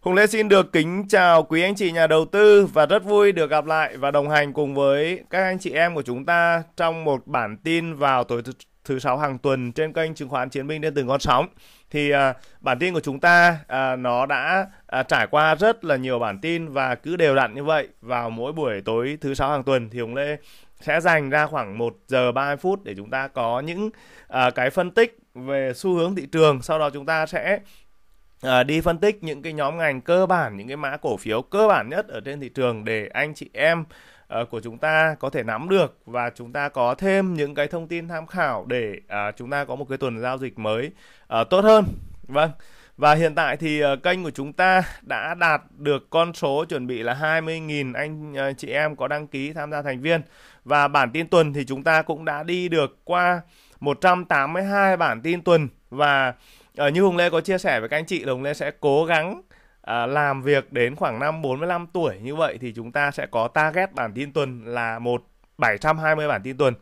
Hùng Lê xin được kính chào quý anh chị nhà đầu tư và rất vui được gặp lại và đồng hành cùng với các anh chị em của chúng ta trong một bản tin vào tối thứ, thứ sáu hàng tuần trên kênh chứng khoán Chiến binh điện từng con sóng. Thì à, bản tin của chúng ta à, nó đã à, trải qua rất là nhiều bản tin và cứ đều đặn như vậy vào mỗi buổi tối thứ sáu hàng tuần thì Hùng Lê sẽ dành ra khoảng 1 giờ 30 phút để chúng ta có những à, cái phân tích về xu hướng thị trường. Sau đó chúng ta sẽ à, đi phân tích những cái nhóm ngành cơ bản những cái mã cổ phiếu cơ bản nhất ở trên thị trường để anh chị em uh, của chúng ta có thể nắm được và chúng ta có thêm những cái thông tin tham khảo để uh, chúng ta có một cái tuần giao dịch mới uh, tốt hơn. Vâng. Và hiện tại thì uh, kênh của chúng ta đã đạt được con số chuẩn bị là 20.000 anh uh, chị em có đăng ký tham gia thành viên. Và bản tin tuần thì chúng ta cũng đã đi được qua 182 bản tin tuần và à, như Hùng Lê có chia sẻ với các anh chị là Hùng Lê sẽ cố gắng à, làm việc đến khoảng năm 45 tuổi như vậy thì chúng ta sẽ có target bản tin tuần là một 720 bản tin tuần.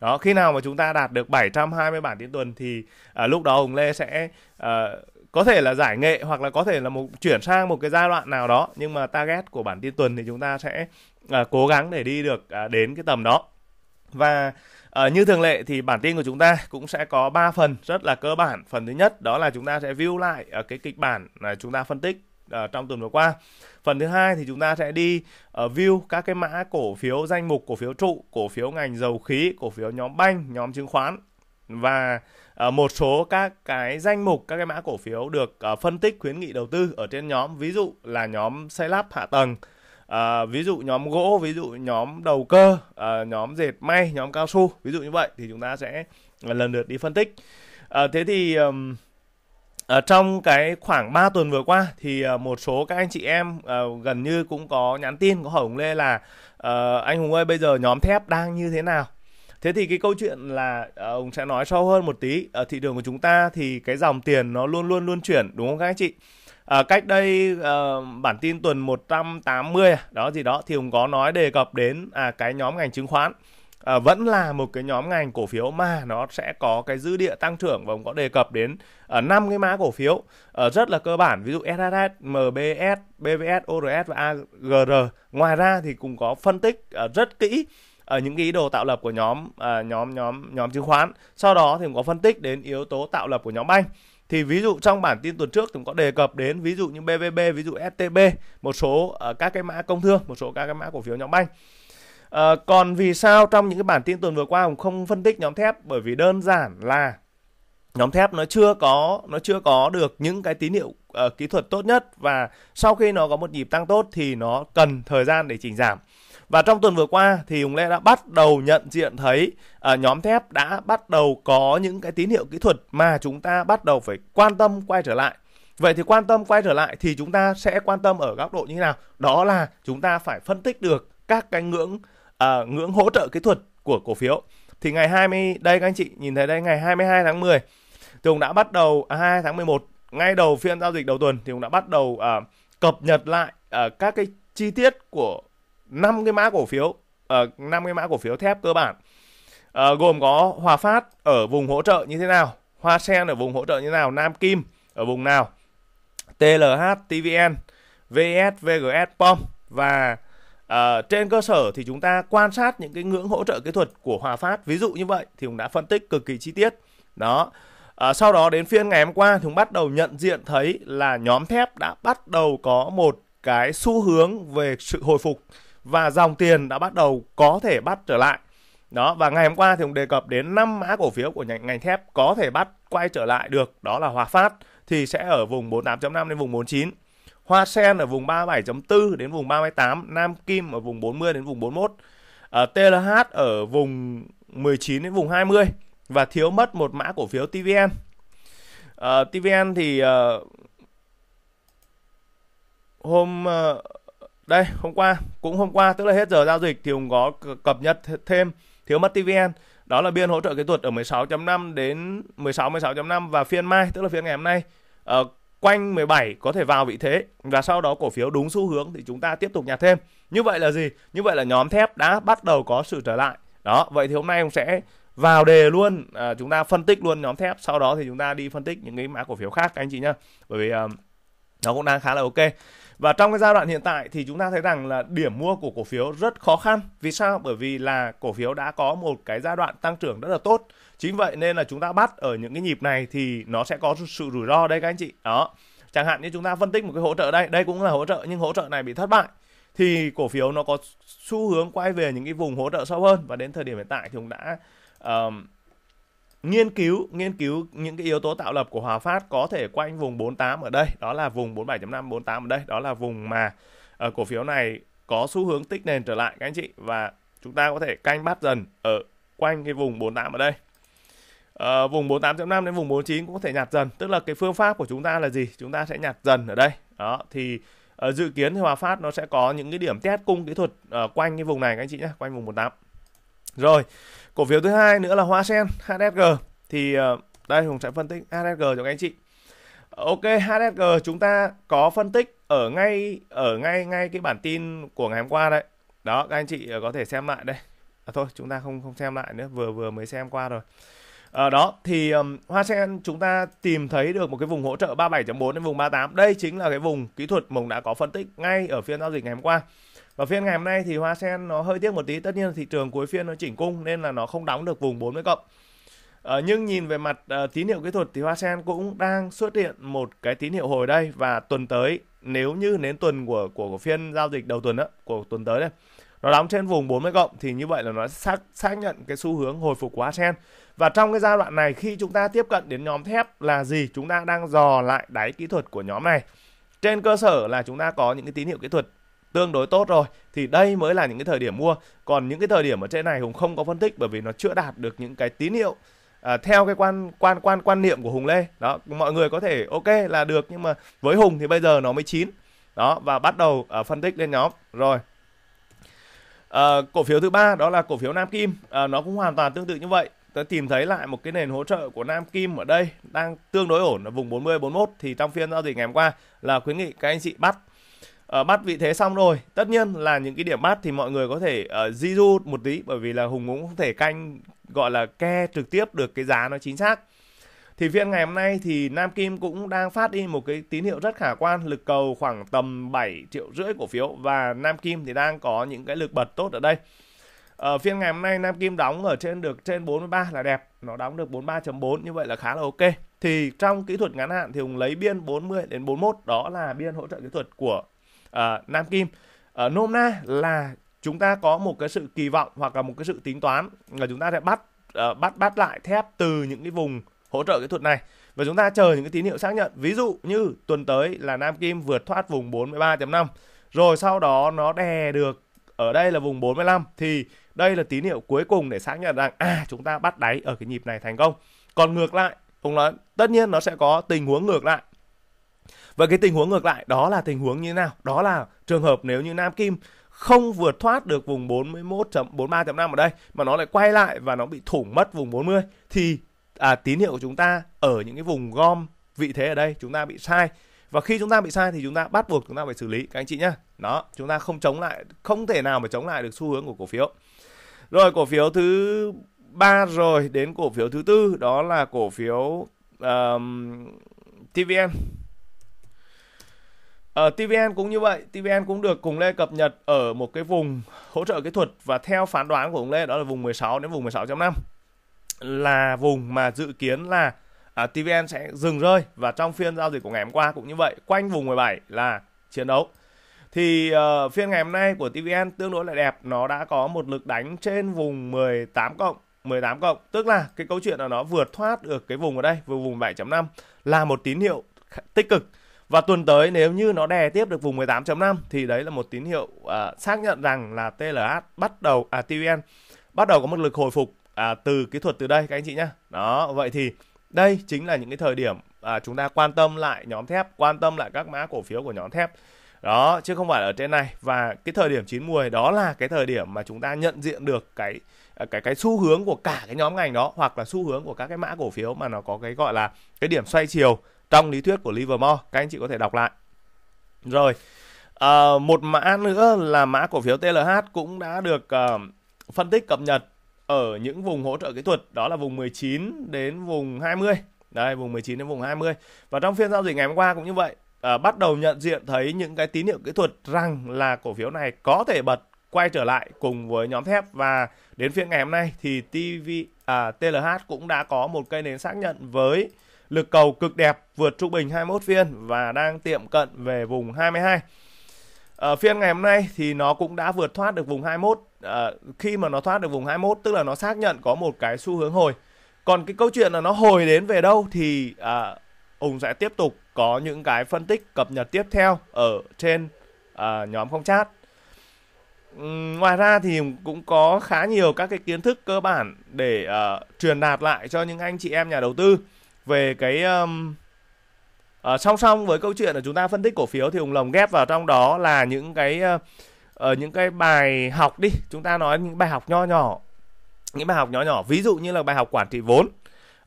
Đó, khi nào mà chúng ta đạt được 720 bản tin tuần thì à, lúc đó Hùng Lê sẽ à, có thể là giải nghệ hoặc là có thể là một chuyển sang một cái giai đoạn nào đó nhưng mà target của bản tin tuần thì chúng ta sẽ à, cố gắng để đi được à, đến cái tầm đó. Và À, như thường lệ thì bản tin của chúng ta cũng sẽ có 3 phần rất là cơ bản. Phần thứ nhất đó là chúng ta sẽ view lại ở cái kịch bản là chúng ta phân tích uh, trong tuần vừa qua. Phần thứ hai thì chúng ta sẽ đi uh, view các cái mã cổ phiếu danh mục, cổ phiếu trụ, cổ phiếu ngành dầu khí, cổ phiếu nhóm banh, nhóm chứng khoán và uh, một số các cái danh mục các cái mã cổ phiếu được uh, phân tích khuyến nghị đầu tư ở trên nhóm ví dụ là nhóm xây lắp hạ tầng à, ví dụ nhóm gỗ ví dụ nhóm đầu cơ à, nhóm dệt may nhóm cao su ví dụ như vậy thì chúng ta sẽ lần lượt đi phân tích. À, thế thì um, ở à, trong cái khoảng 3 tuần vừa qua thì à, một số các anh chị em uh, gần như cũng có nhắn tin có hỏi Hùng Lê là uh, anh Hùng ơi bây giờ nhóm thép đang như thế nào? Thế thì cái câu chuyện là uh, ông sẽ nói sâu hơn một tí. Ở thị trường của chúng ta thì cái dòng tiền nó luôn luôn luôn chuyển đúng không các anh chị? À, cách đây uh, bản tin tuần 180 đó gì đó thì cũng có nói đề cập đến à, cái nhóm ngành chứng khoán à, vẫn là một cái nhóm ngành cổ phiếu mà nó sẽ có cái dư địa tăng trưởng và cũng có đề cập đến ở uh, năm cái mã cổ phiếu uh, rất là cơ bản ví dụ SHS, MBS, BVS, ORS và AGR. Ngoài ra thì cũng có phân tích uh, rất kỹ ở những cái ý đồ tạo lập của nhóm uh, nhóm nhóm nhóm chứng khoán. Sau đó thì cũng có phân tích đến yếu tố tạo lập của nhóm banh thì ví dụ trong bản tin tuần trước cũng có đề cập đến ví dụ như BVB, ví dụ STB, một số uh, các cái mã công thương, một số các cái mã cổ phiếu nhóm banh. Uh, ờ, còn vì sao trong những cái bản tin tuần vừa qua cũng không phân tích nhóm thép bởi vì đơn giản là nhóm thép nó chưa có nó chưa có được những cái tín hiệu uh, kỹ thuật tốt nhất và sau khi nó có một nhịp tăng tốt thì nó cần thời gian để chỉnh giảm. Và trong tuần vừa qua thì Hùng Lê đã bắt đầu nhận diện thấy uh, nhóm thép đã bắt đầu có những cái tín hiệu kỹ thuật mà chúng ta bắt đầu phải quan tâm quay trở lại. Vậy thì quan tâm quay trở lại thì chúng ta sẽ quan tâm ở góc độ như thế nào? Đó là chúng ta phải phân tích được các cái ngưỡng uh, ngưỡng hỗ trợ kỹ thuật của cổ phiếu. Thì ngày 20 đây các anh chị nhìn thấy đây ngày 22 tháng 10 thì Hùng đã bắt đầu à, 2 tháng 11 ngay đầu phiên giao dịch đầu tuần thì Hùng đã bắt đầu uh, cập nhật lại uh, các cái chi tiết của năm cái mã cổ phiếu ờ, uh, 5 cái mã cổ phiếu thép cơ bản. Uh, gồm có Hòa Phát ở vùng hỗ trợ như thế nào Hoa Sen ở vùng hỗ trợ như thế nào Nam Kim ở vùng nào TLH TVN VS VGS POM và uh, trên cơ sở thì chúng ta quan sát những cái ngưỡng hỗ trợ kỹ thuật của Hòa Phát. Ví dụ như vậy thì cũng đã phân tích cực kỳ chi tiết. Đó. À, sau đó đến phiên ngày hôm qua thì chúng bắt đầu nhận diện thấy là nhóm thép đã bắt đầu có một cái xu hướng về sự hồi phục và dòng tiền đã bắt đầu có thể bắt trở lại. Đó và ngày hôm qua thì cũng đề cập đến 5 mã cổ phiếu của ngành, ngành thép có thể bắt quay trở lại được, đó là Hòa Phát thì sẽ ở vùng 48.5 đến vùng 49. Hoa Sen ở vùng 37.4 đến vùng 38, Nam Kim ở vùng 40 đến vùng 41. À, TLH ở vùng 19 đến vùng 20 và thiếu mất một mã cổ phiếu TVN. Uh, ờ, TVN thì uh, hôm uh, đây hôm qua cũng hôm qua tức là hết giờ giao dịch thì cũng có cập nhật thêm thiếu mất TVN đó là biên hỗ trợ kỹ thuật ở 16.5 đến 16 16.5 và phiên mai tức là phiên ngày hôm nay ở quanh 17 có thể vào vị thế và sau đó cổ phiếu đúng xu hướng thì chúng ta tiếp tục nhặt thêm. Như vậy là gì? Như vậy là nhóm thép đã bắt đầu có sự trở lại. Đó, vậy thì hôm nay cũng sẽ vào đề luôn à, chúng ta phân tích luôn nhóm thép sau đó thì chúng ta đi phân tích những cái mã cổ phiếu khác anh chị nhá bởi vì uh, nó cũng đang khá là ok và trong cái giai đoạn hiện tại thì chúng ta thấy rằng là điểm mua của cổ phiếu rất khó khăn. Vì sao? Bởi vì là cổ phiếu đã có một cái giai đoạn tăng trưởng rất là tốt. Chính vậy nên là chúng ta bắt ở những cái nhịp này thì nó sẽ có sự rủi ro đây các anh chị. Đó. Chẳng hạn như chúng ta phân tích một cái hỗ trợ đây. Đây cũng là hỗ trợ nhưng hỗ trợ này bị thất bại. Thì cổ phiếu nó có xu hướng quay về những cái vùng hỗ trợ sâu hơn. Và đến thời điểm hiện tại thì cũng đã uh, nghiên cứu nghiên cứu những cái yếu tố tạo lập của Hòa Phát có thể quanh vùng 48 ở đây đó là vùng 47.5 48 ở đây đó là vùng mà uh, cổ phiếu này có xu hướng tích nền trở lại các anh chị và chúng ta có thể canh bắt dần ở quanh cái vùng 48 ở đây. Uh, vùng 48.5 đến vùng 49 cũng có thể nhặt dần tức là cái phương pháp của chúng ta là gì? Chúng ta sẽ nhặt dần ở đây. Đó thì uh, dự kiến thì Hòa Phát nó sẽ có những cái điểm test cung kỹ thuật uh, quanh cái vùng này các anh chị nhé quanh vùng 48 rồi cổ phiếu thứ hai nữa là Hoa Sen HSG thì ờ, đây Hùng sẽ phân tích HSG cho các anh chị. Ok HSG chúng ta có phân tích ở ngay ở ngay ngay cái bản tin của ngày hôm qua đấy. Đó các anh chị ờ, có thể xem lại đây. À, thôi chúng ta không không xem lại nữa vừa vừa mới xem qua rồi. Ở đó thì um, Hoa Sen chúng ta tìm thấy được một cái vùng hỗ trợ 37.4 đến vùng 38. Đây chính là cái vùng kỹ thuật mùng đã có phân tích ngay ở phiên giao dịch ngày hôm qua ở phiên ngày hôm nay thì Hoa Sen nó hơi tiếc một tí, tất nhiên là thị trường cuối phiên nó chỉnh cung nên là nó không đóng được vùng 40 cộng. À, nhưng nhìn về mặt uh, tín hiệu kỹ thuật thì Hoa Sen cũng đang xuất hiện một cái tín hiệu hồi đây và tuần tới nếu như đến tuần của của, của phiên giao dịch đầu tuần đó, của tuần tới đây nó đóng trên vùng 40 cộng thì như vậy là nó xác xác nhận cái xu hướng hồi phục của Asen và trong cái giai đoạn này khi chúng ta tiếp cận đến nhóm thép là gì? Chúng ta đang dò lại đáy kỹ thuật của nhóm này. Trên cơ sở là chúng ta có những cái tín hiệu kỹ thuật tương đối tốt rồi. Thì đây mới là những cái thời điểm mua. Còn những cái thời điểm ở trên này hùng không có phân tích bởi vì nó chưa đạt được những cái tín hiệu à, theo cái quan quan quan quan niệm của hùng lê. Đó mọi người có thể ok là được nhưng mà với hùng thì bây giờ nó mới chín. Đó và bắt đầu à, phân tích lên nhóm. Rồi. À, cổ phiếu thứ ba đó là cổ phiếu Nam Kim, à, nó cũng hoàn toàn tương tự như vậy. Ta tìm thấy lại một cái nền hỗ trợ của Nam Kim ở đây đang tương đối ổn ở vùng 40 41 thì trong phiên giao dịch ngày hôm qua là khuyến nghị các anh chị bắt uh, bắt vị thế xong rồi. Tất nhiên là những cái điểm bắt thì mọi người có thể uh, di du một tí bởi vì là hùng cũng không thể canh gọi là ke trực tiếp được cái giá nó chính xác. Thì phiên ngày hôm nay thì Nam Kim cũng đang phát đi một cái tín hiệu rất khả quan lực cầu khoảng tầm 7 triệu rưỡi cổ phiếu và Nam Kim thì đang có những cái lực bật tốt ở đây. Ở phiên ngày hôm nay Nam Kim đóng ở trên được trên 43 là đẹp nó đóng được 43.4 như vậy là khá là ok. Thì trong kỹ thuật ngắn hạn thì Hùng lấy biên 40 đến 41 đó là biên hỗ trợ kỹ thuật của uh, Nam Kim. Ở uh, nôm na là chúng ta có một cái sự kỳ vọng hoặc là một cái sự tính toán là chúng ta sẽ bắt uh, bắt bắt lại thép từ những cái vùng hỗ trợ kỹ thuật này. Và chúng ta chờ những cái tín hiệu xác nhận. Ví dụ như tuần tới là Nam Kim vượt thoát vùng 43.5 rồi sau đó nó đè được ở đây là vùng 45 thì đây là tín hiệu cuối cùng để xác nhận rằng à chúng ta bắt đáy ở cái nhịp này thành công. Còn ngược lại ông nói tất nhiên nó sẽ có tình huống ngược lại và cái tình huống ngược lại đó là tình huống như thế nào? Đó là trường hợp nếu như Nam Kim không vượt thoát được vùng 41.43.5 ở đây mà nó lại quay lại và nó bị thủng mất vùng 40 thì à, tín hiệu của chúng ta ở những cái vùng gom vị thế ở đây chúng ta bị sai. Và khi chúng ta bị sai thì chúng ta bắt buộc chúng ta phải xử lý. Các anh chị nhé đó chúng ta không chống lại không thể nào mà chống lại được xu hướng của cổ phiếu. Rồi cổ phiếu thứ ba rồi đến cổ phiếu thứ tư đó là cổ phiếu um, TVN Ờ, ở TVN cũng như vậy, TVN cũng được cùng Lê cập nhật ở một cái vùng hỗ trợ kỹ thuật và theo phán đoán của ông Lê đó là vùng 16 đến vùng 16.5 là vùng mà dự kiến là à, TVN sẽ dừng rơi và trong phiên giao dịch của ngày hôm qua cũng như vậy quanh vùng 17 là chiến đấu. Thì uh, phiên ngày hôm nay của TVN tương đối là đẹp nó đã có một lực đánh trên vùng 18 cộng 18 cộng. Tức là cái câu chuyện là nó vượt thoát được cái vùng ở đây vùng vùng 7.5 là một tín hiệu tích cực và tuần tới nếu như nó đè tiếp được vùng 18.5 thì đấy là một tín hiệu à, xác nhận rằng là TLH bắt đầu à TVN bắt đầu có một lực hồi phục à, từ kỹ thuật từ đây các anh chị nhé đó vậy thì đây chính là những cái thời điểm à, chúng ta quan tâm lại nhóm thép quan tâm lại các mã cổ phiếu của nhóm thép. Đó chứ không phải ở trên này. Và cái thời điểm chín mùi đó là cái thời điểm mà chúng ta nhận diện được cái à, cái cái xu hướng của cả cái nhóm ngành đó hoặc là xu hướng của các cái mã cổ phiếu mà nó có cái gọi là cái điểm xoay chiều trong lý thuyết của Livermore các anh chị có thể đọc lại. Rồi à, một mã nữa là mã cổ phiếu TLH cũng đã được à, phân tích cập nhật ở những vùng hỗ trợ kỹ thuật đó là vùng 19 đến vùng 20 đây vùng 19 đến vùng 20 và trong phiên giao dịch ngày hôm qua cũng như vậy à, bắt đầu nhận diện thấy những cái tín hiệu kỹ thuật rằng là cổ phiếu này có thể bật quay trở lại cùng với nhóm thép. Và đến phiên ngày hôm nay thì TV à, TLH cũng đã có một cây nến xác nhận với lực cầu cực đẹp vượt trung bình 21 phiên và đang tiệm cận về vùng 22. Ở phiên ngày hôm nay thì nó cũng đã vượt thoát được vùng 21. À, ờ, khi mà nó thoát được vùng 21 tức là nó xác nhận có một cái xu hướng hồi. Còn cái câu chuyện là nó hồi đến về đâu thì à, Hùng sẽ tiếp tục có những cái phân tích cập nhật tiếp theo ở trên à, nhóm không chat. Ngoài ra thì cũng có khá nhiều các cái kiến thức cơ bản để uh, truyền đạt lại cho những anh chị em nhà đầu tư về cái um, uh, song song với câu chuyện là chúng ta phân tích cổ phiếu thì hùng lồng ghép vào trong đó là những cái uh, những cái bài học đi. Chúng ta nói những bài học nho nhỏ những bài học nhỏ nhỏ. Ví dụ như là bài học quản trị vốn.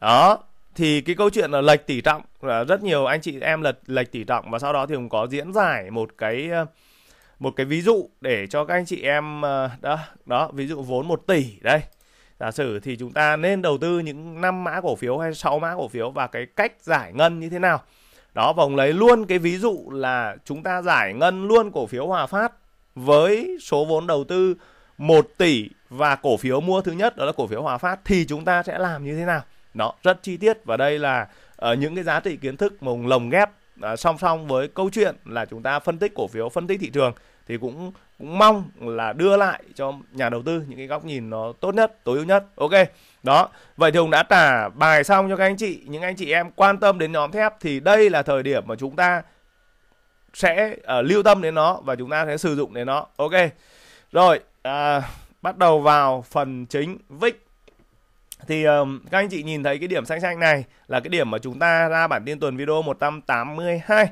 Đó thì cái câu chuyện là lệch tỷ trọng là rất nhiều anh chị em lệch lệch tỷ trọng và sau đó thì hùng có diễn giải một cái ờ, một cái ví dụ để cho các anh chị em đó đó ví dụ vốn 1 tỷ đây giả sử thì chúng ta nên đầu tư những năm mã cổ phiếu hay 6 mã cổ phiếu và cái cách giải ngân như thế nào. Đó và ông lấy luôn cái ví dụ là chúng ta giải ngân luôn cổ phiếu Hòa Phát với số vốn đầu tư 1 tỷ và cổ phiếu mua thứ nhất đó là cổ phiếu Hòa Phát thì chúng ta sẽ làm như thế nào? Nó rất chi tiết và đây là uh, những cái giá trị kiến thức mà lồng ghép uh, song song với câu chuyện là chúng ta phân tích cổ phiếu phân tích thị trường thì cũng cũng mong là đưa lại cho nhà đầu tư những cái góc nhìn nó tốt nhất tối ưu nhất. Ok đó. Vậy thì hùng đã trả bài xong cho các anh chị. Những anh chị em quan tâm đến nhóm thép thì đây là thời điểm mà chúng ta sẽ uh, lưu tâm đến nó và chúng ta sẽ sử dụng đến nó. Ok. Rồi uh, bắt đầu vào phần chính vic. Thì um, các anh chị nhìn thấy cái điểm xanh xanh này là cái điểm mà chúng ta ra bản tin tuần video 182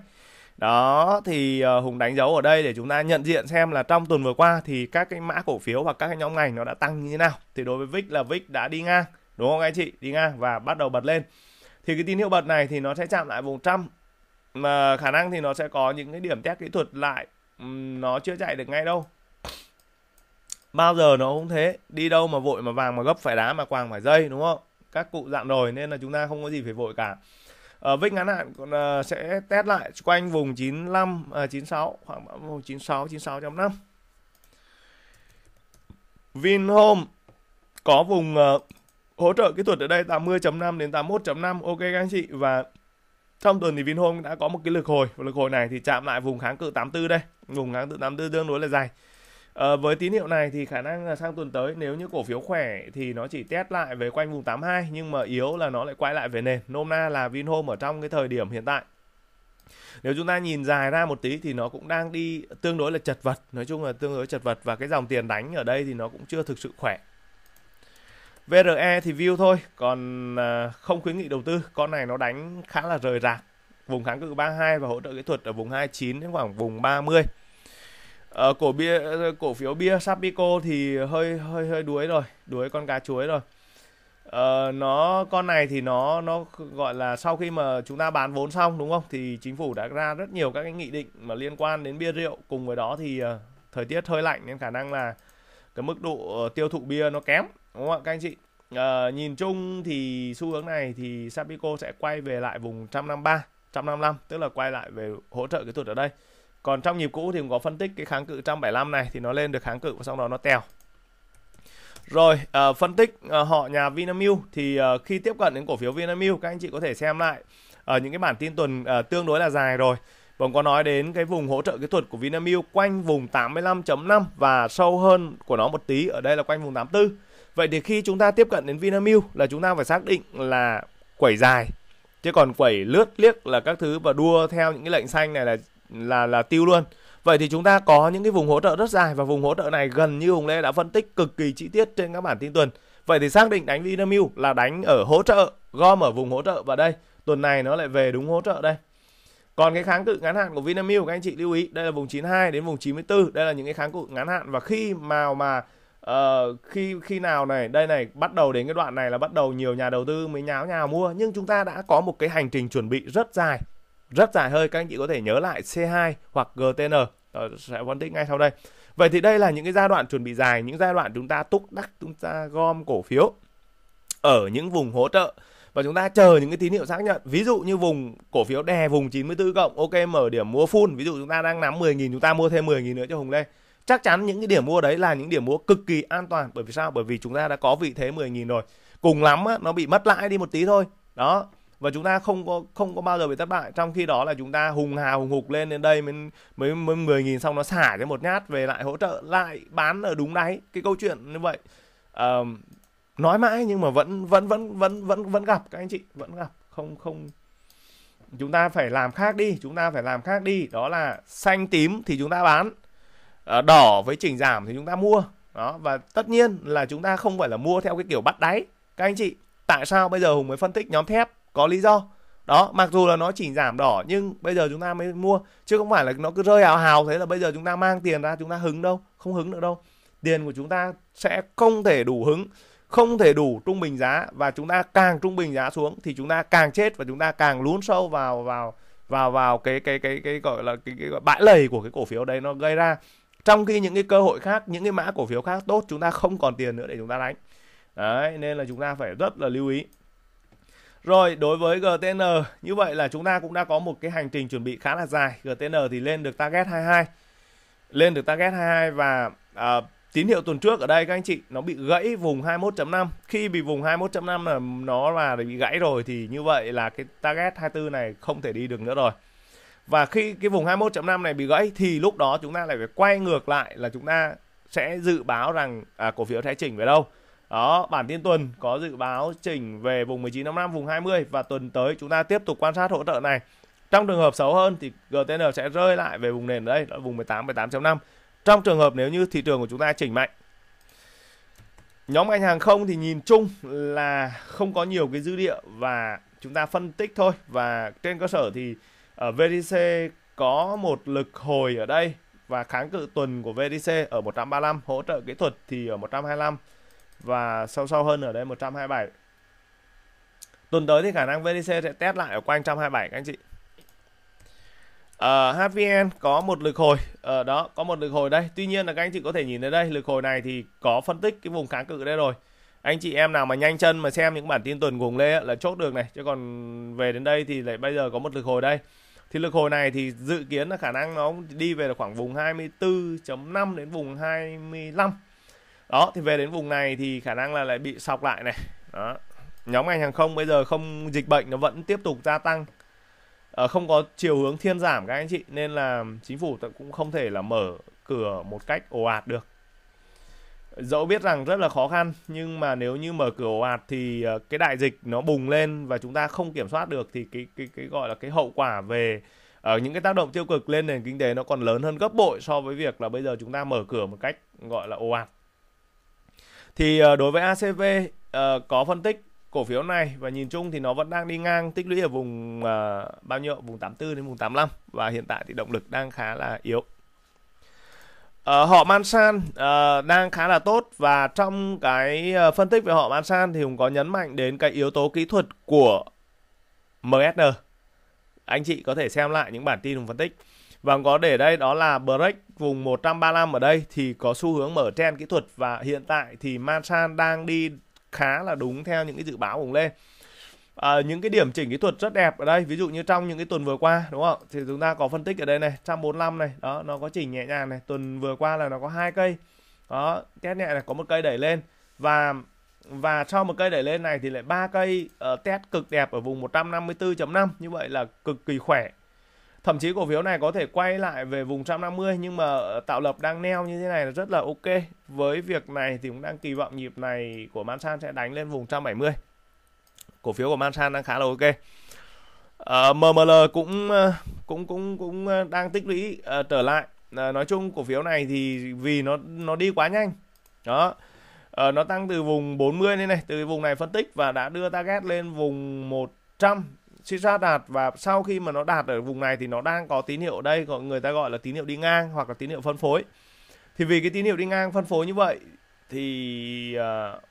đó thì uh, hùng đánh dấu ở đây để chúng ta nhận diện xem là trong tuần vừa qua thì các cái mã cổ phiếu hoặc các cái nhóm ngành nó đã tăng như thế nào. Thì đối với vix là vix đã đi ngang đúng không anh chị? Đi ngang và bắt đầu bật lên. Thì cái tín hiệu bật này thì nó sẽ chạm lại vùng trăm. Mà khả năng thì nó sẽ có những cái điểm test kỹ thuật lại. Nó chưa chạy được ngay đâu. Bao giờ nó cũng thế. Đi đâu mà vội mà vàng mà gấp phải đá mà quàng phải dây đúng không? Các cụ dặn rồi nên là chúng ta không có gì phải vội cả ở ờ, vích ngắn hạn còn uh, sẽ test lại quanh vùng 95 uh, 96 khoảng vùng 96 96.5 Vinhome có vùng uh, hỗ trợ kỹ thuật ở đây 80.5 đến 81.5 ok các anh chị. Và trong tuần thì Vinhome đã có một cái lực hồi. Và lực hồi này thì chạm lại vùng kháng cự 84 đây. Vùng kháng cự 84 tương đối là dài. À, với tín hiệu này thì khả năng là sang tuần tới nếu như cổ phiếu khỏe thì nó chỉ test lại về quanh vùng 82 nhưng mà yếu là nó lại quay lại về nền. Nôm na là Vinhome ở trong cái thời điểm hiện tại. Nếu chúng ta nhìn dài ra một tí thì nó cũng đang đi tương đối là chật vật, nói chung là tương đối chật vật và cái dòng tiền đánh ở đây thì nó cũng chưa thực sự khỏe. VRE thì view thôi, còn à, không khuyến nghị đầu tư. Con này nó đánh khá là rời rạc. Vùng kháng cự 32 và hỗ trợ kỹ thuật ở vùng 29 đến khoảng vùng 30. Ờ, cổ bia ờ, cổ phiếu bia Sapico thì hơi hơi hơi đuối rồi, đuối con cá chuối rồi. Ờ, nó con này thì nó nó gọi là sau khi mà chúng ta bán vốn xong đúng không? Thì chính phủ đã ra rất nhiều các cái nghị định mà liên quan đến bia rượu. Cùng với đó thì uh, thời tiết hơi lạnh nên khả năng là cái mức độ ờ, tiêu thụ bia nó kém đúng không ạ các anh chị? À, nhìn chung thì xu hướng này thì Sapico sẽ quay về lại vùng 153 155 tức là quay lại về hỗ trợ kỹ thuật ở đây còn trong nhịp cũ thì cũng có phân tích cái kháng cự 175 này thì nó lên được kháng cự và sau đó nó tèo rồi uh, phân tích uh, họ nhà Vinamilk thì uh, khi tiếp cận đến cổ phiếu Vinamilk các anh chị có thể xem lại ở uh, những cái bản tin tuần uh, tương đối là dài rồi Vâng có nói đến cái vùng hỗ trợ kỹ thuật của Vinamilk quanh vùng 85.5 và sâu hơn của nó một tí ở đây là quanh vùng 84. Vậy thì khi chúng ta tiếp cận đến Vinamilk là chúng ta phải xác định là quẩy dài. Chứ còn quẩy lướt liếc là các thứ và đua theo những cái lệnh xanh này là là là tiêu luôn. Vậy thì chúng ta có những cái vùng hỗ trợ rất dài và vùng hỗ trợ này gần như Hùng Lê đã phân tích cực kỳ chi tiết trên các bản tin tuần. Vậy thì xác định đánh Vinamilk là đánh ở hỗ trợ, gom ở vùng hỗ trợ và đây, tuần này nó lại về đúng hỗ trợ đây. Còn cái kháng cự ngắn hạn của Vinamilk các anh chị lưu ý, đây là vùng 92 đến vùng 94, đây là những cái kháng cự ngắn hạn và khi mà mà uh, khi khi nào này, đây này bắt đầu đến cái đoạn này là bắt đầu nhiều nhà đầu tư mới nháo nhào mua nhưng chúng ta đã có một cái hành trình chuẩn bị rất dài rất dài hơi các anh chị có thể nhớ lại C2 hoặc GTN Tôi ờ, sẽ phân tích ngay sau đây. Vậy thì đây là những cái giai đoạn chuẩn bị dài những giai đoạn chúng ta túc đắc chúng ta gom cổ phiếu ở những vùng hỗ trợ. Và chúng ta chờ những cái tín hiệu xác nhận. Ví dụ như vùng cổ phiếu đè vùng 94 cộng ok mở điểm mua full. Ví dụ chúng ta đang nắm 10.000 chúng ta mua thêm 10.000 nữa cho Hùng lên chắc chắn những cái điểm mua đấy là những điểm mua cực kỳ an toàn. Bởi vì sao? Bởi vì chúng ta đã có vị thế 10.000 rồi. Cùng lắm á, nó bị mất lãi đi một tí thôi. Đó và chúng ta không có không có bao giờ bị thất bại. Trong khi đó là chúng ta hùng hào hùng hục lên đến đây mới mới, mới 10 nghìn xong nó xả cho một nhát về lại hỗ trợ lại bán ở đúng đáy. Cái câu chuyện như vậy uh, nói mãi nhưng mà vẫn vẫn vẫn vẫn vẫn vẫn gặp các anh chị vẫn gặp. Không không. Chúng ta phải làm khác đi chúng ta phải làm khác đi. Đó là xanh tím thì chúng ta bán ờ, đỏ với chỉnh giảm thì chúng ta mua. Đó và tất nhiên là chúng ta không phải là mua theo cái kiểu bắt đáy. Các anh chị tại sao bây giờ hùng mới phân tích nhóm thép? Có lý do đó mặc dù là nó chỉ giảm đỏ nhưng bây giờ chúng ta mới mua chứ không phải là nó cứ rơi hào hào thế là bây giờ chúng ta mang tiền ra chúng ta hứng đâu không hứng được đâu tiền của chúng ta sẽ không thể đủ hứng không thể đủ trung bình giá và chúng ta càng trung bình giá xuống thì chúng ta càng chết và chúng ta càng lún sâu vào vào vào vào cái cái cái cái gọi là cái, cái, cái bãi lầy của cái cổ phiếu đấy nó gây ra trong khi những cái cơ hội khác những cái mã cổ phiếu khác tốt chúng ta không còn tiền nữa để chúng ta đánh đấy nên là chúng ta phải rất là lưu ý rồi đối với GTN như vậy là chúng ta cũng đã có một cái hành trình chuẩn bị khá là dài. GTN thì lên được target 22 lên được target 22 và à, tín hiệu tuần trước ở đây các anh chị nó bị gãy vùng 21.5 khi bị vùng 21.5 là nó là bị gãy rồi thì như vậy là cái target 24 này không thể đi được nữa rồi. Và khi cái vùng 21.5 này bị gãy thì lúc đó chúng ta lại phải quay ngược lại là chúng ta sẽ dự báo rằng à, cổ phiếu sẽ chỉnh về đâu đó, bản tin tuần có dự báo chỉnh về vùng 19.55 vùng 20 và tuần tới chúng ta tiếp tục quan sát hỗ trợ này. Trong trường hợp xấu hơn thì GTN sẽ rơi lại về vùng nền đây, đó vùng 18 18.5 trong trường hợp nếu như thị trường của chúng ta chỉnh mạnh, nhóm ngành hàng không thì nhìn chung là không có nhiều cái dữ liệu và chúng ta phân tích thôi. Và trên cơ sở thì ờ, ở VDC có một lực hồi ở đây và kháng cự tuần của VDC ở 135 hỗ trợ kỹ thuật thì ở 125 và sâu sâu hơn ở đây 127 tuần tới thì khả năng VDC sẽ test lại ở quanh 127 các anh chị. Ờ, uh, HVN có một lực hồi. Ở uh, đó có một lực hồi đây. Tuy nhiên là các anh chị có thể nhìn thấy đây lực hồi này thì có phân tích cái vùng kháng cự đây rồi. Anh chị em nào mà nhanh chân mà xem những bản tin tuần cùng lê là chốt được này. Chứ còn về đến đây thì lại bây giờ có một lực hồi đây. Thì lực hồi này thì dự kiến là khả năng nó đi về là khoảng vùng 24.5 đến vùng 25 đó thì về đến vùng này thì khả năng là lại bị sọc lại này. Đó. Nhóm ngành hàng không bây giờ không dịch bệnh nó vẫn tiếp tục gia tăng. À, không có chiều hướng thiên giảm các anh chị nên là chính phủ cũng không thể là mở cửa một cách ồ ạt được. Dẫu biết rằng rất là khó khăn nhưng mà nếu như mở cửa ồ ạt thì ờ, cái đại dịch nó bùng lên và chúng ta không kiểm soát được thì cái cái cái gọi là cái hậu quả về ở uh, những cái tác động tiêu cực lên nền kinh tế nó còn lớn hơn gấp bội so với việc là bây giờ chúng ta mở cửa một cách gọi là ồ ạt thì ờ, đối với ACV ờ, có phân tích cổ phiếu này và nhìn chung thì nó vẫn đang đi ngang tích lũy ở vùng uh, bao nhiêu vùng 84 đến vùng 85 và hiện tại thì động lực đang khá là yếu. Uh, họ Mansan uh, đang khá là tốt và trong cái uh, phân tích về họ Mansan thì Hùng có nhấn mạnh đến cái yếu tố kỹ thuật của MSN. Anh chị có thể xem lại những bản tin Hùng phân tích. Và có để đây đó là break vùng 135 ở đây thì có xu hướng mở trend kỹ thuật và hiện tại thì Masan đang đi khá là đúng theo những cái dự báo vùng lên à, những cái điểm chỉnh kỹ thuật rất đẹp ở đây ví dụ như trong những cái tuần vừa qua đúng không? Thì chúng ta có phân tích ở đây này 145 này đó nó có chỉnh nhẹ nhàng này tuần vừa qua là nó có hai cây đó test nhẹ này có một cây đẩy lên. Và và sau một cây đẩy lên này thì lại ba cây uh, test cực đẹp ở vùng 154.5 như vậy là cực kỳ khỏe thậm chí cổ phiếu này có thể quay lại về vùng 150 nhưng mà ờ, tạo lập đang neo như thế này là rất là ok. Với việc này thì cũng đang kỳ vọng nhịp này của Mansan sẽ đánh lên vùng 170 cổ phiếu của Mansan đang khá là ok. Ờ, uh, MML ờ, cũng cũng cũng cũng đang tích lũy uh, trở lại. Uh, nói chung cổ phiếu này thì vì nó nó đi quá nhanh. Đó. Uh, nó tăng từ vùng 40 lên này từ vùng này phân tích và đã đưa target lên vùng 100 Sisrat đạt và sau khi mà nó đạt ở vùng này thì nó đang có tín hiệu ở đây gọi người ta gọi là tín hiệu đi ngang hoặc là tín hiệu phân phối. Thì vì cái tín hiệu đi ngang phân phối như vậy thì uh,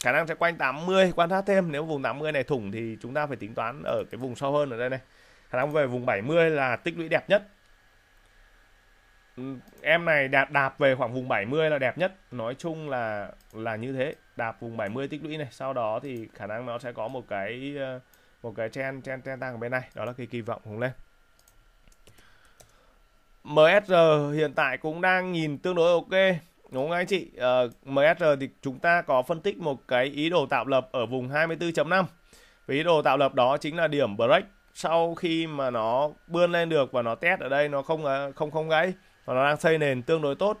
khả năng sẽ quanh 80 quan sát thêm. Nếu vùng 80 này thủng thì chúng ta phải tính toán ở cái vùng sâu hơn ở đây này. Khả năng về vùng 70 là tích lũy đẹp nhất. Ừ, em này đạp đạp về khoảng vùng 70 là đẹp nhất. Nói chung là là như thế. Đạp vùng 70 tích lũy này sau đó thì khả năng nó sẽ có một cái uh, một cái trend trend trend tăng ở bên này. Đó là cái kỳ vọng hướng lên. MSR hiện tại cũng đang nhìn tương đối ok đúng không anh chị? Ờ, uh, MSR thì chúng ta có phân tích một cái ý đồ tạo lập ở vùng 24.5 và ý đồ tạo lập đó chính là điểm break. Sau khi mà nó bươn lên được và nó test ở đây nó không à, không không gãy và nó đang xây nền tương đối tốt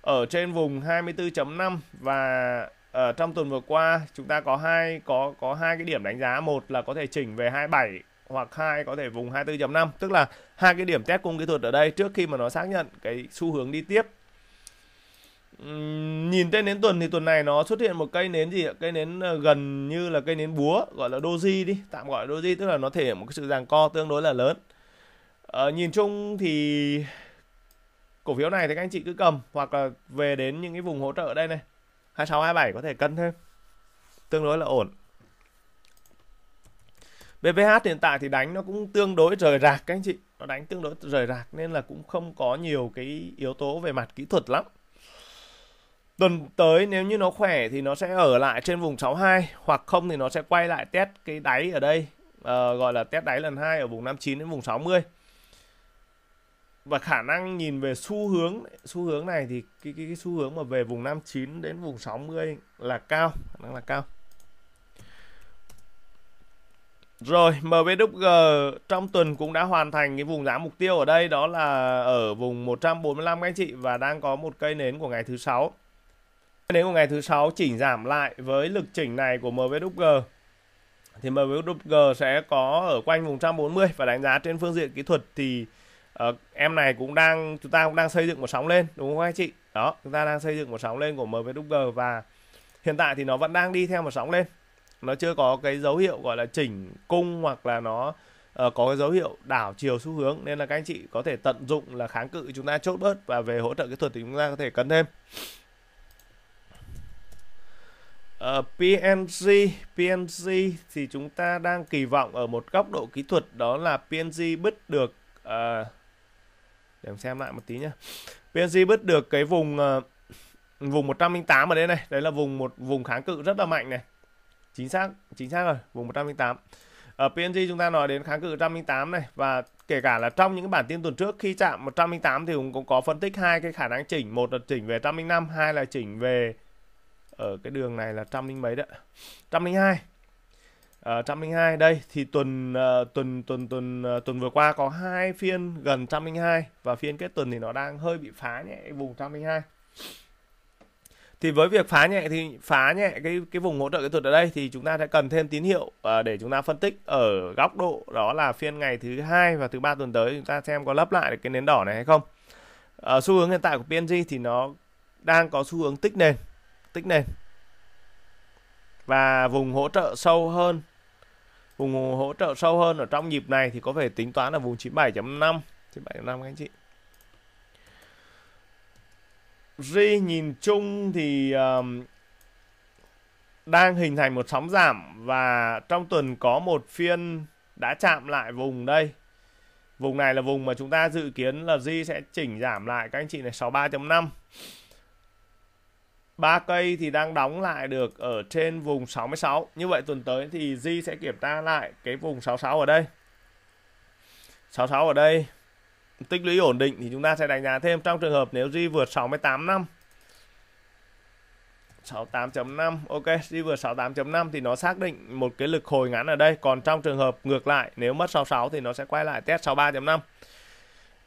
ở trên vùng 24.5 và ở trong tuần vừa qua chúng ta có hai có có hai cái điểm đánh giá. Một là có thể chỉnh về 27 hoặc hai có thể vùng 24.5 tức là hai cái điểm test cung kỹ thuật ở đây trước khi mà nó xác nhận cái xu hướng đi tiếp. Uhm, nhìn tên nến tuần thì tuần này nó xuất hiện một cây nến gì ạ? Cây nến ờ, gần như là cây nến búa gọi là doji đi. Tạm gọi là doji tức là nó thể hiện một cái sự giằng co tương đối là lớn. Ờ, nhìn chung thì cổ phiếu này thì các anh chị cứ cầm hoặc là về đến những cái vùng hỗ trợ ở đây này. 26 27 có thể cân thêm. Tương đối là ổn. BVH hiện tại thì đánh nó cũng tương đối rời rạc các anh chị. Nó đánh tương đối rời rạc nên là cũng không có nhiều cái yếu tố về mặt kỹ thuật lắm. Tuần tới nếu như nó khỏe thì nó sẽ ở lại trên vùng 62 hoặc không thì nó sẽ quay lại test cái đáy ở đây uh, gọi là test đáy lần hai ở vùng 59 đến vùng 60 và khả năng nhìn về xu hướng xu hướng này thì cái cái, cái xu hướng mà về vùng 59 đến vùng 60 là cao khả năng là cao rồi MVWG trong tuần cũng đã hoàn thành cái vùng giá mục tiêu ở đây đó là ở vùng 145 các anh chị và đang có một cây nến của ngày thứ sáu. Cây nến của ngày thứ sáu chỉnh giảm lại với lực chỉnh này của MVWG thì MVWG sẽ có ở quanh vùng 140 và đánh giá trên phương diện kỹ thuật thì uh, em này cũng đang chúng ta cũng đang xây dựng một sóng lên đúng không anh chị? Đó chúng ta đang xây dựng một sóng lên của MVWG và hiện tại thì nó vẫn đang đi theo một sóng lên. Nó chưa có cái dấu hiệu gọi là chỉnh cung hoặc là nó uh, có cái dấu hiệu đảo chiều xu hướng. Nên là các anh chị có thể tận dụng là kháng cự chúng ta chốt bớt và về hỗ trợ kỹ thuật thì chúng ta có thể cân thêm. Ờ, uh, PNG PNG thì chúng ta đang kỳ vọng ở một góc độ kỹ thuật đó là PNG bứt được uh, để xem lại một tí nhá. PNG bứt được cái vùng uh, vùng 108 ở đây này. Đấy là vùng một vùng kháng cự rất là mạnh này. Chính xác chính xác rồi vùng 108 ở PNG chúng ta nói đến kháng cự 108 này. Và kể cả là trong những bản tin tuần trước khi chạm 108 thì cũng có phân tích hai cái khả năng chỉnh. Một là chỉnh về 105 hai là chỉnh về ở cái đường này là trăm linh mấy đấy 102 Ờ, uh, 102 đây thì tuần uh, tuần tuần tuần uh, tuần vừa qua có hai phiên gần 102 và phiên kết tuần thì nó đang hơi bị phá nhẹ vùng 102 thì với việc phá nhẹ thì phá nhẹ cái cái vùng hỗ trợ kỹ thuật ở đây thì chúng ta sẽ cần thêm tín hiệu uh, để chúng ta phân tích ở góc độ đó là phiên ngày thứ hai và thứ ba tuần tới chúng ta xem có lấp lại được cái nến đỏ này hay không. Uh, xu hướng hiện tại của PNG thì nó đang có xu hướng tích nền tích nền và vùng hỗ trợ sâu hơn vùng hỗ trợ sâu hơn ở trong nhịp này thì có thể tính toán là vùng 97.5 97.5 các anh chị Ri nhìn chung thì um, đang hình thành một sóng giảm và trong tuần có một phiên đã chạm lại vùng đây. Vùng này là vùng mà chúng ta dự kiến là Ri sẽ chỉnh giảm lại các anh chị này 63.5 ba cây thì đang đóng lại được ở trên vùng 66. Như vậy tuần tới thì Ri sẽ kiểm tra lại cái vùng 66 ở đây. 66 ở đây tích lũy ổn định thì chúng ta sẽ đánh giá thêm trong trường hợp nếu G vượt 68 năm 68.5 ok, G vượt 68.5 thì nó xác định một cái lực hồi ngắn ở đây còn trong trường hợp ngược lại, nếu mất 66 thì nó sẽ quay lại test 63.5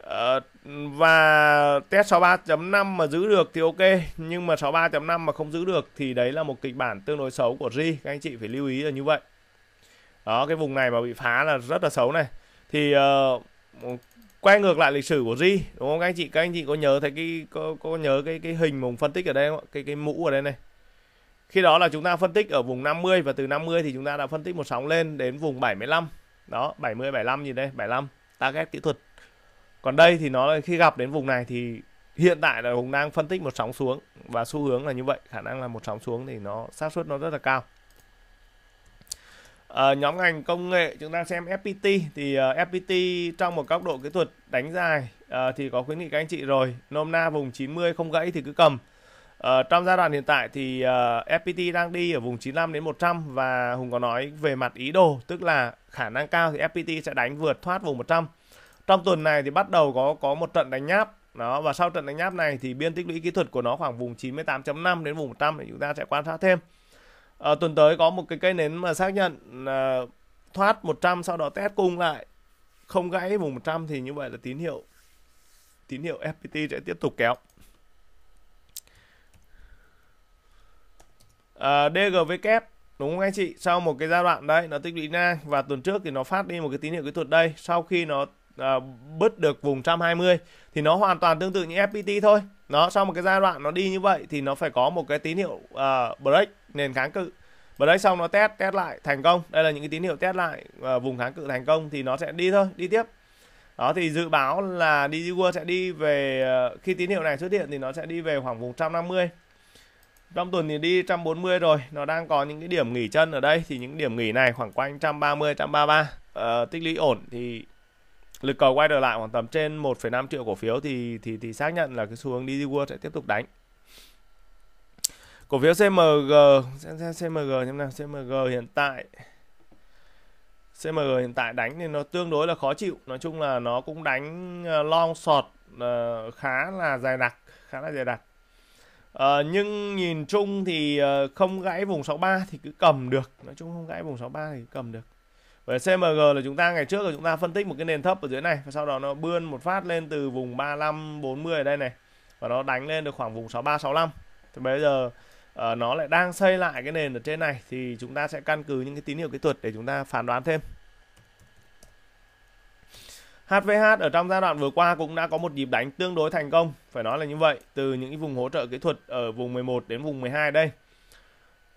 Ờ, và test 63.5 mà giữ được thì ok nhưng mà 63.5 mà không giữ được thì đấy là một kịch bản tương đối xấu của Ri các anh chị phải lưu ý là như vậy. Đó cái vùng này mà bị phá là rất là xấu này. Thì uh, quay ngược lại lịch sử của Ri đúng không các anh chị? Các anh chị có nhớ thấy cái có, có nhớ cái cái hình mùng phân tích ở đây không cái cái mũ ở đây này. Khi đó là chúng ta phân tích ở vùng 50 và từ 50 thì chúng ta đã phân tích một sóng lên đến vùng 75 đó 70 75 gì đây? 75 target kỹ thuật còn đây thì nó khi gặp đến vùng này thì hiện tại là hùng đang phân tích một sóng xuống và xu hướng là như vậy khả năng là một sóng xuống thì nó xác suất nó rất là cao. À, nhóm ngành công nghệ chúng ta xem FPT thì ờ, uh, FPT trong một góc độ kỹ thuật đánh dài uh, thì có khuyến nghị các anh chị rồi. Nôm na vùng 90 không gãy thì cứ cầm. Uh, trong giai đoạn hiện tại thì uh, FPT đang đi ở vùng 95 đến 100 và Hùng có nói về mặt ý đồ tức là khả năng cao thì FPT sẽ đánh vượt thoát vùng 100 trong tuần này thì bắt đầu có có một trận đánh nháp. Đó và sau trận đánh nháp này thì biên tích lũy kỹ thuật của nó khoảng vùng 98.5 đến vùng 100 thì chúng ta sẽ quan sát thêm. À, tuần tới có một cái cây nến mà xác nhận à, thoát 100 sau đó test cung lại không gãy vùng 100 thì như vậy là tín hiệu tín hiệu FPT sẽ tiếp tục kéo. Ờ, à, DGV kép đúng không anh chị? Sau một cái giai đoạn đấy nó tích lũy ngang và tuần trước thì nó phát đi một cái tín hiệu kỹ thuật đây. Sau khi nó uh, bứt được vùng 120 thì nó hoàn toàn tương tự như FPT thôi. Nó sau một cái giai đoạn nó đi như vậy thì nó phải có một cái tín hiệu uh, break nền kháng cự. Break xong nó test test lại thành công. Đây là những cái tín hiệu test lại uh, vùng kháng cự thành công thì nó sẽ đi thôi đi tiếp. Đó thì dự báo là DigiWorld sẽ đi về uh, khi tín hiệu này xuất hiện thì nó sẽ đi về khoảng vùng 150 trong tuần thì đi 140 rồi nó đang có những cái điểm nghỉ chân ở đây. Thì những điểm nghỉ này khoảng quanh 130 133 uh, tích lũy ổn thì lực cầu quay trở lại khoảng tầm trên 1,5 triệu cổ phiếu thì thì thì xác nhận là cái xu hướng DG World sẽ tiếp tục đánh. Cổ phiếu CMG CMG xem nào. CMG hiện tại CMG hiện tại đánh thì nó tương đối là khó chịu. Nói chung là nó cũng đánh ờ, long short uh, khá là dài đặc khá là dài đặc. Uh, nhưng nhìn chung thì uh, không gãy vùng 63 thì cứ cầm được. Nói chung không gãy vùng 63 thì cầm được với CMG là chúng ta ngày trước là chúng ta phân tích một cái nền thấp ở dưới này và sau đó nó bươn một phát lên từ vùng 35 40 ở đây này và nó đánh lên được khoảng vùng 63 65. Thì bây giờ uh, nó lại đang xây lại cái nền ở trên này thì chúng ta sẽ căn cứ những cái tín hiệu kỹ thuật để chúng ta phán đoán thêm. HVH ở trong giai đoạn vừa qua cũng đã có một nhịp đánh tương đối thành công, phải nói là như vậy, từ những cái vùng hỗ trợ kỹ thuật ở vùng 11 đến vùng 12 đây.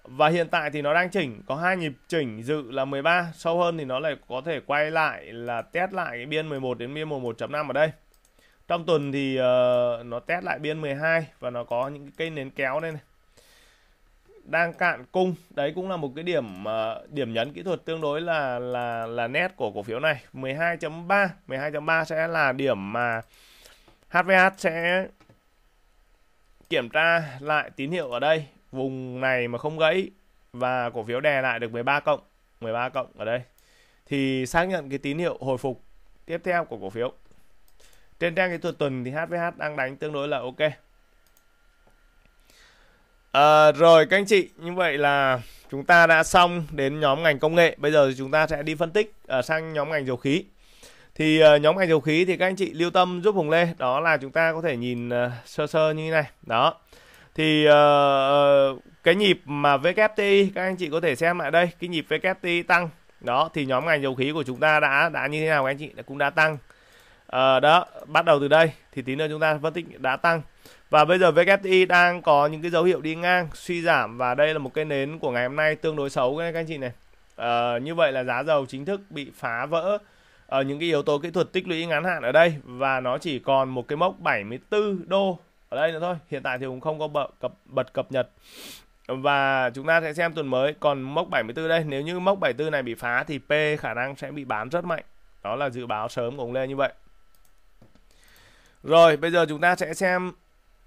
Và hiện tại thì nó đang chỉnh có hai nhịp chỉnh dự là 13, sâu hơn thì nó lại có thể quay lại là test lại cái biên 11 đến biên 11.5 ở đây. Trong tuần thì uh, nó test lại biên 12 và nó có những cái cây nến kéo đây này. Đang cạn cung, đấy cũng là một cái điểm uh, điểm nhấn kỹ thuật tương đối là là là nét của cổ phiếu này. 12.3, 12.3 sẽ là điểm mà HVH sẽ kiểm tra lại tín hiệu ở đây vùng này mà không gãy và cổ phiếu đè lại được 13 cộng 13 cộng ở đây. Thì xác nhận cái tín hiệu hồi phục tiếp theo của cổ phiếu. Trên trang kỹ thuật tuần thì HVH đang đánh tương đối là ok. À, rồi các anh chị như vậy là chúng ta đã xong đến nhóm ngành công nghệ. Bây giờ thì chúng ta sẽ đi phân tích uh, sang nhóm ngành dầu khí. Thì uh, nhóm ngành dầu khí thì các anh chị lưu tâm giúp Hùng Lê. Đó là chúng ta có thể nhìn uh, sơ sơ như thế này. Đó thì uh, cái nhịp mà WTI các anh chị có thể xem lại đây cái nhịp WTI tăng. Đó thì nhóm ngành dầu khí của chúng ta đã đã như thế nào các anh chị? Cũng đã tăng. Uh, đó bắt đầu từ đây thì tí nữa chúng ta phân tích đã tăng. Và bây giờ VKTI đang có những cái dấu hiệu đi ngang suy giảm và đây là một cái nến của ngày hôm nay tương đối xấu các anh chị này. Uh, như vậy là giá dầu chính thức bị phá vỡ ở những cái yếu tố kỹ thuật tích lũy ngắn hạn ở đây. Và nó chỉ còn một cái mốc 74 đô ở đây nữa thôi hiện tại thì cũng không có bật cập, bật cập nhật. Và chúng ta sẽ xem tuần mới còn mốc 74 đây nếu như mốc 74 này bị phá thì P khả năng sẽ bị bán rất mạnh. Đó là dự báo sớm của ông Lê như vậy. Rồi bây giờ chúng ta sẽ xem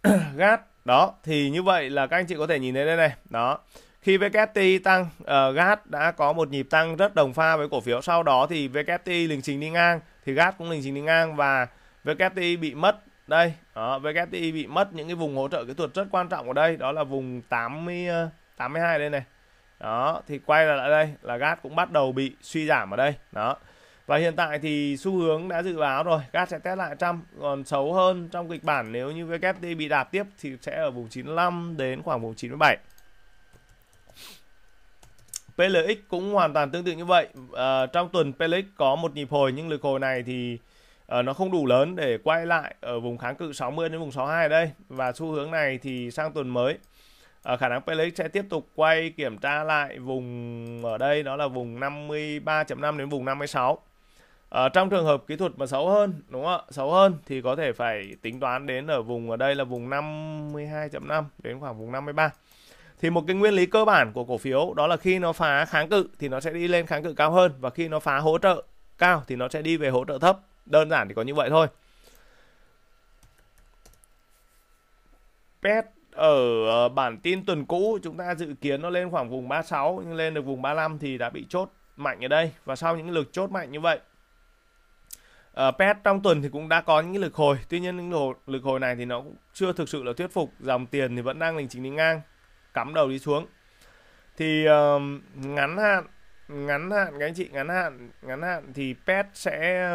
GAT đó thì như vậy là các anh chị có thể nhìn thấy đây này. Đó khi VKT tăng ờ, uh, GAT đã có một nhịp tăng rất đồng pha với cổ phiếu. Sau đó thì VKT lình trình đi ngang thì GAT cũng lình trình đi ngang và VKT bị mất. Đây đó WTI bị mất những cái vùng hỗ trợ kỹ thuật rất quan trọng ở đây đó là vùng 80 82 đây này. Đó thì quay lại đây là gas cũng bắt đầu bị suy giảm ở đây. Đó và hiện tại thì xu hướng đã dự báo rồi gas sẽ test lại trăm còn xấu hơn trong kịch bản nếu như WTI bị đạp tiếp thì sẽ ở vùng 95 đến khoảng vùng 97 PLX cũng hoàn toàn tương tự như vậy. À, trong tuần PLX có một nhịp hồi nhưng lực hồi này thì uh, nó không đủ lớn để quay lại ở vùng kháng cự 60 đến vùng 62 ở đây. Và xu hướng này thì sang tuần mới. Uh, khả năng PLX sẽ tiếp tục quay kiểm tra lại vùng ở đây đó là vùng 53.5 đến vùng 56 ở ờ, trong trường hợp kỹ thuật mà xấu hơn đúng không ạ? Xấu hơn thì có thể phải tính toán đến ở vùng ở đây là vùng 52.5 đến khoảng vùng 53 thì một cái nguyên lý cơ bản của cổ phiếu đó là khi nó phá kháng cự thì nó sẽ đi lên kháng cự cao hơn. Và khi nó phá hỗ trợ cao thì nó sẽ đi về hỗ trợ thấp đơn giản thì có như vậy thôi. PET ở ờ, bản tin tuần cũ chúng ta dự kiến nó lên khoảng vùng 36 nhưng lên được vùng 35 thì đã bị chốt mạnh ở đây. Và sau những lực chốt mạnh như vậy uh, PET trong tuần thì cũng đã có những lực hồi. Tuy nhiên những lực hồi này thì nó cũng chưa thực sự là thuyết phục. Dòng tiền thì vẫn đang lình chính đi ngang cắm đầu đi xuống. Thì uh, ngắn hạn ngắn hạn các anh chị ngắn hạn ngắn hạn thì PET sẽ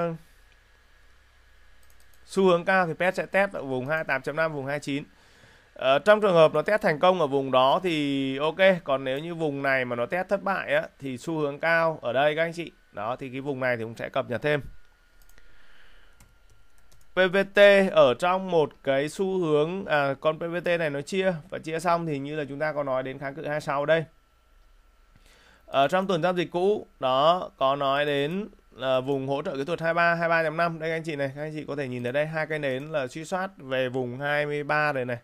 xu hướng cao thì PET sẽ test ở vùng 28.5 vùng 29 Ờ, trong trường hợp nó test thành công ở vùng đó thì ok còn nếu như vùng này mà nó test thất bại á thì xu hướng cao ở đây các anh chị. Đó thì cái vùng này thì cũng sẽ cập nhật thêm. PVT ở trong một cái xu hướng à, con PVT này nó chia và chia xong thì như là chúng ta có nói đến kháng cự 26 đây. Ở trong tuần giao dịch cũ đó có nói đến là vùng hỗ trợ kỹ thuật 23 23.5 đây các anh chị này các anh chị có thể nhìn thấy đây hai cây nến là suy soát về vùng 23 đây này.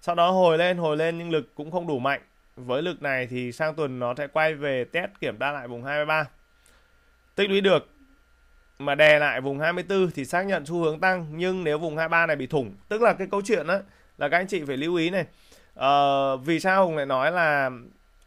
Sau đó hồi lên hồi lên nhưng lực cũng không đủ mạnh. Với lực này thì sang tuần nó sẽ quay về test kiểm tra lại vùng 23 tích lũy được mà đè lại vùng 24 thì xác nhận xu hướng tăng. Nhưng nếu vùng 23 này bị thủng tức là cái câu chuyện đó là các anh chị phải lưu ý này. Ờ, vì sao hùng lại nói là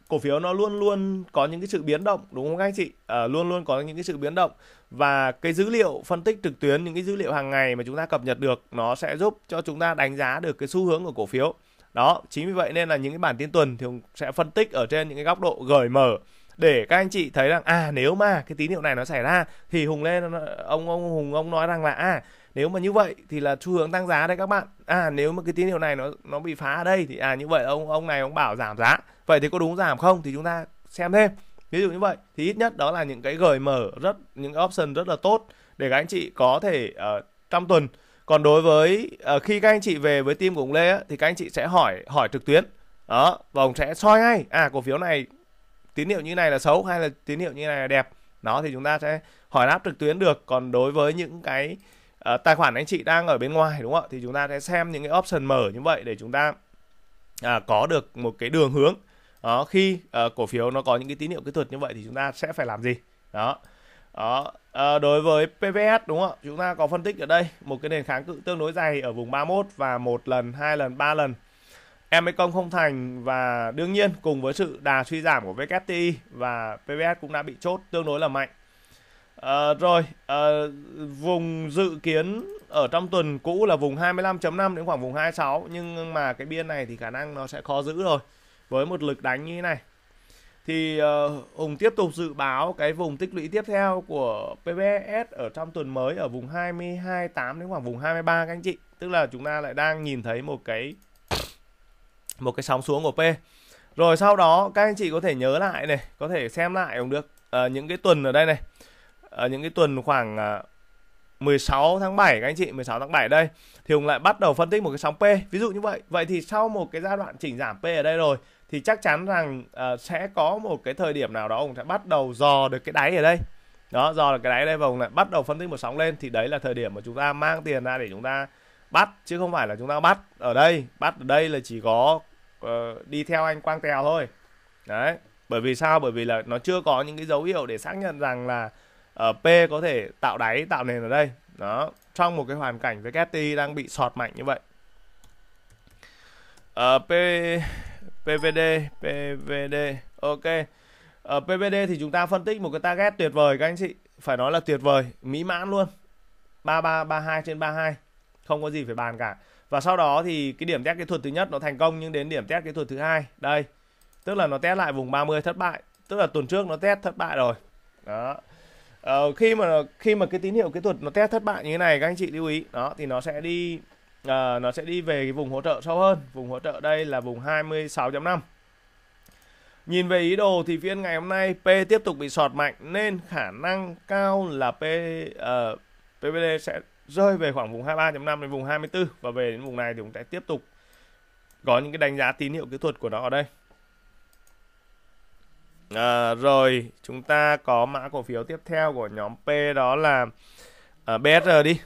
cổ phiếu nó luôn luôn có những cái sự biến động đúng không các anh chị? À, luôn luôn có những cái sự biến động. Và cái dữ liệu phân tích trực tuyến những cái dữ liệu hàng ngày mà chúng ta cập nhật được nó sẽ giúp cho chúng ta đánh giá được cái xu hướng của cổ phiếu. Đó chính vì vậy nên là những cái bản tin tuần thì sẽ phân tích ở trên những cái góc độ gởi mở để các anh chị thấy rằng à nếu mà cái tín hiệu này nó xảy ra thì hùng lên ông ông hùng ông nói rằng là à nếu mà như vậy thì là xu hướng tăng giá đấy các bạn. À nếu mà cái tín hiệu này nó nó bị phá ở đây thì à như vậy ông ông này ông bảo giảm giá. Vậy thì có đúng giảm không thì chúng ta xem thêm. Ví dụ như vậy thì ít nhất đó là những cái gợi mở rất những option rất là tốt để các anh chị có thể uh, trong tuần. Còn đối với uh, khi các anh chị về với team của ông Lê á, thì các anh chị sẽ hỏi hỏi trực tuyến. Đó và ông sẽ soi ngay. À cổ phiếu này tín hiệu như này là xấu hay là tín hiệu như này là đẹp? Đó thì chúng ta sẽ hỏi đáp trực tuyến được. Còn đối với những cái uh, tài khoản anh chị đang ở bên ngoài đúng không ạ? Thì chúng ta sẽ xem những cái option mở như vậy để chúng ta uh, có được một cái đường hướng. Đó khi uh, cổ phiếu nó có những cái tín hiệu kỹ thuật như vậy thì chúng ta sẽ phải làm gì? Đó. Đó à, đối với PVS đúng không ạ? Chúng ta có phân tích ở đây một cái nền kháng cự tương đối dày ở vùng 31 và một lần hai lần ba lần. Em công không thành và đương nhiên cùng với sự đà suy giảm của VKTI và PVS cũng đã bị chốt tương đối là mạnh à, rồi à, vùng dự kiến ở trong tuần cũ là vùng 25.5 đến khoảng vùng 26 nhưng mà cái biên này thì khả năng nó sẽ khó giữ rồi với một lực đánh như thế này thì uh, Hùng tiếp tục dự báo cái vùng tích lũy tiếp theo của pbs ở trong tuần mới ở vùng 22.8 đến khoảng vùng 23 các anh chị. Tức là chúng ta lại đang nhìn thấy một cái một cái sóng xuống của P. Rồi sau đó các anh chị có thể nhớ lại này, có thể xem lại cũng được uh, những cái tuần ở đây này. Ở những cái tuần khoảng à, 16 tháng 7 các anh chị 16 tháng 7 đây thì Hùng lại bắt đầu phân tích một cái sóng P. Ví dụ như vậy. Vậy thì sau một cái giai đoạn chỉnh giảm P ở đây rồi thì chắc chắn rằng uh, sẽ có một cái thời điểm nào đó ông sẽ bắt đầu dò được cái đáy ở đây. Đó dò được cái đáy ở đây và Hùng lại bắt đầu phân tích một sóng lên. Thì đấy là thời điểm mà chúng ta mang tiền ra để chúng ta bắt chứ không phải là chúng ta bắt ở đây. Bắt ở đây là chỉ có uh, đi theo anh quang tèo thôi. Đấy bởi vì sao? Bởi vì là nó chưa có những cái dấu hiệu để xác nhận rằng là uh, P có thể tạo đáy tạo nền ở đây. Đó trong một cái hoàn cảnh với KT đang bị sọt mạnh như vậy. Uh, P PVD PVD ok. Ờ, ở PVD thì chúng ta phân tích một cái target tuyệt vời các anh chị. Phải nói là tuyệt vời mỹ mãn luôn. 33 32 trên 32 không có gì phải bàn cả. Và sau đó thì cái điểm test kỹ thuật thứ nhất nó thành công nhưng đến điểm test kỹ thuật thứ hai đây. Tức là nó test lại vùng 30 thất bại. Tức là tuần trước nó test thất bại rồi. Đó ờ, khi mà khi mà cái tín hiệu kỹ thuật nó test thất bại như thế này các anh chị lưu ý. Đó thì nó sẽ đi uh, nó sẽ đi về cái vùng hỗ trợ sâu hơn. Vùng hỗ trợ đây là vùng 26.5 Nhìn về ý đồ thì phiên ngày hôm nay P tiếp tục bị sọt mạnh nên khả năng cao là P ờ, uh, PVD sẽ rơi về khoảng vùng 23.5 đến vùng 24 và về đến vùng này thì chúng ta tiếp tục có những cái đánh giá tín hiệu kỹ thuật của nó ở đây. À, rồi chúng ta có mã cổ phiếu tiếp theo của nhóm P đó là à, BSR đi.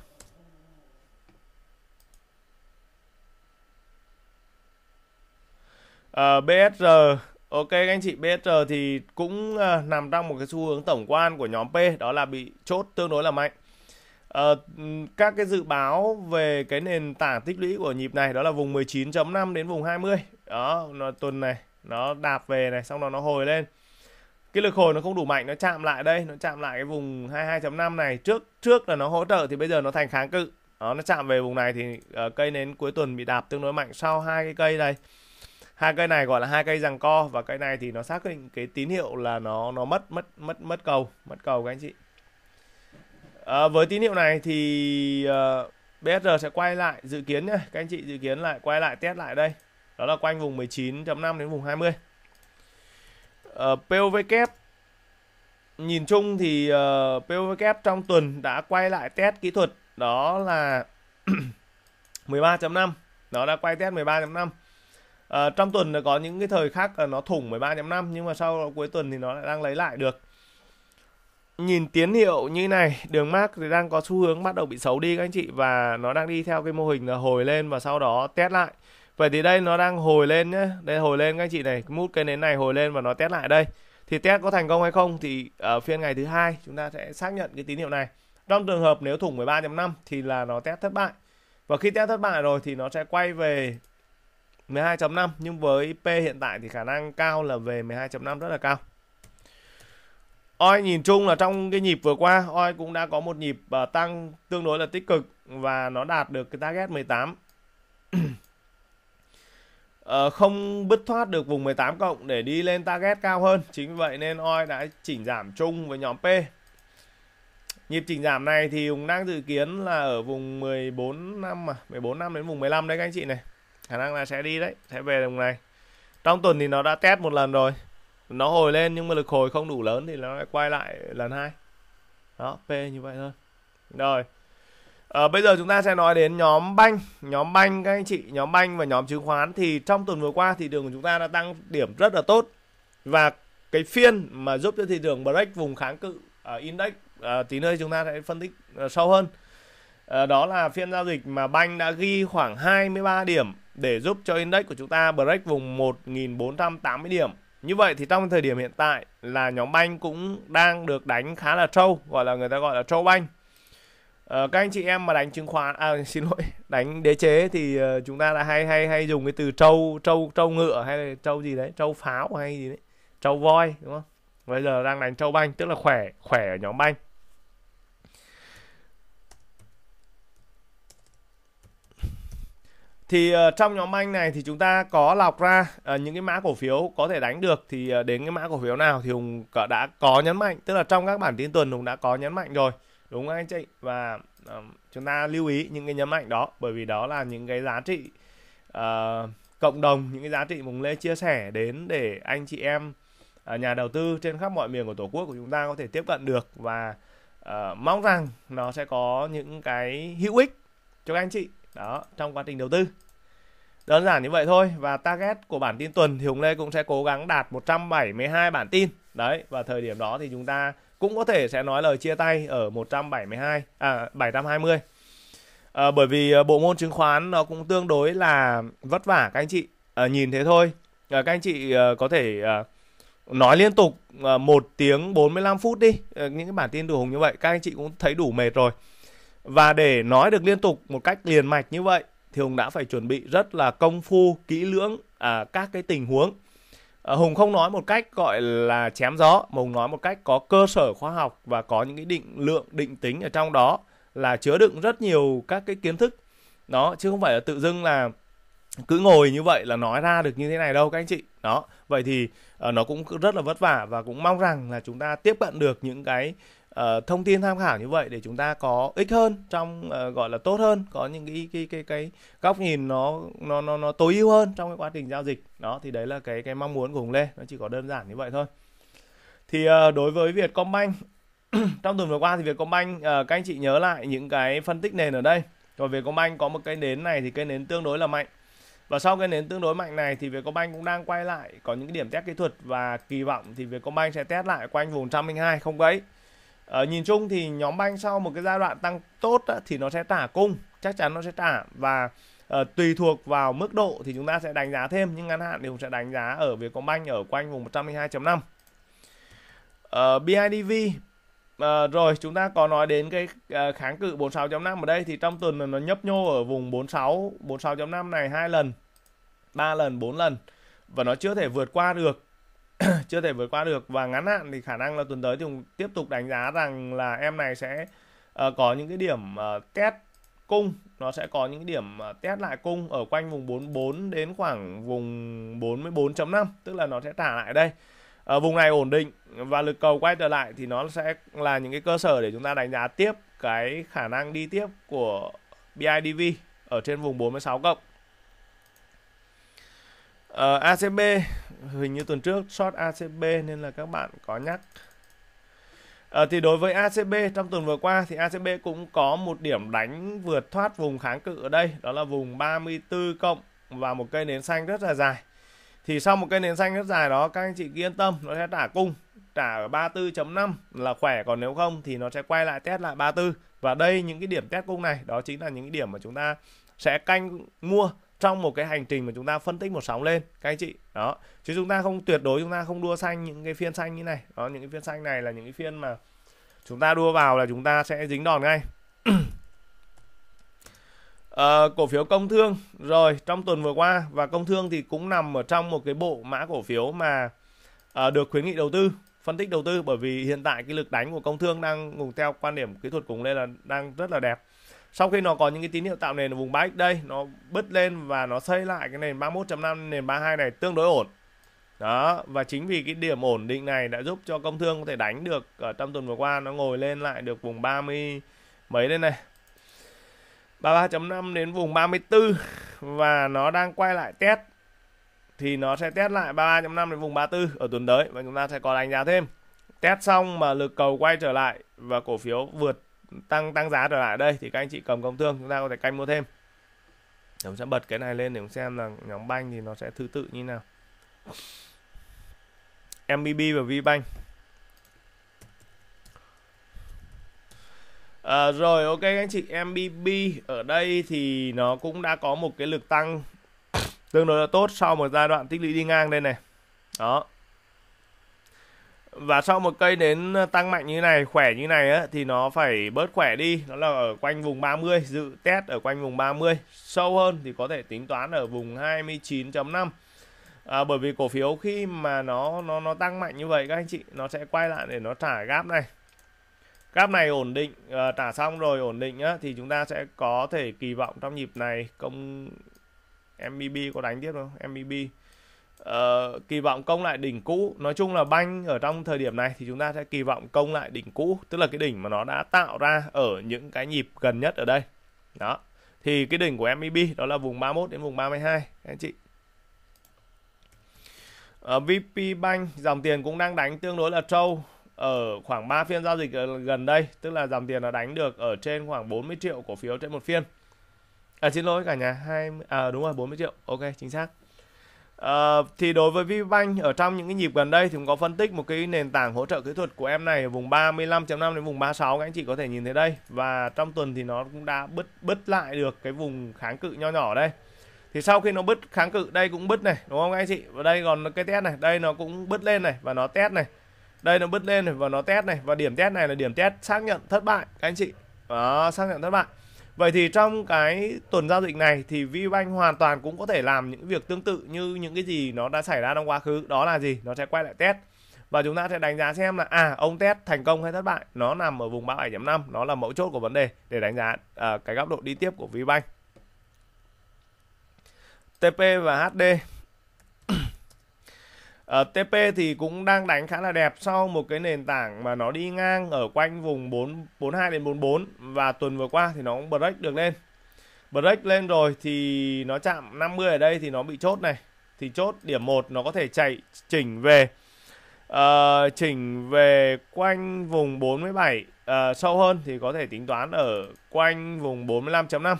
À, BSR Ok các anh chị BSR thì cũng uh, nằm trong một cái xu hướng tổng quan của nhóm P đó là bị chốt tương đối là mạnh. Uh, các cái dự báo về cái nền tảng tích lũy của nhịp này đó là vùng 19.5 đến vùng 20. Đó, nó tuần này nó đạp về này xong rồi nó hồi lên. Cái lực hồi nó không đủ mạnh nó chạm lại đây, nó chạm lại cái vùng 22.5 này. Trước trước là nó hỗ trợ thì bây giờ nó thành kháng cự. Đó nó chạm về vùng này thì uh, cây nến cuối tuần bị đạp tương đối mạnh sau hai cái cây đây. Hai cây này gọi là hai cây rằng co và cây này thì nó xác định cái tín hiệu là nó nó mất mất mất mất cầu mất cầu các anh chị. À, với tín hiệu này thì ờ, uh, BSR sẽ quay lại dự kiến nhé các anh chị dự kiến lại quay lại test lại đây. Đó là quanh vùng 19.5 đến vùng 20 Ờ, uh, POV kép. Nhìn chung thì ờ, uh, POV kép trong tuần đã quay lại test kỹ thuật đó là 13.5 nó đã quay test 13.5 à, ờ, trong tuần có những cái thời khác nó thủng 13.5 nhưng mà sau cuối tuần thì nó lại đang lấy lại được. Nhìn tín hiệu như này đường mark thì đang có xu hướng bắt đầu bị xấu đi các anh chị và nó đang đi theo cái mô hình là hồi lên và sau đó test lại vậy thì đây nó đang hồi lên nhé đây hồi lên các anh chị này. Mút cây nến này hồi lên và nó test lại đây. Thì test có thành công hay không thì ở phiên ngày thứ hai chúng ta sẽ xác nhận cái tín hiệu này. Trong trường hợp nếu thủng 13.5 thì là nó test thất bại. Và khi test thất bại rồi thì nó sẽ quay về 12.5 nhưng với P hiện tại thì khả năng cao là về 12.5 rất là cao. OI nhìn chung là trong cái nhịp vừa qua OI cũng đã có một nhịp uh, tăng tương đối là tích cực và nó đạt được cái target 18 uh, không bứt thoát được vùng 18 cộng để đi lên target cao hơn. Chính vì vậy nên OI đã chỉnh giảm chung với nhóm P. Nhịp chỉnh giảm này thì cũng đang dự kiến là ở vùng 14 năm mà, 14 năm đến vùng 15 đấy các anh chị này. Khả năng là sẽ đi đấy sẽ về đồng này. Trong tuần thì nó đã test một lần rồi. Nó hồi lên nhưng mà lực hồi không đủ lớn thì nó lại quay lại lần hai. Đó p như vậy thôi. Rồi à, bây giờ chúng ta sẽ nói đến nhóm banh nhóm banh các anh chị nhóm banh và nhóm chứng khoán thì trong tuần vừa qua thị trường của chúng ta đã tăng điểm rất là tốt và cái phiên mà giúp cho thị trường break vùng kháng cự uh, index uh, tí nữa chúng ta sẽ phân tích uh, sâu hơn uh, đó là phiên giao dịch mà banh đã ghi khoảng 23 điểm để giúp cho index của chúng ta break vùng 1480 điểm. Như vậy thì trong thời điểm hiện tại là nhóm banh cũng đang được đánh khá là trâu, gọi là người ta gọi là trâu banh. Ờ, các anh chị em mà đánh chứng khoán à xin lỗi, đánh đế chế thì uh, chúng ta đã hay hay hay dùng cái từ trâu trâu trâu ngựa hay là trâu gì đấy, trâu pháo hay gì đấy, trâu voi đúng không? Bây giờ đang đánh trâu banh tức là khỏe khỏe ở nhóm banh. thì uh, trong nhóm banh này thì chúng ta có lọc ra uh, những cái mã cổ phiếu có thể đánh được thì uh, đến cái mã cổ phiếu nào thì hùng đã có nhấn mạnh tức là trong các bản tin tuần hùng đã có nhấn mạnh rồi đúng không anh chị? Và uh, chúng ta lưu ý những cái nhấn mạnh đó bởi vì đó là những cái giá trị uh, cộng đồng những cái giá trị mùng lê chia sẻ đến để anh chị em uh, nhà đầu tư trên khắp mọi miền của tổ quốc của chúng ta có thể tiếp cận được và uh, mong rằng nó sẽ có những cái hữu ích cho các anh chị đó trong quá trình đầu tư. Đơn giản như vậy thôi và target của bản tin tuần thì Hùng Lê cũng sẽ cố gắng đạt 172 bản tin. Đấy và thời điểm đó thì chúng ta cũng có thể sẽ nói lời chia tay ở 172 à 720 à, ờ, bởi vì ờ, bộ môn chứng khoán nó cũng tương đối là vất vả các anh chị. À, nhìn thế thôi. À, các anh chị à, có thể à, nói liên tục à, 1 tiếng 45 phút đi. À, những cái bản tin từ Hùng như vậy các anh chị cũng thấy đủ mệt rồi. Và để nói được liên tục một cách liền mạch như vậy thì Hùng đã phải chuẩn bị rất là công phu, kỹ lưỡng à, các cái tình huống. Ờ, Hùng không nói một cách gọi là chém gió, mà Hùng nói một cách có cơ sở khoa học và có những cái định lượng, định tính ở trong đó là chứa đựng rất nhiều các cái kiến thức. Đó, chứ không phải là tự dưng là cứ ngồi như vậy là nói ra được như thế này đâu các anh chị. Đó, vậy thì uh, nó cũng rất là vất vả và cũng mong rằng là chúng ta tiếp cận được những cái uh, thông tin tham khảo như vậy để chúng ta có ích hơn trong uh, gọi là tốt hơn có những cái cái cái cái góc nhìn nó nó nó nó tối ưu hơn trong cái quá trình giao dịch. Đó thì đấy là cái cái mong muốn của hùng lê nó chỉ có đơn giản như vậy thôi. Thì uh, đối với Vietcombank trong tuần vừa qua thì Vietcombank uh, các anh chị nhớ lại những cái phân tích nền ở đây. Rồi Vietcombank có một cái nến này thì cái nến tương đối là mạnh. Và sau cái nến tương đối mạnh này thì Vietcombank cũng đang quay lại có những cái điểm test kỹ thuật và kỳ vọng thì Vietcombank sẽ test lại quanh vùng 102 không gãy ờ, nhìn chung thì nhóm banh sau một cái giai đoạn tăng tốt á, thì nó sẽ trả cung chắc chắn nó sẽ trả. Và uh, tùy thuộc vào mức độ thì chúng ta sẽ đánh giá thêm nhưng ngắn hạn thì cũng sẽ đánh giá ở Vietcombank ở quanh vùng 102.5 uh, BIDV uh, rồi chúng ta có nói đến cái uh, kháng cự 46.5 ở đây thì trong tuần nó nhấp nhô ở vùng 46 46.5 này hai lần ba lần bốn lần và nó chưa thể vượt qua được. chưa thể vượt qua được. Và ngắn hạn thì khả năng là tuần tới thì tiếp tục đánh giá rằng là em này sẽ uh, có những cái điểm uh, test cung. Nó sẽ có những điểm uh, test lại cung ở quanh vùng 44 đến khoảng vùng 44.5 tức là nó sẽ trả lại đây. Ở vùng này ổn định và lực cầu quay trở lại thì nó sẽ là những cái cơ sở để chúng ta đánh giá tiếp cái khả năng đi tiếp của BIDV ở trên vùng 46 cộng. Ờ, uh, ACB hình như tuần trước short ACB nên là các bạn có nhắc. À, thì đối với ACB trong tuần vừa qua thì ACB cũng có một điểm đánh vượt thoát vùng kháng cự ở đây đó là vùng 34 cộng và một cây nến xanh rất là dài thì sau một cây nến xanh rất dài đó các anh chị yên tâm nó sẽ trả cung trả ở 34.5 là khỏe còn nếu không thì nó sẽ quay lại test lại 34 và đây những cái điểm test cung này đó chính là những cái điểm mà chúng ta sẽ canh mua trong một cái hành trình mà chúng ta phân tích một sóng lên các anh chị. Đó. Chứ chúng ta không tuyệt đối chúng ta không đua xanh những cái phiên xanh như này. Đó những cái phiên xanh này là những cái phiên mà chúng ta đua vào là chúng ta sẽ dính đòn ngay. À, cổ phiếu công thương. Rồi trong tuần vừa qua và công thương thì cũng nằm ở trong một cái bộ mã cổ phiếu mà à, được khuyến nghị đầu tư phân tích đầu tư. Bởi vì hiện tại cái lực đánh của công thương đang cùng theo quan điểm kỹ thuật cùng lên là đang rất là đẹp sau khi nó có những cái tín hiệu tạo nền ở vùng 3x đây, nó bứt lên và nó xây lại cái nền 31.5 nền 32 này tương đối ổn đó, và chính vì cái điểm ổn định này đã giúp cho công thương có thể đánh được ở trong tuần vừa qua, nó ngồi lên lại được vùng 30 mấy đây này 33.5 đến vùng 34 và nó đang quay lại test, thì nó sẽ test lại 33.5 đến vùng 34 ở tuần tới và chúng ta sẽ có đánh giá thêm. Test xong mà lực cầu quay trở lại và cổ phiếu vượt tăng tăng giá trở lại đây thì các anh chị cầm công thương chúng ta có thể canh mua thêm. Chúng sẽ bật cái này lên để xem là nhóm banh thì nó sẽ thứ tự như nào. MBB và VBank À, rồi ok các anh chị MBB ở đây thì nó cũng đã có một cái lực tăng tương đối là tốt sau một giai đoạn tích lũy đi ngang đây này đó và sau một cây đến ờ, tăng mạnh như này khỏe như này á, thì nó phải bớt khỏe đi. Nó là ở quanh vùng 30 dự test ở quanh vùng 30 sâu hơn thì có thể tính toán ở vùng 29.5 à, bởi vì cổ phiếu khi mà nó nó nó tăng mạnh như vậy các anh chị nó sẽ quay lại để nó trả gap này. Gap này ổn định à, trả xong rồi ổn định á thì chúng ta sẽ có thể kỳ vọng trong nhịp này. Công MBB có đánh tiếp không? MBB uh, kỳ vọng công lại đỉnh cũ. Nói chung là banh ở trong thời điểm này thì chúng ta sẽ kỳ vọng công lại đỉnh cũ, tức là cái đỉnh mà nó đã tạo ra ở những cái nhịp gần nhất ở đây. Đó. Thì cái đỉnh của MEB đó là vùng 31 đến vùng 32 anh chị. Ờ, ở VP Bank dòng tiền cũng đang đánh tương đối là trâu ở khoảng 3 phiên giao dịch gần đây tức là dòng tiền nó đánh được ở trên khoảng 40 triệu cổ phiếu trên một phiên à xin lỗi cả nhà hai à đúng rồi 40 triệu ok chính xác à, thì đối với VPBank ở trong những cái nhịp gần đây thì cũng có phân tích một cái nền tảng hỗ trợ kỹ thuật của em này ở vùng 35.5 đến vùng 36 các anh chị có thể nhìn thấy đây. Và trong tuần thì nó cũng đã bứt bứt lại được cái vùng kháng cự nho nhỏ đây. Thì sau khi nó bứt kháng cự đây cũng bứt này đúng không các anh chị? Và đây còn cái test này đây nó cũng bứt lên này và nó test này. Đây nó bứt lên này và nó test này. Và điểm test này là điểm test xác nhận thất bại các anh chị. Đó xác nhận thất bại vậy thì trong cái tuần giao dịch này thì VBank hoàn toàn cũng có thể làm những việc tương tự như những cái gì nó đã xảy ra trong quá khứ. Đó là gì? Nó sẽ quay lại test. Và chúng ta sẽ đánh giá xem là à ông test thành công hay thất bại. Nó nằm ở vùng 37.5 nó là mẫu chốt của vấn đề để đánh giá uh, cái góc độ đi tiếp của VBank. TP và HD Ờ, uh, TP thì cũng đang đánh khá là đẹp sau một cái nền tảng mà nó đi ngang ở quanh vùng 4 42 đến 44 và tuần vừa qua thì nó cũng break được lên. Break lên rồi thì nó chạm 50 ở đây thì nó bị chốt này. Thì chốt điểm 1 nó có thể chạy chỉnh về uh, chỉnh về quanh vùng 47 uh, ờ, sâu hơn thì có thể tính toán ở quanh vùng 45.5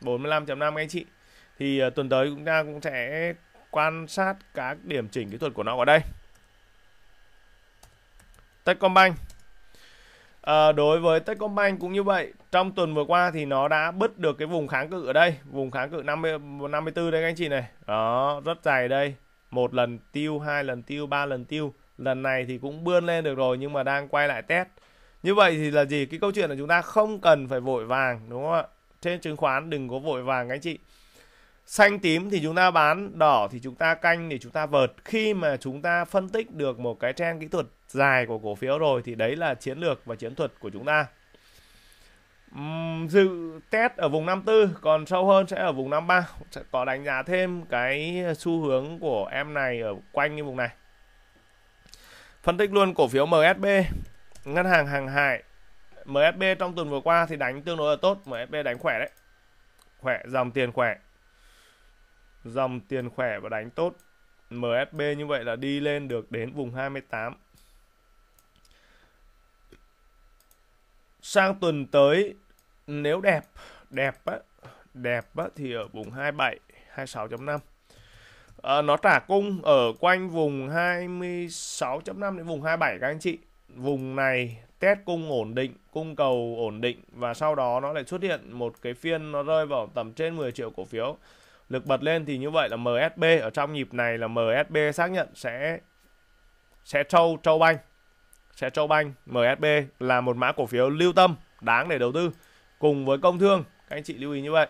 45.5 anh chị thì uh, tuần tới chúng ta cũng sẽ quan sát các điểm chỉnh kỹ thuật của nó ở đây. Techcombank. À, đối với Techcombank cũng như vậy trong tuần vừa qua thì nó đã bứt được cái vùng kháng cự ở đây vùng kháng cự 50 54 đây các anh chị này. Đó rất dài đây. Một lần tiêu hai lần tiêu ba lần tiêu. Lần này thì cũng bươn lên được rồi nhưng mà đang quay lại test. Như vậy thì là gì? Cái câu chuyện là chúng ta không cần phải vội vàng đúng không ạ? Trên chứng khoán đừng có vội vàng các anh chị xanh tím thì chúng ta bán đỏ thì chúng ta canh để chúng ta vợt. Khi mà chúng ta phân tích được một cái trend kỹ thuật dài của cổ phiếu rồi thì đấy là chiến lược và chiến thuật của chúng ta. Uhm, dự test ở vùng 54 còn sâu hơn sẽ ở vùng 53 sẽ có đánh giá thêm cái xu hướng của em này ở quanh cái vùng này. Phân tích luôn cổ phiếu MSB ngân hàng hàng hải MSB trong tuần vừa qua thì đánh tương đối là tốt. MSB đánh khỏe đấy. Khỏe dòng tiền khỏe dòng tiền khỏe và đánh tốt. MSB như vậy là đi lên được đến vùng 28 sang tuần tới nếu đẹp đẹp á đẹp á thì ở vùng 27 26.5 à, nó trả cung ở quanh vùng 26.5 đến vùng 27 các anh chị. Vùng này test cung ổn định cung cầu ổn định và sau đó nó lại xuất hiện một cái phiên nó rơi vào tầm trên 10 triệu cổ phiếu lực bật lên thì như vậy là MSB ở trong nhịp này là MSB xác nhận sẽ sẽ trâu trâu banh. Sẽ trâu banh. MSB là một mã cổ phiếu lưu tâm đáng để đầu tư. Cùng với công thương các anh chị lưu ý như vậy.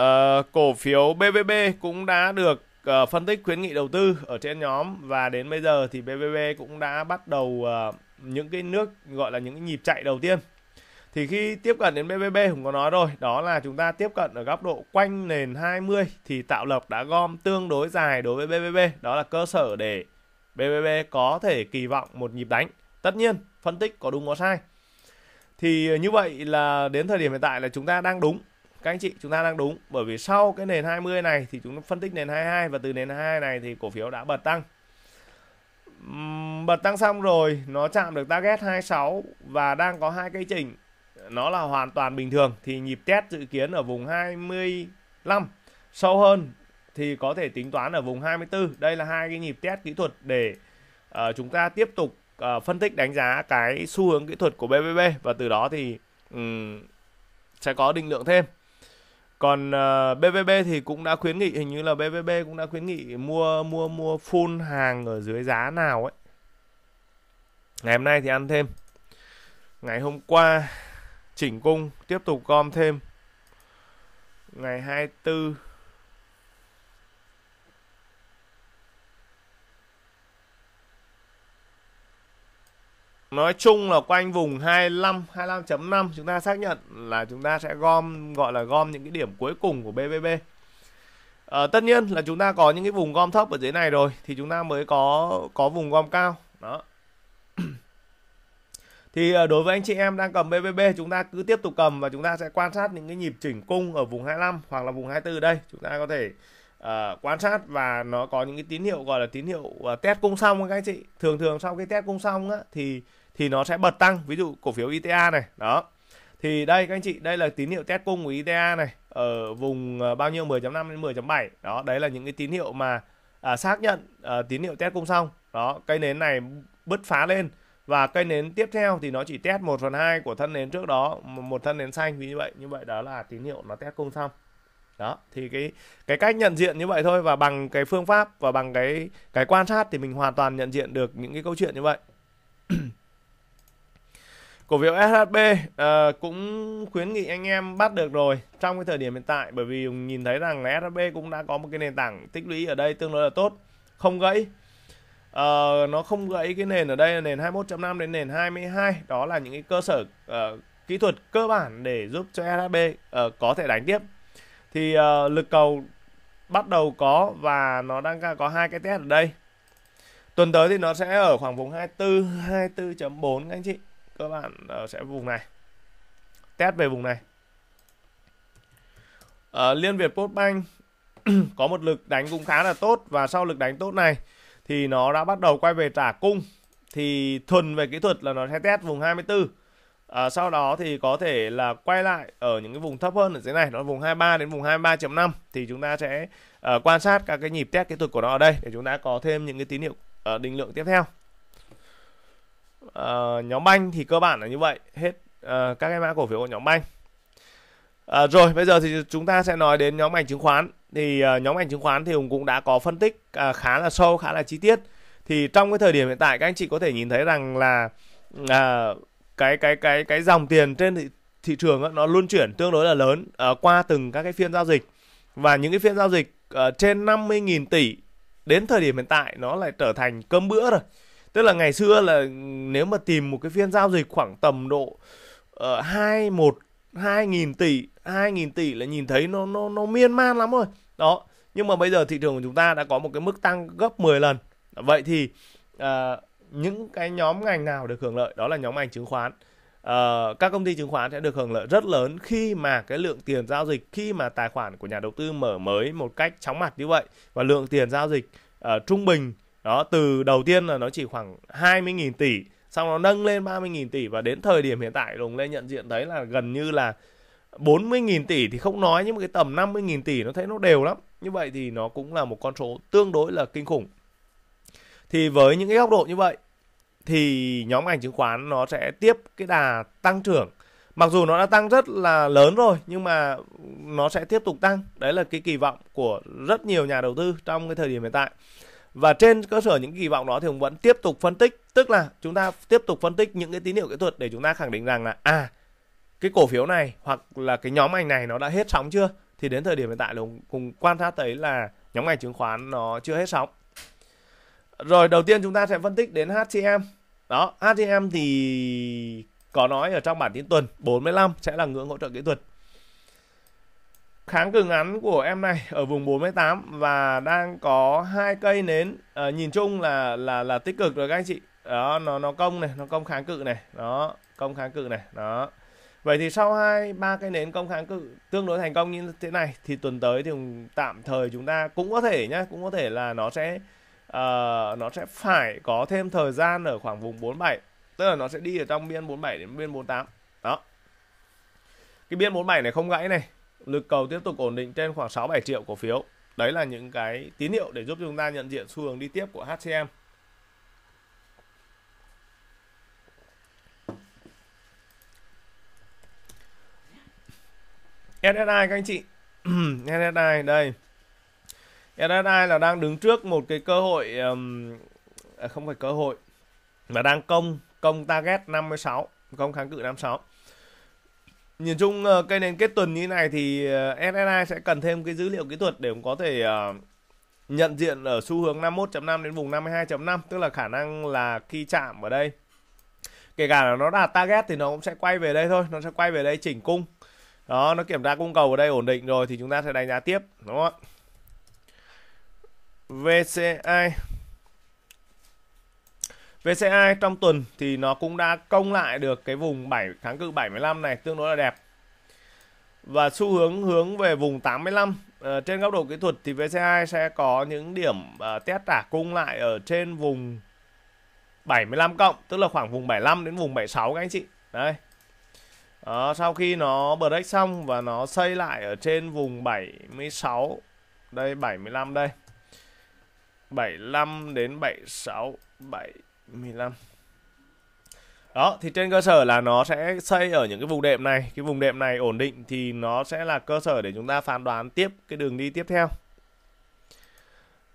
Uh, cổ phiếu BBB cũng đã được uh, phân tích khuyến nghị đầu tư ở trên nhóm. Và đến bây giờ thì BBB cũng đã bắt đầu uh, những cái nước gọi là những cái nhịp chạy đầu tiên thì khi tiếp cận đến BBB cũng có nói rồi, đó là chúng ta tiếp cận ở góc độ quanh nền 20 thì tạo lập đã gom tương đối dài đối với BBB đó là cơ sở để BBB có thể kỳ vọng một nhịp đánh. Tất nhiên, phân tích có đúng có sai. Thì như vậy là đến thời điểm hiện tại là chúng ta đang đúng. Các anh chị, chúng ta đang đúng. Bởi vì sau cái nền 20 này thì chúng ta phân tích nền 22 và từ nền 22 này thì cổ phiếu đã bật tăng. Bật tăng xong rồi, nó chạm được target 26 và đang có hai cây chỉnh nó là hoàn toàn bình thường thì nhịp test dự kiến ở vùng 25 sâu hơn thì có thể tính toán ở vùng 24 đây là hai cái nhịp test kỹ thuật để uh, chúng ta tiếp tục uh, phân tích đánh giá cái xu hướng kỹ thuật của BBB và từ đó thì um, sẽ có định lượng thêm. Còn ờ, uh, BBB thì cũng đã khuyến nghị hình như là BBB cũng đã khuyến nghị mua mua mua full hàng ở dưới giá nào ấy. Ngày hôm nay thì ăn thêm. Ngày hôm qua chỉnh cung tiếp tục gom thêm ngày 24 Nói chung là quanh vùng 25 25.5 chúng ta xác nhận là chúng ta sẽ gom gọi là gom những cái điểm cuối cùng của BBB. À, ờ, tất nhiên là chúng ta có những cái vùng gom thấp ở dưới này rồi thì chúng ta mới có có vùng gom cao. Đó thì ờ, đối với anh chị em đang cầm BBB chúng ta cứ tiếp tục cầm và chúng ta sẽ quan sát những cái nhịp chỉnh cung ở vùng 25 hoặc là vùng 24 đây. Chúng ta có thể uh, quan sát và nó có những cái tín hiệu gọi là tín hiệu uh, test cung xong các anh chị. Thường thường sau cái test cung xong á, thì thì nó sẽ bật tăng. Ví dụ cổ phiếu ITA này đó. Thì đây các anh chị đây là tín hiệu test cung của ITA này ở vùng uh, bao nhiêu? 10.5 đến 10.7 đó đấy là những cái tín hiệu mà uh, xác nhận uh, tín hiệu test cung xong đó cây nến này bứt phá lên và cây nến tiếp theo thì nó chỉ test 1 phần 2 của thân nến trước đó một thân nến xanh vì như vậy như vậy đó là tín hiệu nó test công xong. Đó thì cái cái cách nhận diện như vậy thôi và bằng cái phương pháp và bằng cái cái quan sát thì mình hoàn toàn nhận diện được những cái câu chuyện như vậy. Cổ phiếu SHB uh, ờ, cũng khuyến nghị anh em bắt được rồi trong cái thời điểm hiện tại bởi vì nhìn thấy rằng là SHB cũng đã có một cái nền tảng tích lũy ở đây tương đối là tốt không gãy uh, nó không gãy cái nền ở đây là nền 21.5 đến nền 22 đó là những cái cơ sở uh, kỹ thuật cơ bản để giúp cho SHB uh, ờ, có thể đánh tiếp. Thì uh, lực cầu bắt đầu có và nó đang có hai cái test ở đây. Tuần tới thì nó sẽ ở khoảng vùng 24 24.4 các anh chị. Cơ bản uh, sẽ vùng này. Test về vùng này. Uh, Liên Việt Postbank có một lực đánh cũng khá là tốt và sau lực đánh tốt này thì nó đã bắt đầu quay về trả cung. Thì thuần về kỹ thuật là nó sẽ test vùng 24 à, sau đó thì có thể là quay lại ở những cái vùng thấp hơn ở dưới này nó vùng 23 đến vùng 23.5 thì chúng ta sẽ uh, quan sát các cái nhịp test kỹ thuật của nó ở đây để chúng ta có thêm những cái tín hiệu uh, định lượng tiếp theo. Uh, nhóm banh thì cơ bản là như vậy. Hết uh, các cái mã cổ phiếu của nhóm banh. Uh, rồi bây giờ thì chúng ta sẽ nói đến nhóm ngành chứng khoán thì uh, nhóm ngành chứng khoán thì hùng cũng đã có phân tích uh, khá là sâu khá là chi tiết. Thì trong cái thời điểm hiện tại các anh chị có thể nhìn thấy rằng là uh, cái cái cái cái dòng tiền trên thị, thị trường đó, nó luân chuyển tương đối là lớn uh, qua từng các cái phiên giao dịch. Và những cái phiên giao dịch uh, trên 50.000 tỷ đến thời điểm hiện tại nó lại trở thành cơm bữa rồi. Tức là ngày xưa là nếu mà tìm một cái phiên giao dịch khoảng tầm độ ờ, hai một hai nghìn tỷ hai nghìn tỷ là nhìn thấy nó nó nó miên man lắm rồi đó nhưng mà bây giờ thị trường của chúng ta đã có một cái mức tăng gấp 10 lần. Vậy thì uh, những cái nhóm ngành nào được hưởng lợi? Đó là nhóm ngành chứng khoán. Uh, các công ty chứng khoán sẽ được hưởng lợi rất lớn khi mà cái lượng tiền giao dịch khi mà tài khoản của nhà đầu tư mở mới một cách chóng mặt như vậy. Và lượng tiền giao dịch uh, trung bình đó từ đầu tiên là nó chỉ khoảng 20.000 tỷ xong nó nâng lên 30.000 tỷ. Và đến thời điểm hiện tại đồng lên nhận diện thấy là gần như là 40.000 tỷ thì không nói, nhưng mà cái tầm 50.000 tỷ nó thấy nó đều lắm. Như vậy thì nó cũng là một con số tương đối là kinh khủng. Thì với những cái góc độ như vậy, thì nhóm ngành chứng khoán nó sẽ tiếp cái đà tăng trưởng. Mặc dù nó đã tăng rất là lớn rồi, nhưng mà nó sẽ tiếp tục tăng. Đấy là cái kỳ vọng của rất nhiều nhà đầu tư trong cái thời điểm hiện tại. Và trên cơ sở những kỳ vọng đó thì cũng vẫn tiếp tục phân tích. Tức là chúng ta tiếp tục phân tích những cái tín hiệu kỹ thuật để chúng ta khẳng định rằng là à cái cổ phiếu này hoặc là cái nhóm ngành này nó đã hết sóng chưa? Thì đến thời điểm hiện tại là cùng quan sát thấy là nhóm ngành chứng khoán nó chưa hết sóng. Rồi đầu tiên chúng ta sẽ phân tích đến HCM đó HCM thì có nói ở trong bản tin tuần 45 sẽ là ngưỡng hỗ trợ kỹ thuật. Kháng cự ngắn của em này ở vùng 48 và đang có hai cây nến à, nhìn chung là là là tích cực rồi các anh chị. Đó nó nó công này nó công kháng cự này. Đó công kháng cự này. Đó vậy thì sau hai ba cái nến công kháng cự tương đối thành công như thế này thì tuần tới thì tạm thời chúng ta cũng có thể nhá cũng có thể là nó sẽ uh, nó sẽ phải có thêm thời gian ở khoảng vùng 47 tức là nó sẽ đi ở trong biên 47 đến biên 48 đó cái biên 47 này không gãy này lực cầu tiếp tục ổn định trên khoảng 6 7 triệu cổ phiếu. Đấy là những cái tín hiệu để giúp chúng ta nhận diện xu hướng đi tiếp của HCM. SSI các anh chị. SSI đây. SSI là đang đứng trước một cái cơ hội um, không phải cơ hội mà đang công công target 56, công kháng cự 56 nhìn chung ờ, cây nền kết tuần như này thì ờ, SSI sẽ cần thêm cái dữ liệu kỹ thuật để có thể uh, nhận diện ở xu hướng 51.5 đến vùng 52.5 tức là khả năng là khi chạm ở đây kể cả là nó đạt target thì nó cũng sẽ quay về đây thôi nó sẽ quay về đây chỉnh cung đó nó kiểm tra cung cầu ở đây ổn định rồi thì chúng ta sẽ đánh giá tiếp đúng không ạ VCI VCI trong tuần thì nó cũng đã công lại được cái vùng 7 kháng cự 75 này tương đối là đẹp. Và xu hướng hướng về vùng 85 uh, ờ, trên góc độ kỹ thuật thì VCI sẽ có những điểm uh, test trả cung lại ở trên vùng 75 cộng, tức là khoảng vùng 75 đến vùng 76 các anh chị. Đây. Đó, sau khi nó break xong và nó xây lại ở trên vùng 76 đây 75 đây. 75 đến 76 75 đó thì trên cơ sở là nó sẽ xây ở những cái vùng đệm này. Cái vùng đệm này ổn định thì nó sẽ là cơ sở để chúng ta phán đoán tiếp cái đường đi tiếp theo.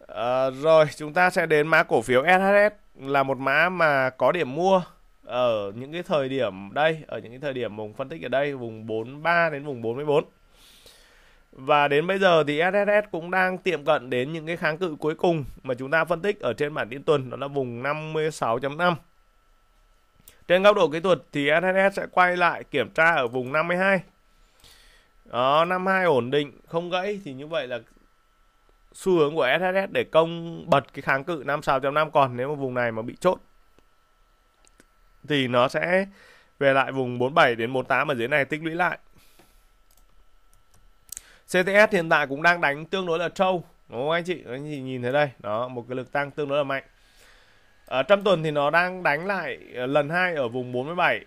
À, rồi chúng ta sẽ đến mã cổ phiếu SHS là một mã mà có điểm mua ở những cái thời điểm đây ở những cái thời điểm vùng phân tích ở đây vùng 43 đến vùng 44 và đến bây giờ thì SSS cũng đang tiệm cận đến những cái kháng cự cuối cùng mà chúng ta phân tích ở trên bản tin tuần đó là vùng 56.5. Trên góc độ kỹ thuật thì SSS sẽ quay lại kiểm tra ở vùng 52. Đó, 52 ổn định, không gãy thì như vậy là xu hướng của SSS để công bật cái kháng cự 56.5 còn nếu mà vùng này mà bị chốt thì nó sẽ về lại vùng 47 đến 48 ở dưới này, tích lũy lại. CTS hiện tại cũng đang đánh tương đối là trâu, đúng không anh chị? Anh chị nhìn thấy đây, đó, một cái lực tăng tương đối là mạnh. Ở trong tuần thì nó đang đánh lại ờ, lần hai ở vùng 47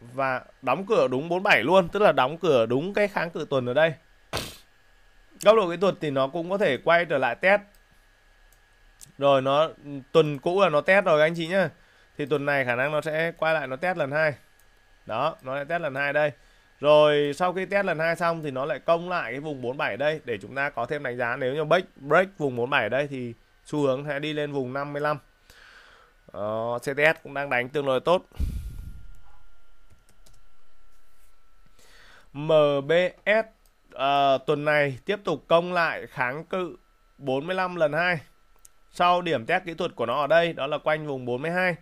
và đóng cửa đúng 47 luôn, tức là đóng cửa đúng cái kháng cự tuần ở đây. Góc độ kỹ thuật thì nó cũng có thể quay trở lại test. Rồi nó, tuần cũ là nó test rồi anh chị nhá thì tuần này khả năng nó sẽ quay lại nó test lần hai. Đó nó lại test lần hai đây. Rồi sau khi test lần hai xong thì nó lại công lại cái vùng 47 đây để chúng ta có thêm đánh giá. Nếu như break break vùng 47 ở đây thì xu hướng sẽ đi lên vùng 55 ờ, CTS cũng đang đánh tương đối tốt. MBS à, ờ, tuần này tiếp tục công lại kháng cự 45 lần 2 sau điểm test kỹ thuật của nó ở đây đó là quanh vùng 42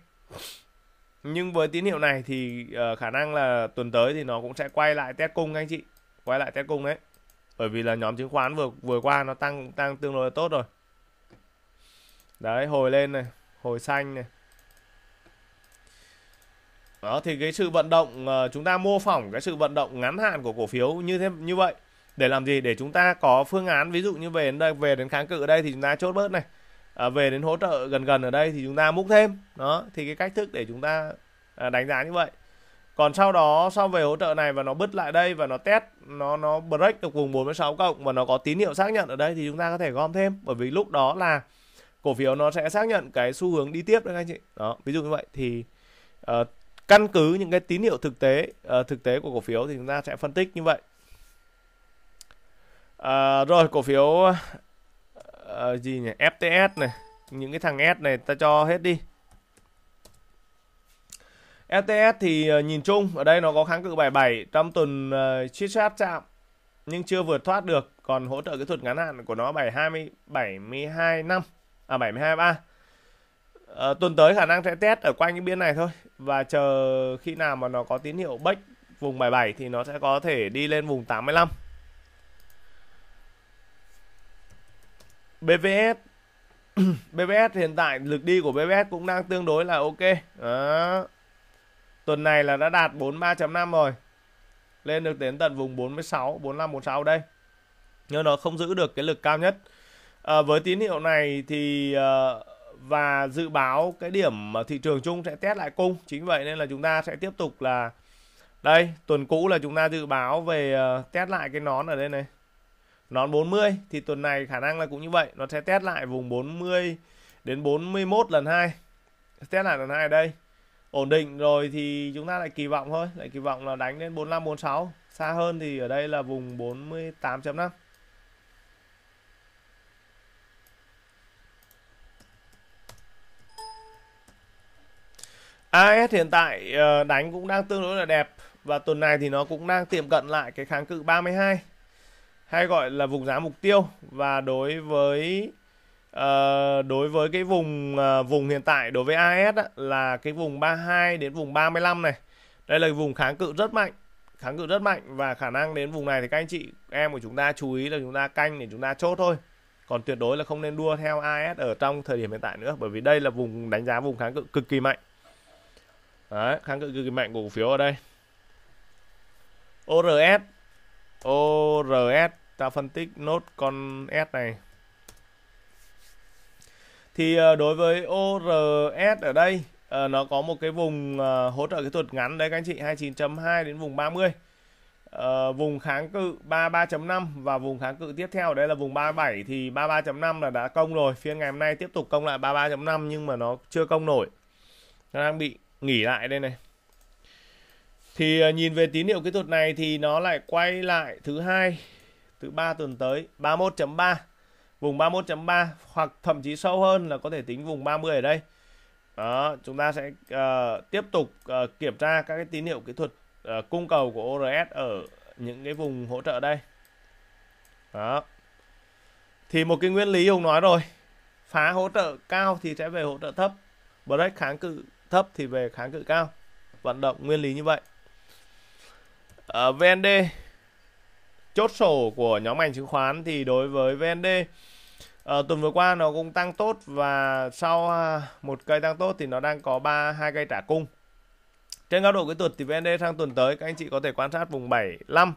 nhưng với tín hiệu này thì uh, khả năng là tuần tới thì nó cũng sẽ quay lại test cung anh chị. Quay lại test cung đấy. Bởi vì là nhóm chứng khoán vừa vừa qua nó tăng tăng tương đối tốt rồi. Đấy hồi lên này hồi xanh này. Đó thì cái sự vận động uh, chúng ta mô phỏng cái sự vận động ngắn hạn của cổ phiếu như thế như vậy để làm gì? Để chúng ta có phương án ví dụ như về đến đây về đến kháng cự ở đây thì chúng ta chốt bớt này à, về đến hỗ trợ gần gần ở đây thì chúng ta múc thêm. Đó thì cái cách thức để chúng ta à, đánh giá như vậy. Còn sau đó sau về hỗ trợ này và nó bứt lại đây và nó test nó nó break được vùng 46 cộng và nó có tín hiệu xác nhận ở đây thì chúng ta có thể gom thêm. Bởi vì lúc đó là cổ phiếu nó sẽ xác nhận cái xu hướng đi tiếp đấy anh chị. Đó ví dụ như vậy thì uh, căn cứ những cái tín hiệu thực tế uh, thực tế của cổ phiếu thì chúng ta sẽ phân tích như vậy. Uh, rồi cổ phiếu uh, gì nhỉ? FTS này. Những cái thằng S này ta cho hết đi. FTS thì uh, nhìn chung ở đây nó có kháng cự 77 trong tuần ờ, uh, chít sát chạm. Nhưng chưa vượt thoát được còn hỗ trợ kỹ thuật ngắn hạn của nó 720 72 năm à 72 3 à, tuần tới khả năng sẽ test ở quanh cái biên này thôi. Và chờ khi nào mà nó có tín hiệu bách vùng 77 thì nó sẽ có thể đi lên vùng 85 BVS BVS hiện tại lực đi của BVS cũng đang tương đối là ok. Đó. tuần này là đã đạt 43.5 rồi. Lên được đến tận vùng 46 45 46 đây. Nhưng nó không giữ được cái lực cao nhất. À, với tín hiệu này thì à, và dự báo cái điểm mà thị trường chung sẽ test lại cung. Chính vậy nên là chúng ta sẽ tiếp tục là đây tuần cũ là chúng ta dự báo về uh, test lại cái nón ở đây này nón 40 thì tuần này khả năng là cũng như vậy. Nó sẽ test lại vùng 40 đến 41 lần hai. Test lại lần hai ở đây. Ổn định rồi thì chúng ta lại kỳ vọng thôi. Lại kỳ vọng là đánh đến 45 46 xa hơn thì ở đây là vùng 48.5 AS hiện tại ờ, đánh cũng đang tương đối là đẹp. Và tuần này thì nó cũng đang tiệm cận lại cái kháng cự 32 hay gọi là vùng giá mục tiêu. Và đối với uh, đối với cái vùng uh, vùng hiện tại đối với AS á, là cái vùng 32 đến vùng 35 này. Đây là vùng kháng cự rất mạnh kháng cự rất mạnh. Và khả năng đến vùng này thì các anh chị em của chúng ta chú ý là chúng ta canh để chúng ta chốt thôi. Còn tuyệt đối là không nên đua theo AS ở trong thời điểm hiện tại nữa bởi vì đây là vùng đánh giá vùng kháng cự cực kỳ mạnh. Đấy, kháng cự cực kỳ mạnh của cổ phiếu ở đây. ORS ORS ta phân tích nốt con S này. Thì ờ, đối với ORS ở đây ờ, nó có một cái vùng ờ, hỗ trợ kỹ thuật ngắn đấy các anh chị 29.2 đến vùng 30 uh, vùng kháng cự 33.5 và vùng kháng cự tiếp theo đấy là vùng 37 thì 33.5 là đã công rồi. Phiên ngày hôm nay tiếp tục công lại 33.5 nhưng mà nó chưa công nổi. Nó đang bị nghỉ lại đây này. Thì uh, nhìn về tín hiệu kỹ thuật này thì nó lại quay lại thứ hai thứ ba tuần tới 31.3 vùng 31.3 hoặc thậm chí sâu hơn là có thể tính vùng 30 ở đây. Đó chúng ta sẽ uh, tiếp tục uh, kiểm tra các cái tín hiệu kỹ thuật uh, cung cầu của ORS ở những cái vùng hỗ trợ đây. Đó. Thì một cái nguyên lý Hùng nói rồi phá hỗ trợ cao thì sẽ về hỗ trợ thấp break kháng cự thấp thì về kháng cự cao. Vận động nguyên lý như vậy. Uh, VND chốt sổ của nhóm ngành chứng khoán thì đối với VND uh, ờ, tuần vừa qua nó cũng tăng tốt và sau uh, một cây tăng tốt thì nó đang có ba hai cây trả cung. Trên góc độ kỹ thuật thì VND sang tuần tới các anh chị có thể quan sát vùng 75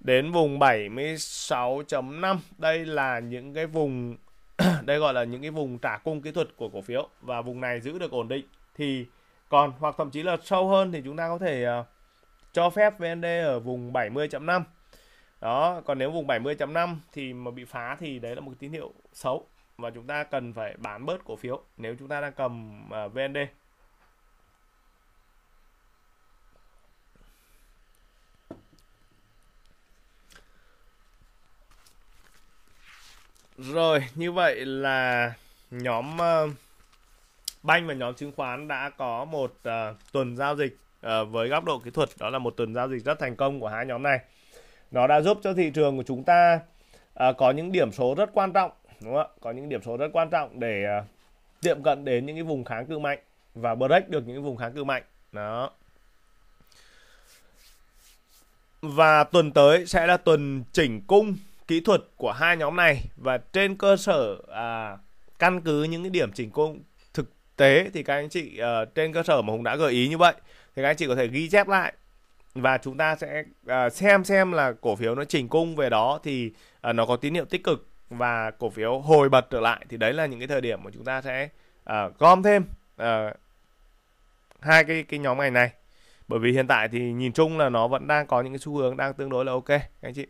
đến vùng 76.5 đây là những cái vùng đây gọi là những cái vùng trả cung kỹ thuật của cổ phiếu và vùng này giữ được ổn định. Thì còn hoặc thậm chí là sâu hơn thì chúng ta có thể uh, cho phép VND ở vùng 70.5 đó còn nếu vùng 70.5 thì mà bị phá thì đấy là một tín hiệu xấu. Và chúng ta cần phải bán bớt cổ phiếu nếu chúng ta đang cầm à, uh, VND Rồi, như vậy là nhóm uh, banh và nhóm chứng khoán đã có một uh, tuần giao dịch uh, với góc độ kỹ thuật. Đó là một tuần giao dịch rất thành công của hai nhóm này. Nó đã giúp cho thị trường của chúng ta à, có những điểm số rất quan trọng, đúng không ạ? Có những điểm số rất quan trọng để à, tiệm cận đến những cái vùng kháng cự mạnh và break được những vùng kháng cự mạnh. Đó. Và tuần tới sẽ là tuần chỉnh cung kỹ thuật của hai nhóm này và trên cơ sở à, căn cứ những cái điểm chỉnh cung thực tế thì các anh chị uh, trên cơ sở mà Hùng đã gợi ý như vậy thì các anh chị có thể ghi chép lại và chúng ta sẽ uh, xem xem là cổ phiếu nó chỉnh cung về đó thì uh, nó có tín hiệu tích cực. Và cổ phiếu hồi bật trở lại thì đấy là những cái thời điểm mà chúng ta sẽ uh, gom thêm uh, hai cái cái nhóm ngành này. Bởi vì hiện tại thì nhìn chung là nó vẫn đang có những cái xu hướng đang tương đối là ok các anh chị.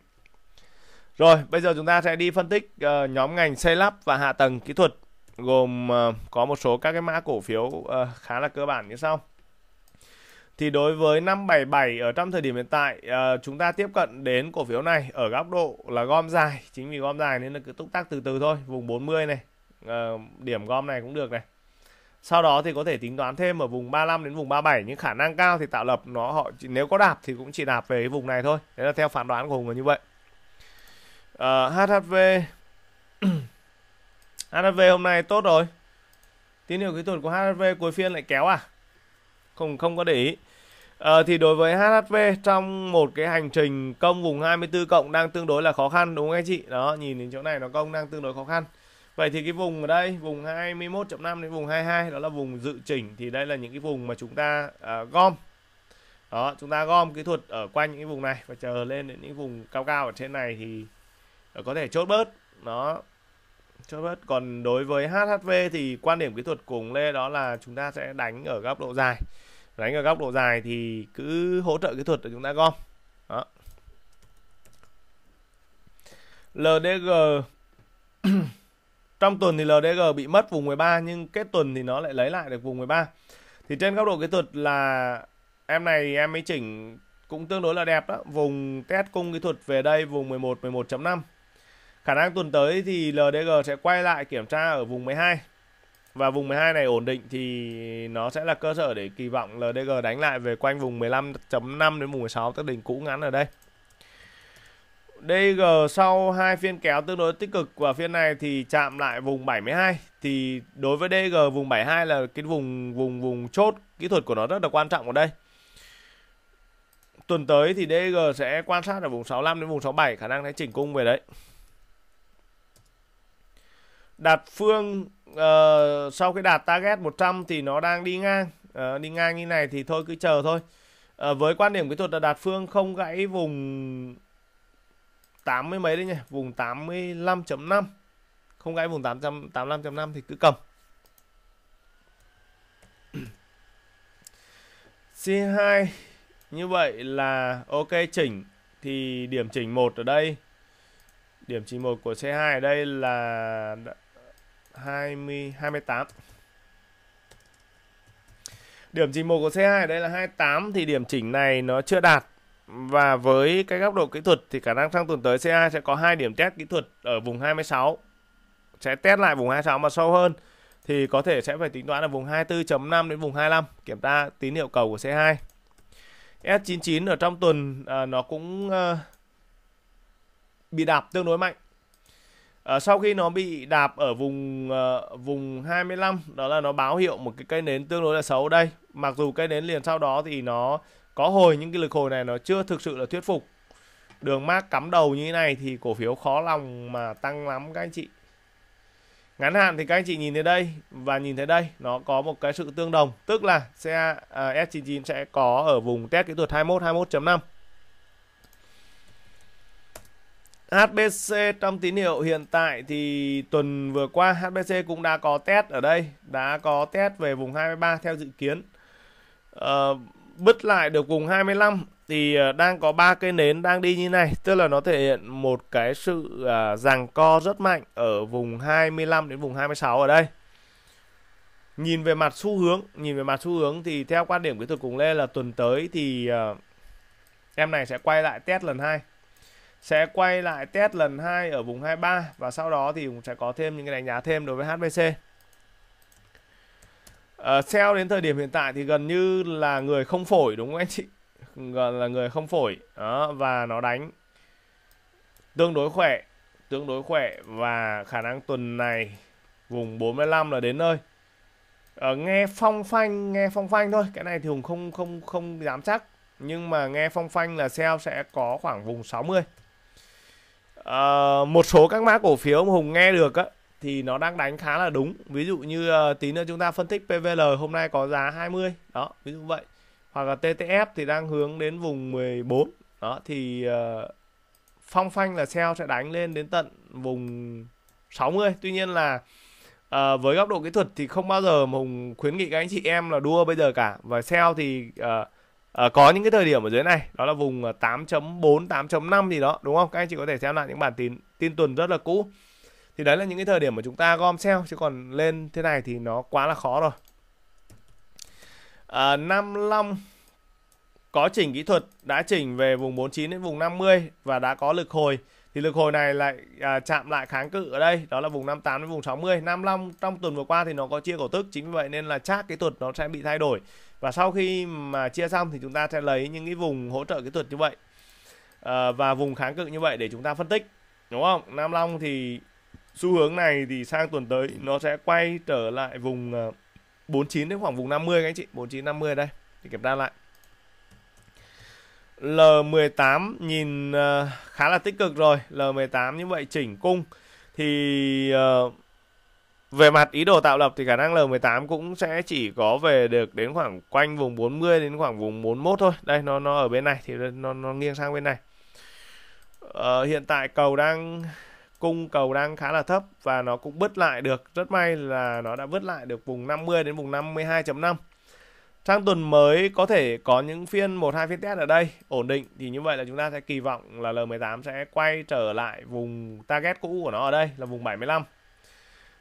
Rồi bây giờ chúng ta sẽ đi phân tích uh, nhóm ngành xây lắp và hạ tầng kỹ thuật gồm uh, có một số các cái mã cổ phiếu uh, khá là cơ bản như sau thì đối với 577 ở trong thời điểm hiện tại uh, chúng ta tiếp cận đến cổ phiếu này ở góc độ là gom dài. Chính vì gom dài nên là cứ túc tắc từ từ thôi vùng 40 này uh, điểm gom này cũng được này. Sau đó thì có thể tính toán thêm ở vùng 35 đến vùng 37 nhưng khả năng cao thì tạo lập nó họ nếu có đạp thì cũng chỉ đạp về cái vùng này thôi. Đấy là theo phán đoán của hùng là như vậy. Uh, HHV HHV hôm nay tốt rồi. Tín hiệu kỹ thuật của HHV cuối phiên lại kéo à? Không không có để ý. Ờ, thì đối với HHV trong một cái hành trình công vùng 24 cộng đang tương đối là khó khăn đúng không anh chị đó nhìn đến chỗ này nó công đang tương đối khó khăn Vậy thì cái vùng ở đây, vùng 21.5 đến vùng 22 đó là vùng dự chỉnh thì đây là những cái vùng mà chúng ta uh, gom. Đó, chúng ta gom kỹ thuật ở quanh những cái vùng này và chờ lên đến những vùng cao cao ở trên này thì ờ, có thể chốt bớt. Đó. Chốt bớt. Còn đối với HHV thì quan điểm kỹ thuật cùng Lê đó là chúng ta sẽ đánh ở góc độ dài. Đánh ở góc độ dài thì cứ hỗ trợ kỹ thuật để chúng ta gom. Đó. LDG Trong tuần thì LDG bị mất vùng 13 nhưng kết tuần thì nó lại lấy lại được vùng 13. Thì trên góc độ kỹ thuật là em này em mới chỉnh cũng tương đối là đẹp đó. Vùng test cung kỹ thuật về đây vùng 11 11.5. Khả năng tuần tới thì LDG sẽ quay lại kiểm tra ở vùng 12. Và vùng 12 này ổn định thì nó sẽ là cơ sở để kỳ vọng LDG đánh lại về quanh vùng 15.5 đến vùng 16 tức đỉnh cũ ngắn ở đây. DG sau hai phiên kéo tương đối tích cực và phiên này thì chạm lại vùng 72 thì đối với DG vùng 72 là cái vùng vùng vùng chốt kỹ thuật của nó rất là quan trọng ở đây. Tuần tới thì DG sẽ quan sát ở vùng 65 đến vùng 67 khả năng sẽ chỉnh cung về đấy. Đạt Phương uh, sau khi đạt target 100 thì nó đang đi ngang. Uh, đi ngang như này thì thôi cứ chờ thôi. Uh, với quan điểm kỹ thuật là Đạt Phương không gãy vùng 80 mấy đấy nhỉ? Vùng 85.5 không gãy vùng 885.5 thì cứ cầm. C2 như vậy là ok chỉnh. Thì điểm chỉnh một ở đây. Điểm chỉnh một của C2 ở đây là 20 28 Điểm chỉnh 1 của C2 ở đây là 28 thì điểm chỉnh này nó chưa đạt và với cái góc độ kỹ thuật thì khả năng sang tuần tới C2 sẽ có hai điểm test kỹ thuật ở vùng 26. Sẽ test lại vùng 26 mà sâu hơn thì có thể sẽ phải tính toán ở vùng 24.5 đến vùng 25 kiểm tra tín hiệu cầu của C2. S99 ở trong tuần à, nó cũng à, bị đạp tương đối mạnh. À, sau khi nó bị đạp ở vùng à, vùng 25 đó là nó báo hiệu một cái cây nến tương đối là xấu đây. Mặc dù cây nến liền sau đó thì nó có hồi những cái lực hồi này nó chưa thực sự là thuyết phục. Đường mát cắm đầu như thế này thì cổ phiếu khó lòng mà tăng lắm các anh chị. Ngắn hạn thì các anh chị nhìn thấy đây và nhìn thấy đây nó có một cái sự tương đồng. Tức là xe ờ, uh, S99 sẽ có ở vùng test kỹ thuật 21 21.5 HBC trong tín hiệu hiện tại thì tuần vừa qua HBC cũng đã có test ở đây đã có test về vùng 23 theo dự kiến. Ờ, bứt lại được vùng 25 thì ờ, đang có ba cây nến đang đi như này tức là nó thể hiện một cái sự à, giằng co rất mạnh ở vùng 25 đến vùng 26 ở đây. Nhìn về mặt xu hướng nhìn về mặt xu hướng thì theo quan điểm kỹ thuật cùng Lê là tuần tới thì à, em này sẽ quay lại test lần hai sẽ quay lại test lần 2 ở vùng 23 và sau đó thì cũng sẽ có thêm những cái đánh giá thêm đối với HBC. Uh, sell đến thời điểm hiện tại thì gần như là người không phổi đúng không anh chị? Gần là người không phổi đó và nó đánh tương đối khỏe, tương đối khỏe và khả năng tuần này vùng 45 là đến nơi. Uh, nghe phong phanh, nghe phong phanh thôi, cái này thì Hùng không không không dám chắc nhưng mà nghe phong phanh là sell sẽ có khoảng vùng 60. Uh, một số các mã cổ phiếu mà Hùng nghe được á thì nó đang đánh khá là đúng. Ví dụ như uh, tí nữa chúng ta phân tích PVL hôm nay có giá 20 đó ví dụ vậy. Hoặc là TTF thì đang hướng đến vùng 14 đó thì uh, phong phanh là sell sẽ đánh lên đến tận vùng 60 tuy nhiên là uh, với góc độ kỹ thuật thì không bao giờ mà hùng khuyến nghị các anh chị em là đua bây giờ cả. Và sell thì uh, À, có những cái thời điểm ở dưới này đó là vùng ờ, 8.4 8.5 gì đó đúng không? Các anh chị có thể xem lại những bản tin tin tuần rất là cũ. Thì đấy là những cái thời điểm mà chúng ta gom sell chứ còn lên thế này thì nó quá là khó rồi. À, Nam Long có chỉnh kỹ thuật đã chỉnh về vùng 49 đến vùng 50 và đã có lực hồi. Thì lực hồi này lại à, chạm lại kháng cự ở đây đó là vùng 58 đến vùng 60 Nam Long trong tuần vừa qua thì nó có chia cổ tức chính vì vậy nên là chắc kỹ thuật nó sẽ bị thay đổi và sau khi mà chia xong thì chúng ta sẽ lấy những cái vùng hỗ trợ kỹ thuật như vậy. À, và vùng kháng cự như vậy để chúng ta phân tích đúng không? Nam Long thì xu hướng này thì sang tuần tới nó sẽ quay trở lại vùng ờ, 49 đến khoảng vùng 50 các anh chị. 49 50 đây thì kiểm tra lại. L18 nhìn ờ, khá là tích cực rồi. L18 như vậy chỉnh cung thì uh, về mặt ý đồ tạo lập thì khả năng L18 cũng sẽ chỉ có về được đến khoảng quanh vùng 40 đến khoảng vùng 41 thôi. Đây nó nó ở bên này thì nó nó nghiêng sang bên này. Ờ, hiện tại cầu đang cung cầu đang khá là thấp và nó cũng bứt lại được. Rất may là nó đã bứt lại được vùng 50 đến vùng 52.5 sang tuần mới có thể có những phiên một hai phiên test ở đây ổn định. Thì như vậy là chúng ta sẽ kỳ vọng là L18 sẽ quay trở lại vùng target cũ của nó ở đây là vùng 75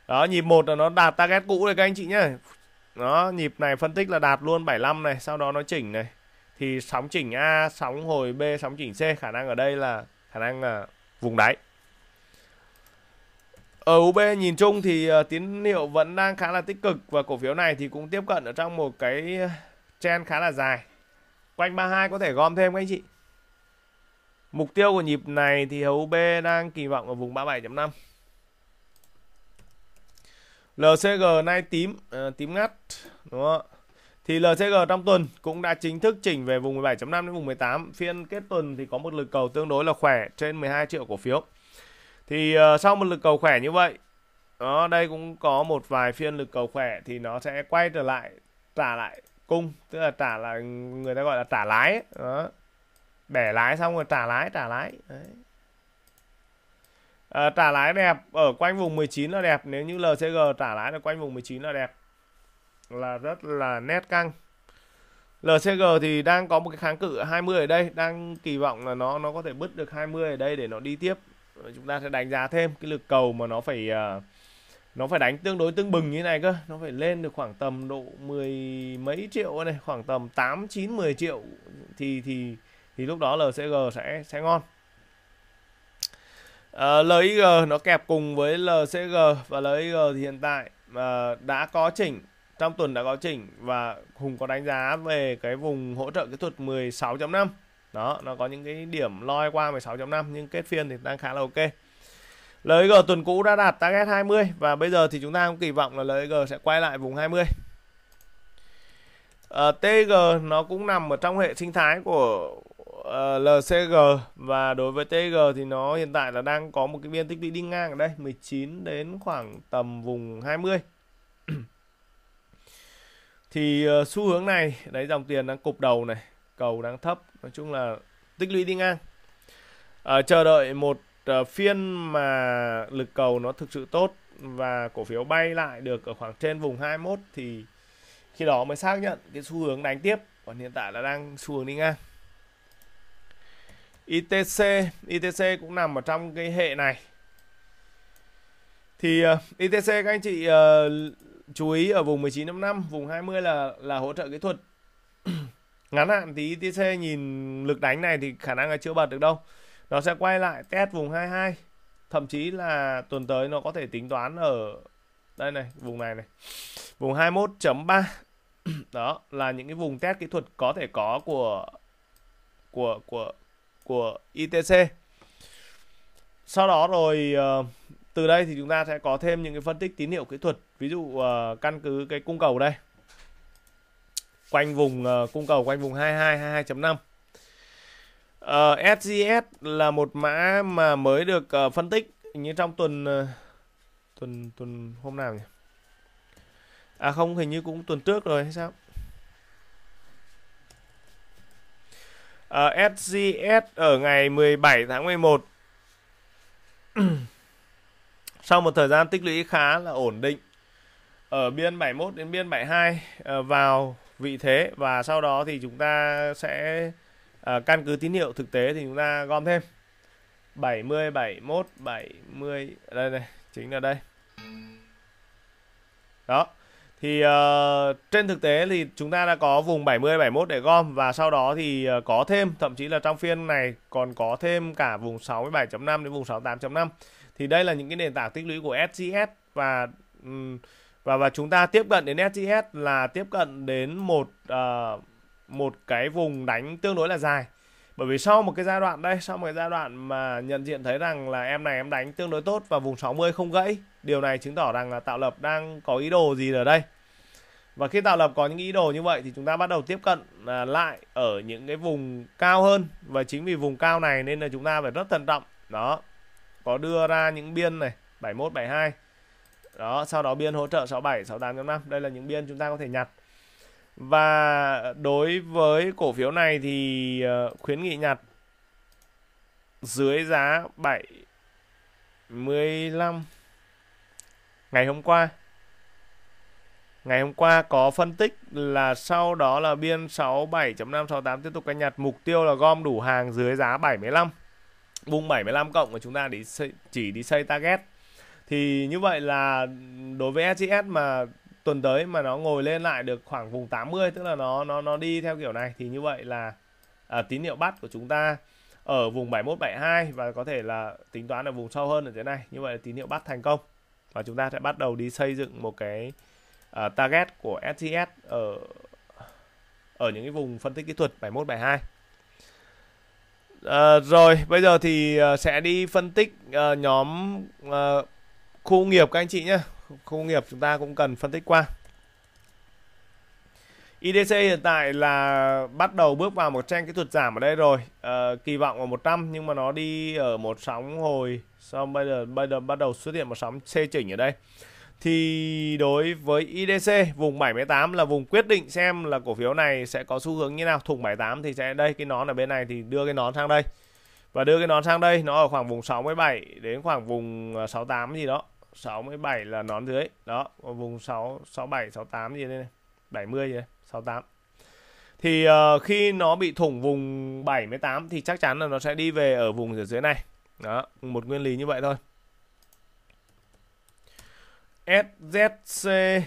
đó, nhịp một là nó đạt target cũ rồi các anh chị nhé đó, nhịp này phân tích là đạt luôn 75 này, sau đó nó chỉnh này thì sóng chỉnh A, sóng hồi B, sóng chỉnh C, khả năng ở đây là, khả năng là vùng đáy ở UB nhìn chung thì ờ, tín hiệu vẫn đang khá là tích cực và cổ phiếu này thì cũng tiếp cận ở trong một cái trend khá là dài. Quanh 32 có thể gom thêm các anh chị. Mục tiêu của nhịp này thì UB đang kỳ vọng ở vùng 37.5. LCG nay tím uh, tím ngắt đúng không Thì LCG trong tuần cũng đã chính thức chỉnh về vùng 17.5 đến vùng 18. Phiên kết tuần thì có một lực cầu tương đối là khỏe trên 12 triệu cổ phiếu. Thì uh, sau một lực cầu khỏe như vậy, đó đây cũng có một vài phiên lực cầu khỏe thì nó sẽ quay trở lại trả lại cung, tức là trả lại người ta gọi là trả lái ấy. đó. Bẻ lái xong rồi trả lái, trả lái. Đấy. À, trả lái đẹp. Ở quanh vùng 19 là đẹp. Nếu như LCG trả lái ở quanh vùng 19 là đẹp. Là rất là nét căng. LCG thì đang có một cái kháng cự 20 ở đây. Đang kỳ vọng là nó nó có thể bứt được 20 ở đây để nó đi tiếp. Chúng ta sẽ đánh giá thêm cái lực cầu mà nó phải uh, nó phải đánh tương đối tương bừng như này cơ. Nó phải lên được khoảng tầm độ mười mấy triệu này. Khoảng tầm 8 9 10 triệu. Thì thì thì lúc đó LCG sẽ sẽ ngon. Ờ, uh, LIG nó kẹp cùng với LCG và LIG thì hiện tại uh, đã có chỉnh trong tuần đã có chỉnh và Hùng có đánh giá về cái vùng hỗ trợ kỹ thuật 16.5 đó nó có những cái điểm loi qua 16.5 nhưng kết phiên thì đang khá là ok. LG tuần cũ đã đạt target 20 và bây giờ thì chúng ta cũng kỳ vọng là LG sẽ quay lại vùng 20 uh, TG nó cũng nằm ở trong hệ sinh thái của Ờ, LCG và đối với TG thì nó hiện tại là đang có một cái biên tích lũy đi ngang ở đây 19 đến khoảng tầm vùng 20 thì uh, xu hướng này đấy dòng tiền đang cục đầu này cầu đang thấp nói chung là tích lũy đi ngang. À, chờ đợi một uh, phiên mà lực cầu nó thực sự tốt và cổ phiếu bay lại được ở khoảng trên vùng 21 thì khi đó mới xác nhận cái xu hướng đánh tiếp. Còn hiện tại là đang xu hướng đi ngang. ITC ITC cũng nằm ở trong cái hệ này. Thì ờ, uh, ITC các anh chị uh, chú ý ở vùng 19.5 vùng 20 là là hỗ trợ kỹ thuật. Ngắn hạn thì ITC nhìn lực đánh này thì khả năng là chưa bật được đâu. Nó sẽ quay lại test vùng 22 thậm chí là tuần tới nó có thể tính toán ở đây này vùng này này. Vùng 21.3 đó là những cái vùng test kỹ thuật có thể có của của của của ITC sau đó rồi uh, từ đây thì chúng ta sẽ có thêm những cái phân tích tín hiệu kỹ thuật. Ví dụ uh, căn cứ cái cung cầu đây. Quanh vùng uh, cung cầu quanh vùng 22 22.5 uh, SGS là một mã mà mới được uh, phân tích như trong tuần uh, tuần tuần hôm nào nhỉ? À không hình như cũng tuần trước rồi hay sao? Ờ, uh, SGS ở ngày 17 tháng 11 sau một thời gian tích lũy khá là ổn định ở biên 71 đến biên 72 uh, ờ, vào vị thế. Và sau đó thì chúng ta sẽ uh, căn cứ tín hiệu thực tế thì chúng ta gom thêm. 70 71 70 đây này chính là đây. Đó thì uh, trên thực tế thì chúng ta đã có vùng 70 71 để gom và sau đó thì uh, có thêm thậm chí là trong phiên này còn có thêm cả vùng 67.5 đến vùng 68.5 thì đây là những cái nền tảng tích lũy của SGS và um, và và chúng ta tiếp cận đến SGS là tiếp cận đến một uh, một cái vùng đánh tương đối là dài bởi vì sau một cái giai đoạn đây, sau một cái giai đoạn mà nhận diện thấy rằng là em này em đánh tương đối tốt và vùng 60 không gãy, điều này chứng tỏ rằng là tạo lập đang có ý đồ gì ở đây. Và khi tạo lập có những ý đồ như vậy thì chúng ta bắt đầu tiếp cận à, lại ở những cái vùng cao hơn. Và chính vì vùng cao này nên là chúng ta phải rất thận trọng. Đó, có đưa ra những biên này 71 72 đó, sau đó biên hỗ trợ 67 68.5 đây là những biên chúng ta có thể nhặt và đối với cổ phiếu này thì ờ, khuyến nghị nhặt dưới giá 75 ngày hôm qua. Ngày hôm qua có phân tích là sau đó là biên 67.568 tiếp tục canh nhặt mục tiêu là gom đủ hàng dưới giá 75. Bung 75 cộng của chúng ta để chỉ đi xây target. Thì như vậy là đối với SGS mà tuần tới mà nó ngồi lên lại được khoảng vùng 80 tức là nó nó nó đi theo kiểu này thì như vậy là à, tín hiệu bắt của chúng ta ở vùng 71 72 và có thể là tính toán ở vùng sâu hơn ở thế này. Như vậy là tín hiệu bắt thành công và chúng ta sẽ bắt đầu đi xây dựng một cái uh, target của STS ở ở những cái vùng phân tích kỹ thuật 71 72 uh, rồi bây giờ thì uh, sẽ đi phân tích uh, nhóm uh, khu nghiệp các anh chị nhé khu nghiệp chúng ta cũng cần phân tích qua. IDC hiện tại là bắt đầu bước vào một tranh kỹ thuật giảm ở đây rồi. À, kỳ vọng vào 100 nhưng mà nó đi ở một sóng hồi xong bây giờ bây giờ bắt đầu xuất hiện một sóng C chỉnh ở đây. Thì đối với IDC vùng 78 là vùng quyết định xem là cổ phiếu này sẽ có xu hướng như nào. Thủng 78 thì sẽ đây cái nón ở bên này thì đưa cái nón sang đây. Và đưa cái nón sang đây nó ở khoảng vùng 67 đến khoảng vùng ờ, 68 gì đó. 67 là nón dưới. Đó vùng 6 67 68 gì đây này. 70 gì đây 68 thì uh, khi nó bị thủng vùng 78 thì chắc chắn là nó sẽ đi về ở vùng ở dưới này. Đó một nguyên lý như vậy thôi. SZC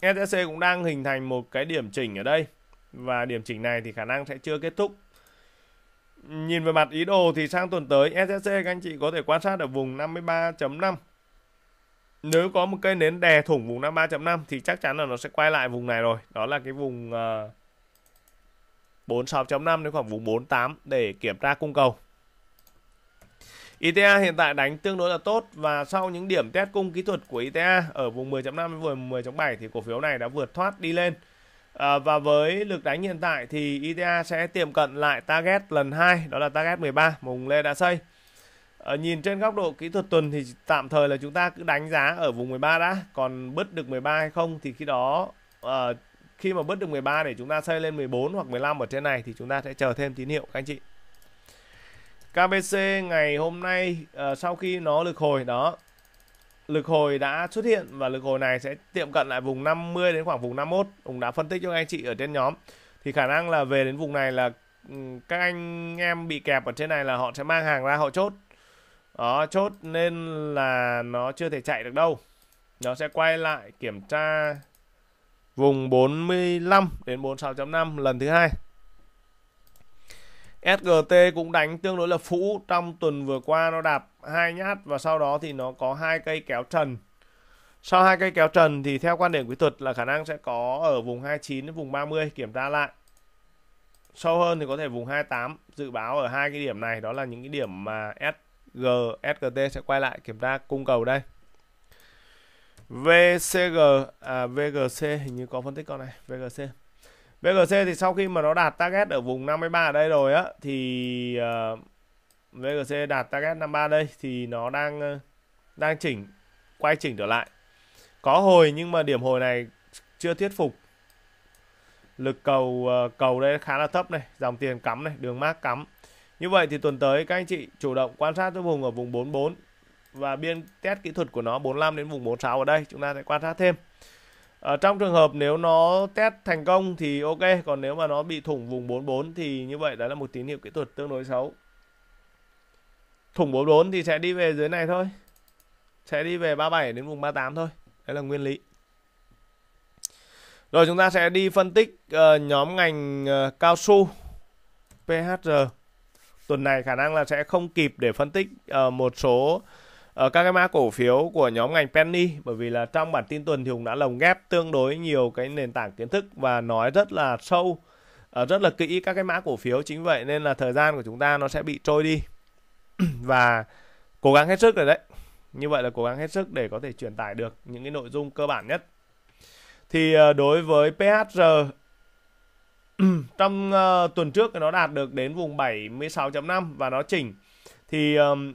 SZC cũng đang hình thành một cái điểm chỉnh ở đây. Và điểm chỉnh này thì khả năng sẽ chưa kết thúc. Nhìn về mặt ý đồ thì sang tuần tới SZC các anh chị có thể quan sát ở vùng 53.5 nếu có một cây nến đè thủng vùng 53.5 thì chắc chắn là nó sẽ quay lại vùng này rồi. Đó là cái vùng ờ, uh, 46.5 đến khoảng vùng 48 để kiểm tra cung cầu. ITA hiện tại đánh tương đối là tốt và sau những điểm test cung kỹ thuật của ITA ở vùng 10.5 vùng 10.7 thì cổ phiếu này đã vượt thoát đi lên. À, và với lực đánh hiện tại thì ITA sẽ tiệm cận lại target lần 2 đó là target 13 mà Hùng Lê đã xây. Ở nhìn trên góc độ kỹ thuật tuần thì tạm thời là chúng ta cứ đánh giá ở vùng 13 đã, còn bứt được 13 hay không thì khi đó uh, khi mà bứt được 13 để chúng ta xây lên 14 hoặc 15 ở trên này thì chúng ta sẽ chờ thêm tín hiệu các anh chị. KBC ngày hôm nay uh, sau khi nó lực hồi đó lực hồi đã xuất hiện và lực hồi này sẽ tiệm cận lại vùng 50 đến khoảng vùng 51 cũng đã phân tích cho anh chị ở trên nhóm. Thì khả năng là về đến vùng này là các anh em bị kẹp ở trên này là họ sẽ mang hàng ra họ chốt đó, chốt nên là nó chưa thể chạy được đâu nó sẽ quay lại kiểm tra vùng 45 đến 46.5 lần thứ hai SGT cũng đánh tương đối là phũ trong tuần vừa qua nó đạp hai nhát và sau đó thì nó có hai cây kéo trần. Sau hai cây kéo trần thì theo quan điểm kỹ thuật là khả năng sẽ có ở vùng 29 đến vùng 30 kiểm tra lại. Sâu hơn thì có thể vùng 28 dự báo ở hai cái điểm này, đó là những cái điểm mà S SGT sẽ quay lại kiểm tra cung cầu đây. VCG à VGC hình như có phân tích con này, VGC. VGC thì sau khi mà nó đạt target ở vùng 53 ở đây rồi á thì à, uh, VGC đạt target 53 đây thì nó đang uh, đang chỉnh quay chỉnh trở lại. Có hồi nhưng mà điểm hồi này chưa thuyết phục. Lực cầu uh, cầu đây khá là thấp này, dòng tiền cắm này, đường mát cắm. Như vậy thì tuần tới các anh chị chủ động quan sát cái vùng ở vùng 44 và biên test kỹ thuật của nó 45 đến vùng 46 ở đây chúng ta sẽ quan sát thêm. Ở trong trường hợp nếu nó test thành công thì ok, còn nếu mà nó bị thủng vùng 44 thì như vậy đó là một tín hiệu kỹ thuật tương đối xấu. Thủng 44 thì sẽ đi về dưới này thôi. Sẽ đi về 37 đến vùng 38 thôi. Đấy là nguyên lý. Rồi chúng ta sẽ đi phân tích uh, nhóm ngành uh, cao su PHR. Tuần này khả năng là sẽ không kịp để phân tích uh, một số uh, các cái mã cổ phiếu của nhóm ngành penny bởi vì là trong bản tin tuần thì Hùng đã lồng ghép tương đối nhiều cái nền tảng kiến thức và nói rất là sâu uh, rất là kỹ các cái mã cổ phiếu. Chính vậy nên là thời gian của chúng ta nó sẽ bị trôi đi. Và cố gắng hết sức rồi đấy. Như vậy là cố gắng hết sức để có thể truyền tải được những cái nội dung cơ bản nhất. Thì đối với PHR Ừ. trong uh, tuần trước nó đạt được đến vùng 76.5 và nó chỉnh thì um,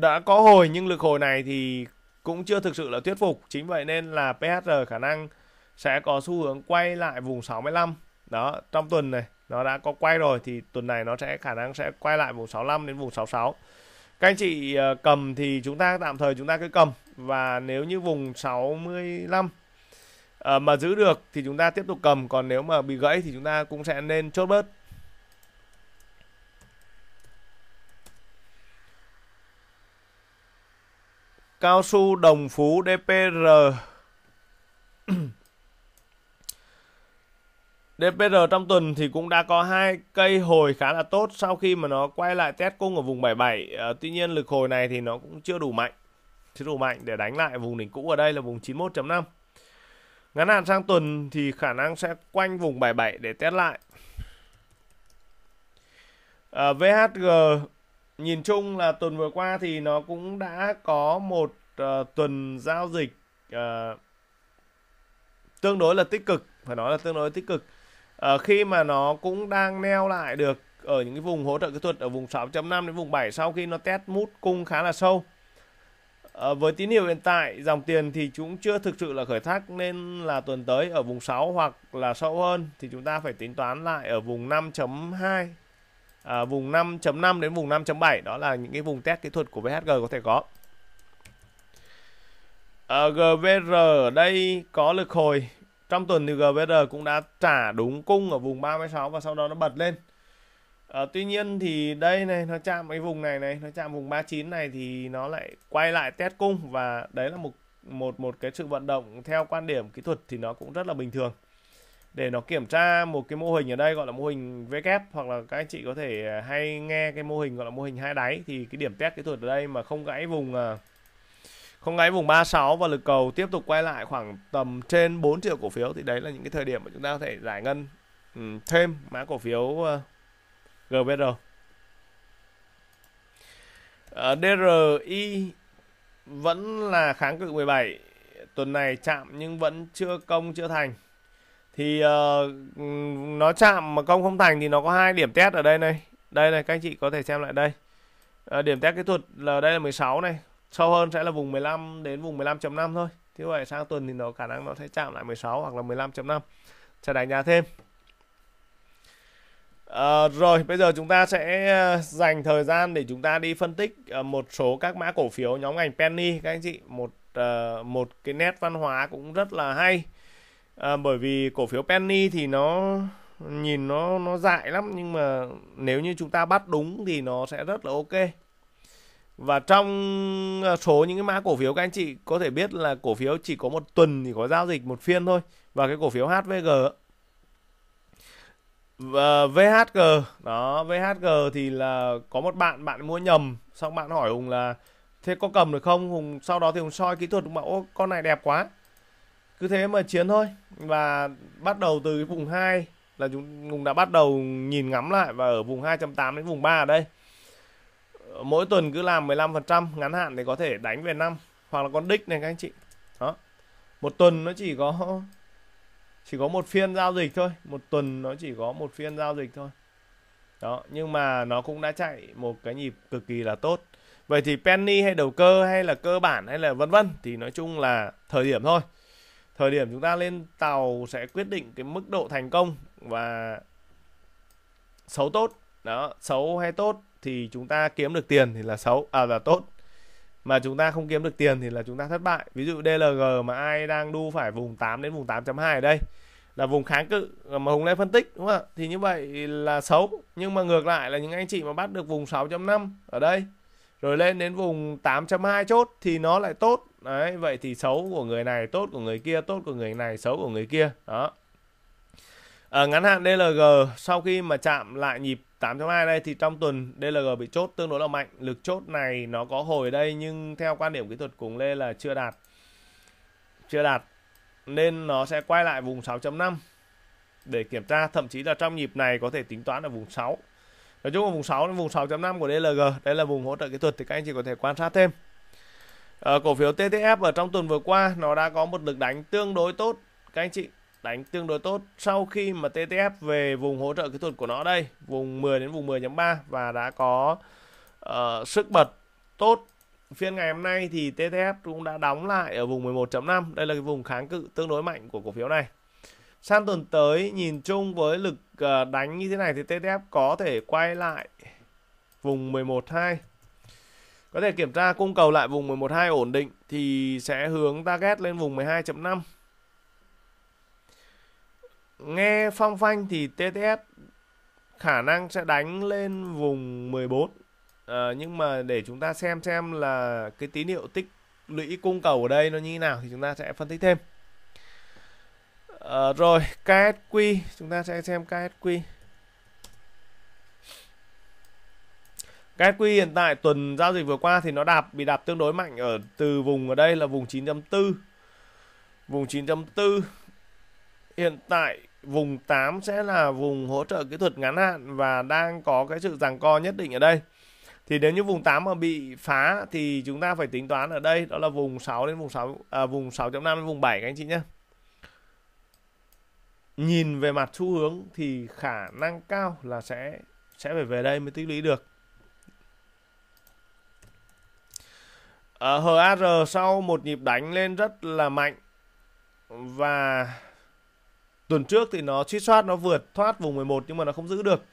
đã có hồi nhưng lực hồi này thì cũng chưa thực sự là thuyết phục. Chính vậy nên là PHR khả năng sẽ có xu hướng quay lại vùng 65. Đó, trong tuần này nó đã có quay rồi thì tuần này nó sẽ khả năng sẽ quay lại vùng 65 đến vùng 66. Các anh chị uh, cầm thì chúng ta tạm thời chúng ta cứ cầm và nếu như vùng 65 à, mà giữ được thì chúng ta tiếp tục cầm còn nếu mà bị gãy thì chúng ta cũng sẽ nên chốt bớt Cao su đồng phú DPR DPR trong tuần thì cũng đã có hai cây hồi khá là tốt sau khi mà nó quay lại test cung ở vùng 77. À, ờ, tuy nhiên lực hồi này thì nó cũng chưa đủ mạnh. Chưa đủ mạnh để đánh lại vùng đỉnh cũ ở đây là vùng 91.5. Ngắn hạn sang tuần thì khả năng sẽ quanh vùng 77 để test lại. À, VHG nhìn chung là tuần vừa qua thì nó cũng đã có một uh, tuần giao dịch uh, tương đối là tích cực phải nói là tương đối tích cực uh, khi mà nó cũng đang neo lại được ở những cái vùng hỗ trợ kỹ thuật ở vùng 6.5 đến vùng 7 sau khi nó test mút cung khá là sâu À, với tín hiệu hiện tại dòng tiền thì chúng chưa thực sự là khởi thác nên là tuần tới ở vùng 6 hoặc là sâu hơn thì chúng ta phải tính toán lại ở vùng 5.2 à, vùng 5.5 đến vùng 5.7 đó là những cái vùng test kỹ thuật của VHG có thể có. Ờ, à, GVR ở đây có lực hồi. Trong tuần thì GVR cũng đã trả đúng cung ở vùng 36 và sau đó nó bật lên à, tuy nhiên thì đây này nó chạm cái vùng này này nó chạm vùng 39 này thì nó lại quay lại test cung và đấy là một một một cái sự vận động theo quan điểm kỹ thuật thì nó cũng rất là bình thường. Để nó kiểm tra một cái mô hình ở đây gọi là mô hình V kép hoặc là các anh chị có thể à, hay nghe cái mô hình gọi là mô hình hai đáy thì cái điểm test kỹ thuật ở đây mà không gãy vùng à, không gãy vùng 36 và lực cầu tiếp tục quay lại khoảng tầm trên 4 triệu cổ phiếu thì đấy là những cái thời điểm mà chúng ta có thể giải ngân thêm mã cổ phiếu à, uh, GVR. Uh, DRI vẫn là kháng cự 17 tuần này chạm nhưng vẫn chưa công chưa thành. Thì uh, nó chạm mà công không thành thì nó có hai điểm test ở đây này. Đây này các anh chị có thể xem lại đây. Uh, điểm test kỹ thuật là đây là 16 này. Sâu hơn sẽ là vùng 15 đến vùng 15.5 thôi. Thế vậy sang tuần thì nó khả năng nó sẽ chạm lại 16 hoặc là 15.5 sẽ đánh giá thêm. À, rồi bây giờ chúng ta sẽ ờ, dành thời gian để chúng ta đi phân tích ờ, một số các mã cổ phiếu nhóm ngành penny các anh chị. Một uh, một cái nét văn hóa cũng rất là hay. À, bởi vì cổ phiếu penny thì nó nhìn nó nó dại lắm nhưng mà nếu như chúng ta bắt đúng thì nó sẽ rất là ok. Và trong số những cái mã cổ phiếu các anh chị có thể biết là cổ phiếu chỉ có một tuần thì có giao dịch một phiên thôi. Và cái cổ phiếu HVG và VHG đó VHG thì là có một bạn bạn mua nhầm, xong bạn hỏi Hùng là, thế có cầm được không? Hùng, sau đó thì Hùng soi kỹ thuật mẫu con này đẹp quá. Cứ thế mà chiến thôi. Và bắt đầu từ cái vùng 2 là chúng, Hùng đã bắt đầu nhìn ngắm lại và ở vùng 2.8 đến vùng 3 ở đây. Mỗi tuần cứ làm 15% ngắn hạn thì có thể đánh về năm, hoặc là con đích này các anh chị. Đó. Một tuần nó chỉ có chỉ có một phiên giao dịch thôi, một tuần nó chỉ có một phiên giao dịch thôi. Đó, nhưng mà nó cũng đã chạy một cái nhịp cực kỳ là tốt. Vậy thì penny hay đầu cơ hay là cơ bản hay là vân vân thì nói chung là thời điểm thôi. Thời điểm chúng ta lên tàu sẽ quyết định cái mức độ thành công và xấu tốt. Đó, xấu hay tốt thì chúng ta kiếm được tiền thì là xấu à là tốt mà chúng ta không kiếm được tiền thì là chúng ta thất bại. Ví dụ DLG mà ai đang đu phải vùng 8 đến vùng 8.2 ở đây, là vùng kháng cự ờ, mà Hùng Lê phân tích, đúng không ạ? Thì như vậy là xấu. Nhưng mà ngược lại là những anh chị mà bắt được vùng 6.5 ở đây, rồi lên đến vùng 8.2 chốt thì nó lại tốt. Đấy, vậy thì xấu của người này tốt của người kia, tốt của người này xấu của người kia. Đó. Ở ngắn hạn DLG sau khi mà chạm lại nhịp 8.2 đây thì trong tuần DLG bị chốt, tương đối là mạnh. Lực chốt này nó có hồi đây nhưng theo quan điểm kỹ thuật cùng Lê là chưa đạt. Chưa đạt. Nên nó sẽ quay lại vùng 6.5 để kiểm tra. Thậm chí là trong nhịp này có thể tính toán ở vùng 6 nói chung là vùng 6 đến vùng 6.5 của DLG đây là vùng hỗ trợ kỹ thuật thì các anh chị có thể quan sát thêm. Ở cổ phiếu TTF ở trong tuần vừa qua, nó đã có một lực đánh tương đối tốt. Các anh chị đánh tương đối tốt sau khi mà TTF về vùng hỗ trợ kỹ thuật của nó đây vùng 10 đến vùng 10.3 và đã có uh, sức bật tốt. Phiên ngày hôm nay thì TTF cũng đã đóng lại ở vùng 11.5 đây là cái vùng kháng cự tương đối mạnh của cổ phiếu này. Sang tuần tới nhìn chung với lực uh, đánh như thế này thì TTF có thể quay lại vùng 11.2 có thể kiểm tra cung cầu lại vùng 11.2 ổn định thì sẽ hướng target lên vùng 12.5 nghe phong phanh thì TTS khả năng sẽ đánh lên vùng 14 à, ờ, nhưng mà để chúng ta xem xem là cái tín hiệu tích lũy cung cầu ở đây nó như thế nào thì chúng ta sẽ phân tích thêm. À, rồi KSQ chúng ta sẽ xem KSQ KSQ hiện tại tuần giao dịch vừa qua thì nó đạp bị đạp tương đối mạnh ở từ vùng ở đây là vùng 9.4 vùng 9.4 hiện tại vùng 8 sẽ là vùng hỗ trợ kỹ thuật ngắn hạn và đang có cái sự giằng co nhất định ở đây. Thì nếu như vùng 8 mà bị phá thì chúng ta phải tính toán ở đây đó là vùng 6 đến vùng 6 à, vùng 6.5 đến vùng 7 các anh chị nhé. Nhìn về mặt xu hướng thì khả năng cao là sẽ sẽ phải về đây mới tích lũy được. Ờ, ở HAR sau một nhịp đánh lên rất là mạnh và tuần trước thì nó suýt soát nó vượt thoát vùng 11 nhưng mà nó không giữ được.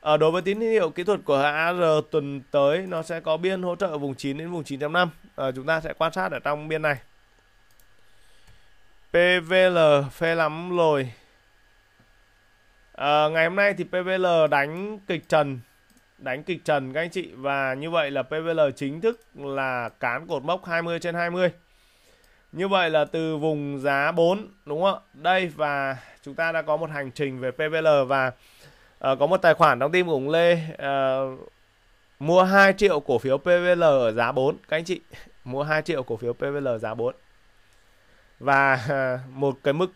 Ở đối với tín hiệu kỹ thuật của AR tuần tới nó sẽ có biên hỗ trợ vùng 9 đến vùng 9.5 à, ờ, chúng ta sẽ quan sát ở trong biên này. PVL phê lắm rồi. à, ờ, ngày hôm nay thì PVL đánh kịch trần đánh kịch trần các anh chị. Và như vậy là PVL chính thức là cán cột mốc 20 trên 20 như vậy là từ vùng giá 4 đúng không ạ? Đây và chúng ta đã có một hành trình về PVL và uh, có một tài khoản đóng tim của ông Lê uh, mua 2 triệu cổ phiếu PVL ở giá 4 các anh chị. Mua 2 triệu cổ phiếu PVL giá 4. Và uh, một cái mức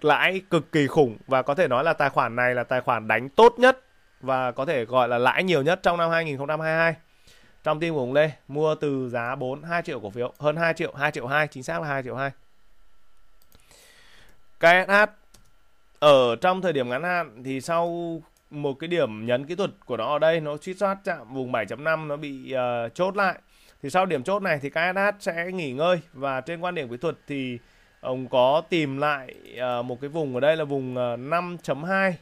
lãi cực kỳ khủng và có thể nói là tài khoản này là tài khoản đánh tốt nhất và có thể gọi là lãi nhiều nhất trong năm 2022 trong tim của ông Lê mua từ giá 4 2 triệu cổ phiếu hơn 2 triệu 2 triệu 2 chính xác là 2 triệu 2 KSH ở trong thời điểm ngắn hạn thì sau một cái điểm nhấn kỹ thuật của nó ở đây nó suýt soát chạm vùng 7.5 nó bị uh, chốt lại. Thì sau điểm chốt này thì KSH sẽ nghỉ ngơi và trên quan điểm kỹ thuật thì ông có tìm lại uh, một cái vùng ở đây là vùng uh, 5.2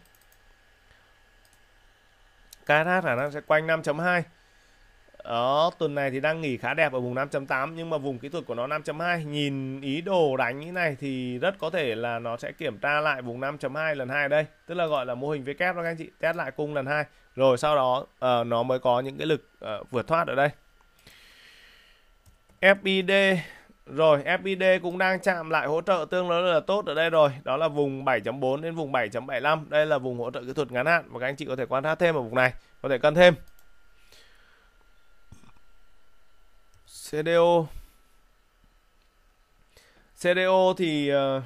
KSH khả năng sẽ quanh 5.2 đó, tuần này thì đang nghỉ khá đẹp ở vùng 5.8 nhưng mà vùng kỹ thuật của nó 5.2. Nhìn ý đồ đánh như này thì rất có thể là nó sẽ kiểm tra lại vùng 5.2 lần 2 ở đây. Tức là gọi là mô hình VK đó các anh chị, test lại cung lần 2. Rồi sau đó uh, nó mới có những cái lực uh, vượt thoát ở đây. FID Rồi FPD cũng đang chạm lại hỗ trợ tương đối là tốt ở đây rồi. Đó là vùng 7.4 đến vùng 7.75. Đây là vùng hỗ trợ kỹ thuật ngắn hạn và các anh chị có thể quan sát thêm ở vùng này, có thể cân thêm. CDO CDO thì uh,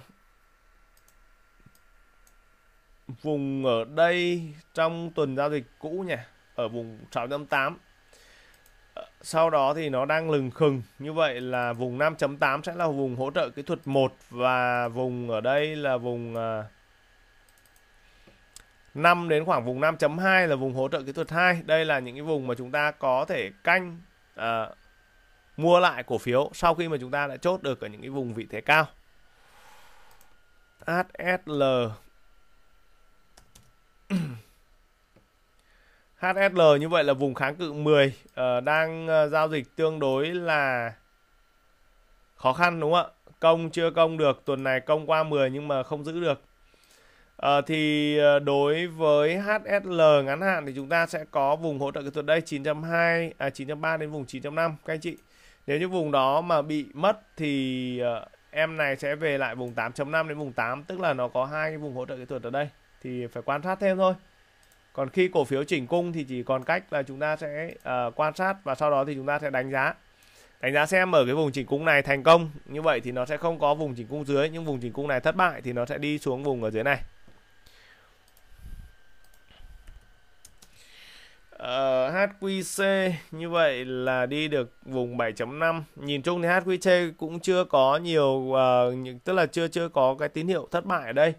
vùng ở đây trong tuần giao dịch cũ nhỉ, ở vùng 6.8 ờ, sau đó thì nó đang lừng khừng. Như vậy là vùng 5.8 sẽ là vùng hỗ trợ kỹ thuật 1 và vùng ở đây là vùng ờ, uh, 5 đến khoảng vùng 5.2 là vùng hỗ trợ kỹ thuật 2 đây là những cái vùng mà chúng ta có thể canh uh, mua lại cổ phiếu sau khi mà chúng ta đã chốt được ở những cái vùng vị thế cao HSL HSL như vậy là vùng kháng cự 10 uh, ờ, đang uh, giao dịch tương đối là khó khăn đúng không ạ? Công chưa công được, tuần này công qua 10 nhưng mà không giữ được. Uh, thì uh, đối với HSL ngắn hạn thì chúng ta sẽ có vùng hỗ trợ kỹ thuật đây 9.2 à 9.3 đến vùng 9.5 các anh chị. Nếu như vùng đó mà bị mất thì uh, em này sẽ về lại vùng 8.5 đến vùng 8 tức là nó có hai cái vùng hỗ trợ kỹ thuật ở đây thì phải quan sát thêm thôi. Còn khi cổ phiếu chỉnh cung thì chỉ còn cách là chúng ta sẽ uh, quan sát và sau đó thì chúng ta sẽ đánh giá. Đánh giá xem ở cái vùng chỉnh cung này thành công. Như vậy thì nó sẽ không có vùng chỉnh cung dưới nhưng vùng chỉnh cung này thất bại thì nó sẽ đi xuống vùng ở dưới này. Ờ, uh, HQC như vậy là đi được vùng 7.5 nhìn chung thì HQC cũng chưa có nhiều uh, những tức là chưa chưa có cái tín hiệu thất bại ở đây.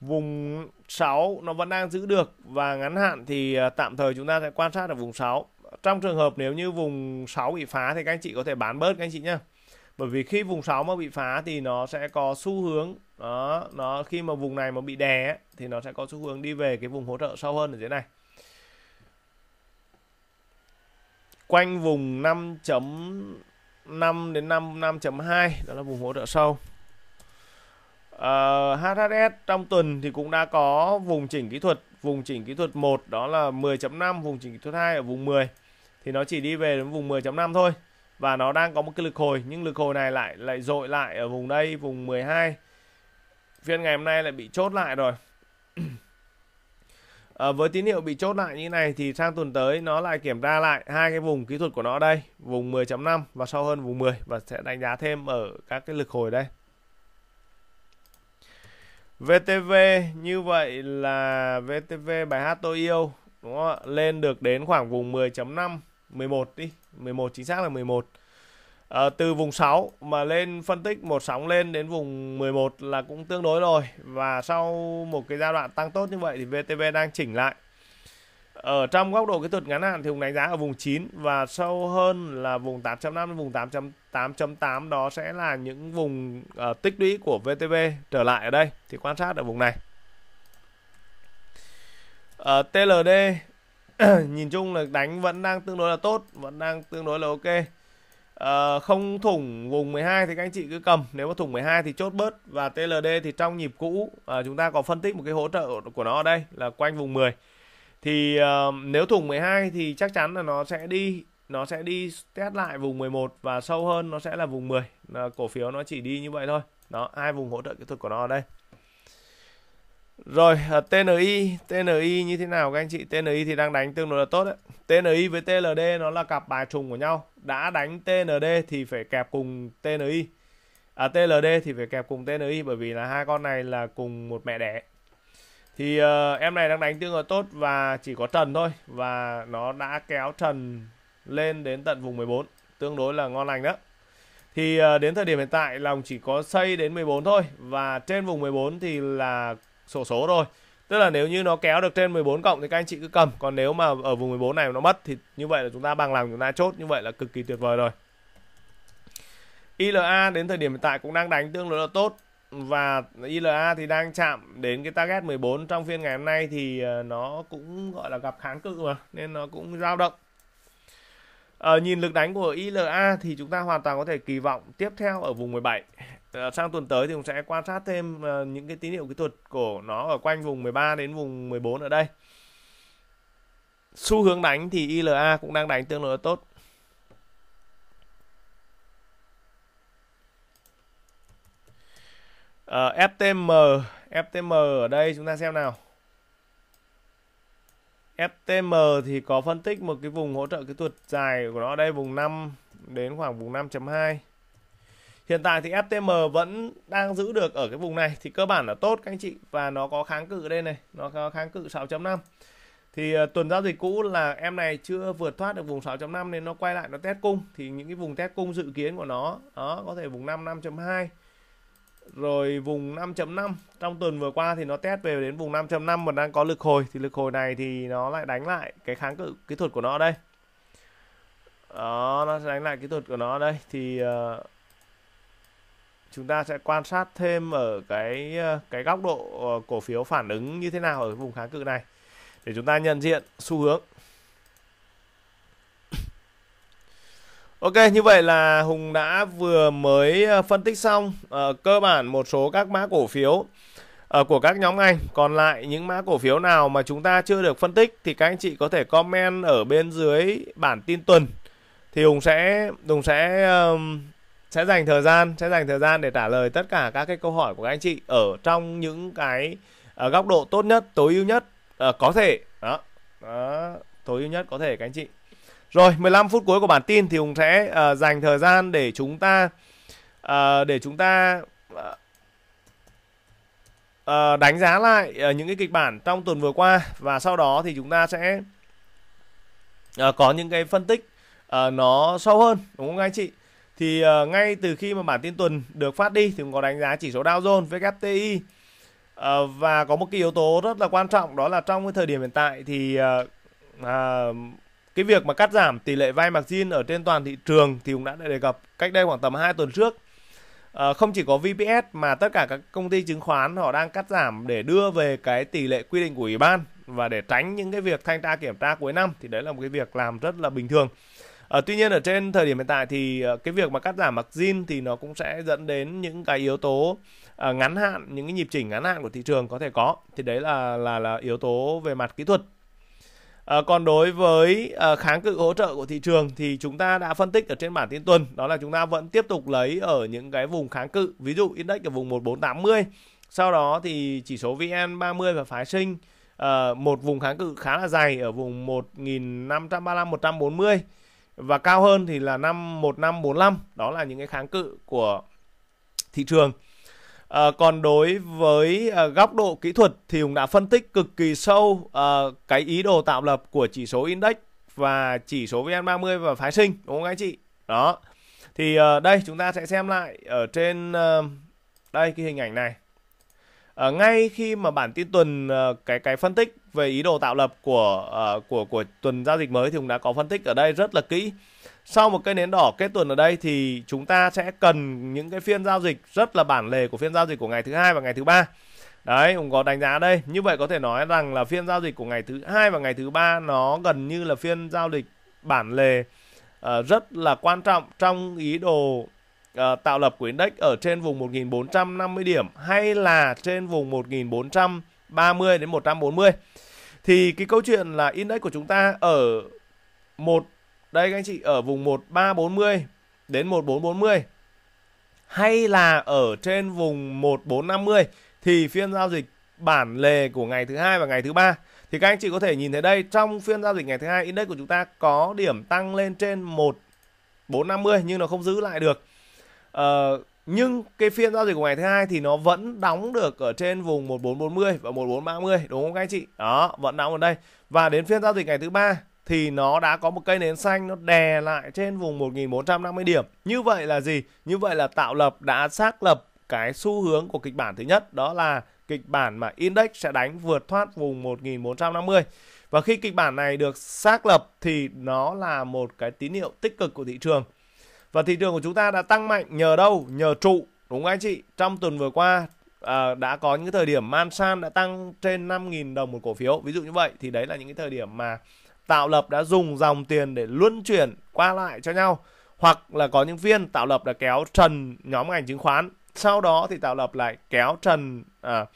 Vùng 6 nó vẫn đang giữ được và ngắn hạn thì uh, tạm thời chúng ta sẽ quan sát ở vùng 6 trong trường hợp nếu như vùng 6 bị phá thì các anh chị có thể bán bớt các anh chị nhé bởi vì khi vùng 6 mà bị phá thì nó sẽ có xu hướng đó nó khi mà vùng này mà bị đè thì nó sẽ có xu hướng đi về cái vùng hỗ trợ sâu hơn ở dưới này. Quanh vùng 5.5 đến 5 5.2 đó là vùng hỗ trợ sâu. Ờ, uh, HHS trong tuần thì cũng đã có vùng chỉnh kỹ thuật vùng chỉnh kỹ thuật 1 đó là 10.5 vùng chỉnh kỹ thuật 2 ở vùng 10 thì nó chỉ đi về đến vùng 10.5 thôi và nó đang có một cái lực hồi nhưng lực hồi này lại lại dội lại ở vùng đây vùng 12 phiên ngày hôm nay lại bị chốt lại rồi à, với tín hiệu bị chốt lại như này thì sang tuần tới nó lại kiểm tra lại hai cái vùng kỹ thuật của nó đây vùng 10.5 và sâu hơn vùng 10 và sẽ đánh giá thêm ở các cái lực hồi đây VTV như vậy là VTV bài hát tôi yêu đúng không ạ? Lên được đến khoảng vùng 10.5 11 đi, 11 chính xác là 11. À, từ vùng 6 mà lên phân tích một sóng lên đến vùng 11 là cũng tương đối rồi và sau một cái giai đoạn tăng tốt như vậy thì VTV đang chỉnh lại ở trong góc độ kỹ thuật ngắn hạn thì Hùng đánh giá ở vùng 9 và sâu hơn là vùng 8.5 đến vùng 8.8.8 đó sẽ là những vùng uh, tích lũy của VTV trở lại ở đây thì quan sát ở vùng này. Ờ, ở TLD nhìn chung là đánh vẫn đang tương đối là tốt, vẫn đang tương đối là ok. Uh, không thủng vùng 12 thì các anh chị cứ cầm. Nếu mà thủng 12 thì chốt bớt. Và TLD thì trong nhịp cũ uh, chúng ta có phân tích một cái hỗ trợ của nó ở đây là quanh vùng 10 thì uh, nếu thủng 12 thì chắc chắn là nó sẽ đi nó sẽ đi test lại vùng 11 và sâu hơn nó sẽ là vùng 10 uh, cổ phiếu nó chỉ đi như vậy thôi. Đó hai vùng hỗ trợ kỹ thuật của nó ở đây rồi à, uh, TNI TNI như thế nào các anh chị? TNI thì đang đánh tương đối là tốt đấy. TNI với TLD nó là cặp bài trùng của nhau. Đã đánh TND thì phải kẹp cùng TNI à TLD thì phải kẹp cùng TNI bởi vì là hai con này là cùng một mẹ đẻ. Thì uh, em này đang đánh tương đối tốt và chỉ có trần thôi và nó đã kéo trần lên đến tận vùng 14 tương đối là ngon lành đó. Thì uh, đến thời điểm hiện tại lòng chỉ có xây đến 14 thôi và trên vùng 14 thì là sổ số rồi. Tức là nếu như nó kéo được trên 14 cộng thì các anh chị cứ cầm. Còn nếu mà ở vùng 14 này nó mất thì như vậy là chúng ta bằng lòng chúng ta chốt. Như vậy là cực kỳ tuyệt vời rồi. ILA đến thời điểm hiện tại cũng đang đánh tương đối là tốt. Và ILA thì đang chạm đến cái target 14 trong phiên ngày hôm nay thì ờ, nó cũng gọi là gặp kháng cự mà nên nó cũng dao động. Ở ờ, nhìn lực đánh của ILA thì chúng ta hoàn toàn có thể kỳ vọng tiếp theo ở vùng 17 Ờ, sang tuần tới thì cũng sẽ quan sát thêm ờ, những cái tín hiệu kỹ thuật của nó ở quanh vùng 13 đến vùng 14 ở đây. Xu hướng đánh thì ILA cũng đang đánh tương đối tốt. À, FTM FTM ở đây chúng ta xem nào. FTM thì có phân tích một cái vùng hỗ trợ kỹ thuật dài của nó đây vùng 5 đến khoảng vùng 5.2 Hiện tại thì FTM vẫn đang giữ được ở cái vùng này. Thì cơ bản là tốt các anh chị. Và nó có kháng cự đây này, nó có kháng cự 6.5. Thì uh, tuần giao dịch cũ là em này chưa vượt thoát được vùng 6.5 nên nó quay lại nó test cung. Thì những cái vùng test cung dự kiến của nó đó có thể vùng 5 5.2 rồi vùng 5.5 trong tuần vừa qua thì nó test về đến vùng 5.5 và đang có lực hồi. Thì lực hồi này thì nó lại đánh lại cái kháng cự kỹ thuật của nó ở đây. Đó nó sẽ đánh lại kỹ thuật của nó ở đây. Thì uh, chúng ta sẽ quan sát thêm ở cái ờ, cái góc độ ờ, cổ phiếu phản ứng như thế nào ở vùng kháng cự này để chúng ta nhận diện xu hướng Ok, như vậy là Hùng đã vừa mới ờ, phân tích xong uh, cơ bản một số các mã cổ phiếu uh, của các nhóm ngành. Còn lại những mã cổ phiếu nào mà chúng ta chưa được phân tích thì các anh chị có thể comment ở bên dưới bản tin tuần. Thì Hùng sẽ Hùng sẽ um, sẽ dành thời gian sẽ dành thời gian để trả lời tất cả các cái câu hỏi của các anh chị ở trong những cái uh, góc độ tốt nhất, tối ưu nhất uh, có thể. Đó. Đó, tối ưu nhất có thể các anh chị. Rồi, 15 phút cuối của bản tin thì Hùng sẽ uh, dành thời gian để chúng ta uh, để chúng ta uh, đánh giá lại uh, những cái kịch bản trong tuần vừa qua và sau đó thì chúng ta sẽ uh, có những cái phân tích uh, nó sâu hơn đúng không anh chị? Thì uh, ngay từ khi mà bản tin tuần được phát đi thì cũng có đánh giá chỉ số Dow Jones, WTI uh, ờ, và có một cái yếu tố rất là quan trọng đó là trong cái thời điểm hiện tại thì uh, uh, cái việc mà cắt giảm tỷ lệ vay margin ở trên toàn thị trường thì cũng đã đề cập cách đây khoảng tầm 2 tuần trước. uh, không chỉ có VPS mà tất cả các công ty chứng khoán họ đang cắt giảm để đưa về cái tỷ lệ quy định của ủy ban và để tránh những cái việc thanh tra kiểm tra cuối năm thì đấy là một cái việc làm rất là bình thường. À, tuy nhiên ở trên thời điểm hiện tại thì ờ, cái việc mà cắt giảm margin thì nó cũng sẽ dẫn đến những cái yếu tố à, ngắn hạn, những cái nhịp chỉnh ngắn hạn của thị trường có thể có. Thì đấy là là là yếu tố về mặt kỹ thuật À, còn đối với à, kháng cự hỗ trợ của thị trường thì chúng ta đã phân tích ở trên bản tin tuần đó là chúng ta vẫn tiếp tục lấy ở những cái vùng kháng cự ví dụ index ở vùng 1480 sau đó thì chỉ số VN30 và phái sinh à, một vùng kháng cự khá là dày ở vùng 1535 140 và cao hơn thì là năm 1545 đó là những cái kháng cự của thị trường À, còn đối với à, góc độ kỹ thuật thì Hùng đã phân tích cực kỳ sâu à, cái ý đồ tạo lập của chỉ số index và chỉ số VN30 và phái sinh đúng không anh chị? Đó. Thì à, đây chúng ta sẽ xem lại ở trên à, đây cái hình ảnh này. À, ngay khi mà bản tin tuần à, cái cái phân tích về ý đồ tạo lập của à, của của tuần giao dịch mới thì Hùng đã có phân tích ở đây rất là kỹ. Sau một cây nến đỏ kết tuần ở đây thì chúng ta sẽ cần những cái phiên giao dịch rất là bản lề của phiên giao dịch của ngày thứ hai và ngày thứ ba. Đấy, cũng có đánh giá đây. Như vậy có thể nói rằng là phiên giao dịch của ngày thứ hai và ngày thứ ba nó gần như là phiên giao dịch bản lề uh, rất là quan trọng trong ý đồ uh, tạo lập của index ở trên vùng 1450 điểm hay là trên vùng 1430 đến 140. Thì cái câu chuyện là index của chúng ta ở một đây các anh chị ở vùng 1340 đến 1440 hay là ở trên vùng 1450 thì phiên giao dịch bản lề của ngày thứ hai và ngày thứ ba thì các anh chị có thể nhìn thấy đây trong phiên giao dịch ngày thứ hai index của chúng ta có điểm tăng lên trên 1450 nhưng nó không giữ lại được. Ờ, nhưng cái phiên giao dịch của ngày thứ hai thì nó vẫn đóng được ở trên vùng 1440 và 1430 đúng không các anh chị? Đó, vẫn đóng ở đây. Và đến phiên giao dịch ngày thứ ba thì nó đã có một cây nến xanh nó đè lại trên vùng 1450 điểm. Như vậy là gì? Như vậy là tạo lập đã xác lập cái xu hướng của kịch bản thứ nhất đó là kịch bản mà index sẽ đánh vượt thoát vùng 1450. Và khi kịch bản này được xác lập thì nó là một cái tín hiệu tích cực của thị trường. Và thị trường của chúng ta đã tăng mạnh nhờ đâu? Nhờ trụ, đúng không anh chị? Trong tuần vừa qua à, đã có những thời điểm Mansan đã tăng trên 5.000 đồng một cổ phiếu. Ví dụ như vậy thì đấy là những cái thời điểm mà tạo lập đã dùng dòng tiền để luân chuyển qua lại cho nhau hoặc là có những phiên tạo lập đã kéo trần nhóm ngành chứng khoán sau đó thì tạo lập lại kéo trần à,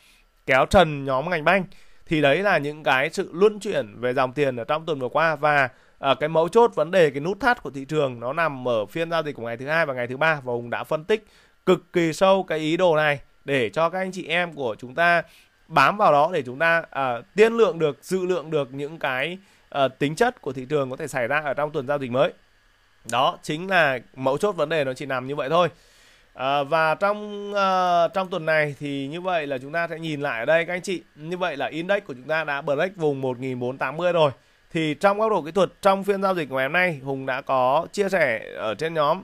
kéo trần nhóm ngành banh thì đấy là những cái sự luân chuyển về dòng tiền ở trong tuần vừa qua và à, cái mấu chốt vấn đề cái nút thắt của thị trường nó nằm ở phiên giao dịch của ngày thứ hai và ngày thứ ba và hùng đã phân tích cực kỳ sâu cái ý đồ này để cho các anh chị em của chúng ta bám vào đó để chúng ta à, tiên lượng được dự lượng được những cái à, tính chất của thị trường có thể xảy ra ở trong tuần giao dịch mới. Đó chính là mẫu chốt vấn đề nó chỉ nằm như vậy thôi. À, và trong à, trong tuần này thì như vậy là chúng ta sẽ nhìn lại ở đây các anh chị. Như vậy là index của chúng ta đã break vùng 1480 rồi thì trong góc độ kỹ thuật trong phiên giao dịch ngày hôm nay Hùng đã có chia sẻ ở trên nhóm.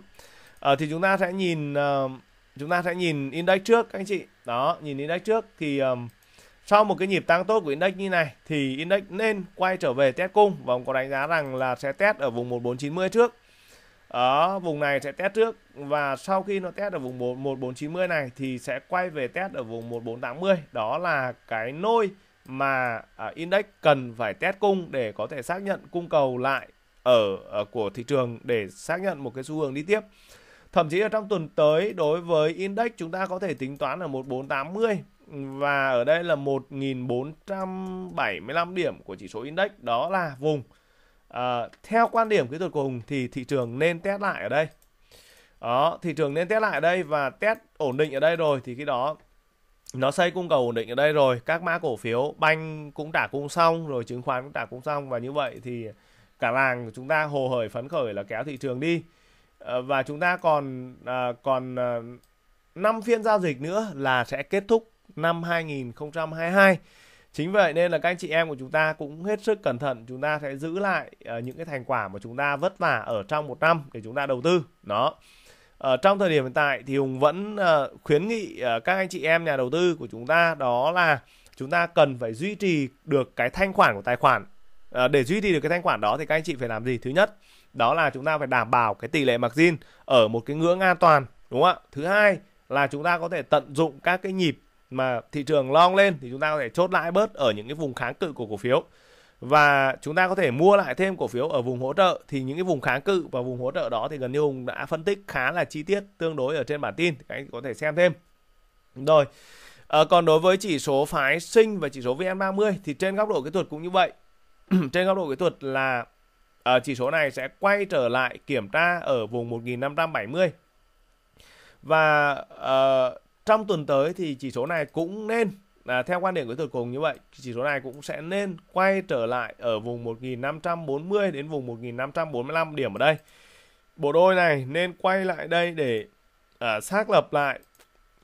Uh, thì chúng ta sẽ nhìn uh, chúng ta sẽ nhìn index trước các anh chị. Đó nhìn index trước. Thì um, sau một cái nhịp tăng tốt của index như này thì index nên quay trở về test cung. Và ông có đánh giá rằng là sẽ test ở vùng 1490 trước. Ở vùng này sẽ test trước. Và sau khi nó test ở vùng 1490 này thì sẽ quay về test ở vùng 1480 đó là cái nôi mà uh, index cần phải test cung để có thể xác nhận cung cầu lại ở, ở của thị trường để xác nhận một cái xu hướng đi tiếp. Thậm chí ở trong tuần tới đối với index chúng ta có thể tính toán ở 1480 và ở đây là 1475 điểm của chỉ số index đó là vùng. À, theo quan điểm kỹ thuật của Hùng thì thị trường nên test lại ở đây. Đó thị trường nên test lại ở đây và test ổn định ở đây rồi thì khi đó nó xây cung cầu ổn định ở đây rồi các mã cổ phiếu banh cũng trả cung xong rồi chứng khoán cũng trả cung xong và như vậy thì cả làng của chúng ta hồ hởi phấn khởi là kéo thị trường đi. Ờ, và chúng ta còn à, còn à, 5 phiên giao dịch nữa là sẽ kết thúc năm 2022 chính vậy nên là các anh chị em của chúng ta cũng hết sức cẩn thận chúng ta sẽ giữ lại uh, những cái thành quả mà chúng ta vất vả ở trong một năm để chúng ta đầu tư. Đó ở trong thời điểm hiện tại thì hùng vẫn uh, khuyến nghị uh, các anh chị em nhà đầu tư của chúng ta đó là chúng ta cần phải duy trì được cái thanh khoản của tài khoản. Uh, để duy trì được cái thanh khoản đó thì các anh chị phải làm gì? Thứ nhất đó là chúng ta phải đảm bảo cái tỷ lệ margin ở một cái ngưỡng an toàn đúng không ạ? Thứ hai là chúng ta có thể tận dụng các cái nhịp mà thị trường long lên thì chúng ta có thể chốt lãi bớt ở những cái vùng kháng cự của cổ phiếu và chúng ta có thể mua lại thêm cổ phiếu ở vùng hỗ trợ. Thì những cái vùng kháng cự và vùng hỗ trợ đó thì gần như hùng đã phân tích khá là chi tiết tương đối ở trên bản tin. Các anh có thể xem thêm. Rồi à, còn đối với chỉ số phái sinh và chỉ số vn30 thì trên góc độ kỹ thuật cũng như vậy. Trên góc độ kỹ thuật là à, chỉ số này sẽ quay trở lại kiểm tra ở vùng 1570 và à, trong tuần tới thì chỉ số này cũng nên à, theo quan điểm của tôi cùng như vậy chỉ số này cũng sẽ nên quay trở lại ở vùng 1540 đến vùng 1545 điểm ở đây. Bộ đôi này nên quay lại đây để à, xác lập lại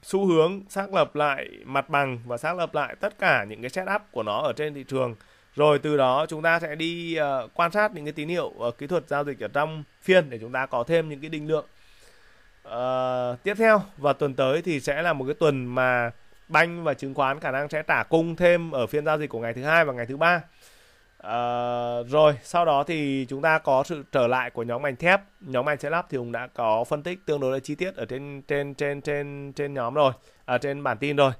xu hướng xác lập lại mặt bằng và xác lập lại tất cả những cái setup của nó ở trên thị trường. Rồi từ đó chúng ta sẽ đi uh, quan sát những cái tín hiệu uh, kỹ thuật giao dịch ở trong phiên để chúng ta có thêm những cái định lượng. Uh, tiếp theo và tuần tới thì sẽ là một cái tuần mà banh và chứng khoán khả năng sẽ trả cung thêm ở phiên giao dịch của ngày thứ hai và ngày thứ ba à, rồi sau đó thì chúng ta có sự trở lại của nhóm ngành thép nhóm ngành xe lắp thì cũng đã có phân tích tương đối là chi tiết ở trên trên trên trên trên nhóm rồi à, trên bản tin rồi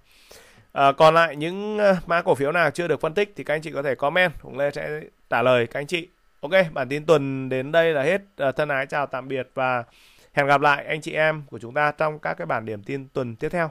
À, còn lại những ờ, mã cổ phiếu nào chưa được phân tích thì các anh chị có thể comment Hùng Lê sẽ trả lời các anh chị. Ok, bản tin tuần đến đây là hết. À, thân ái chào tạm biệt và Hẹn gặp lại anh chị em của chúng ta trong các cái bản điểm tin tuần tiếp theo.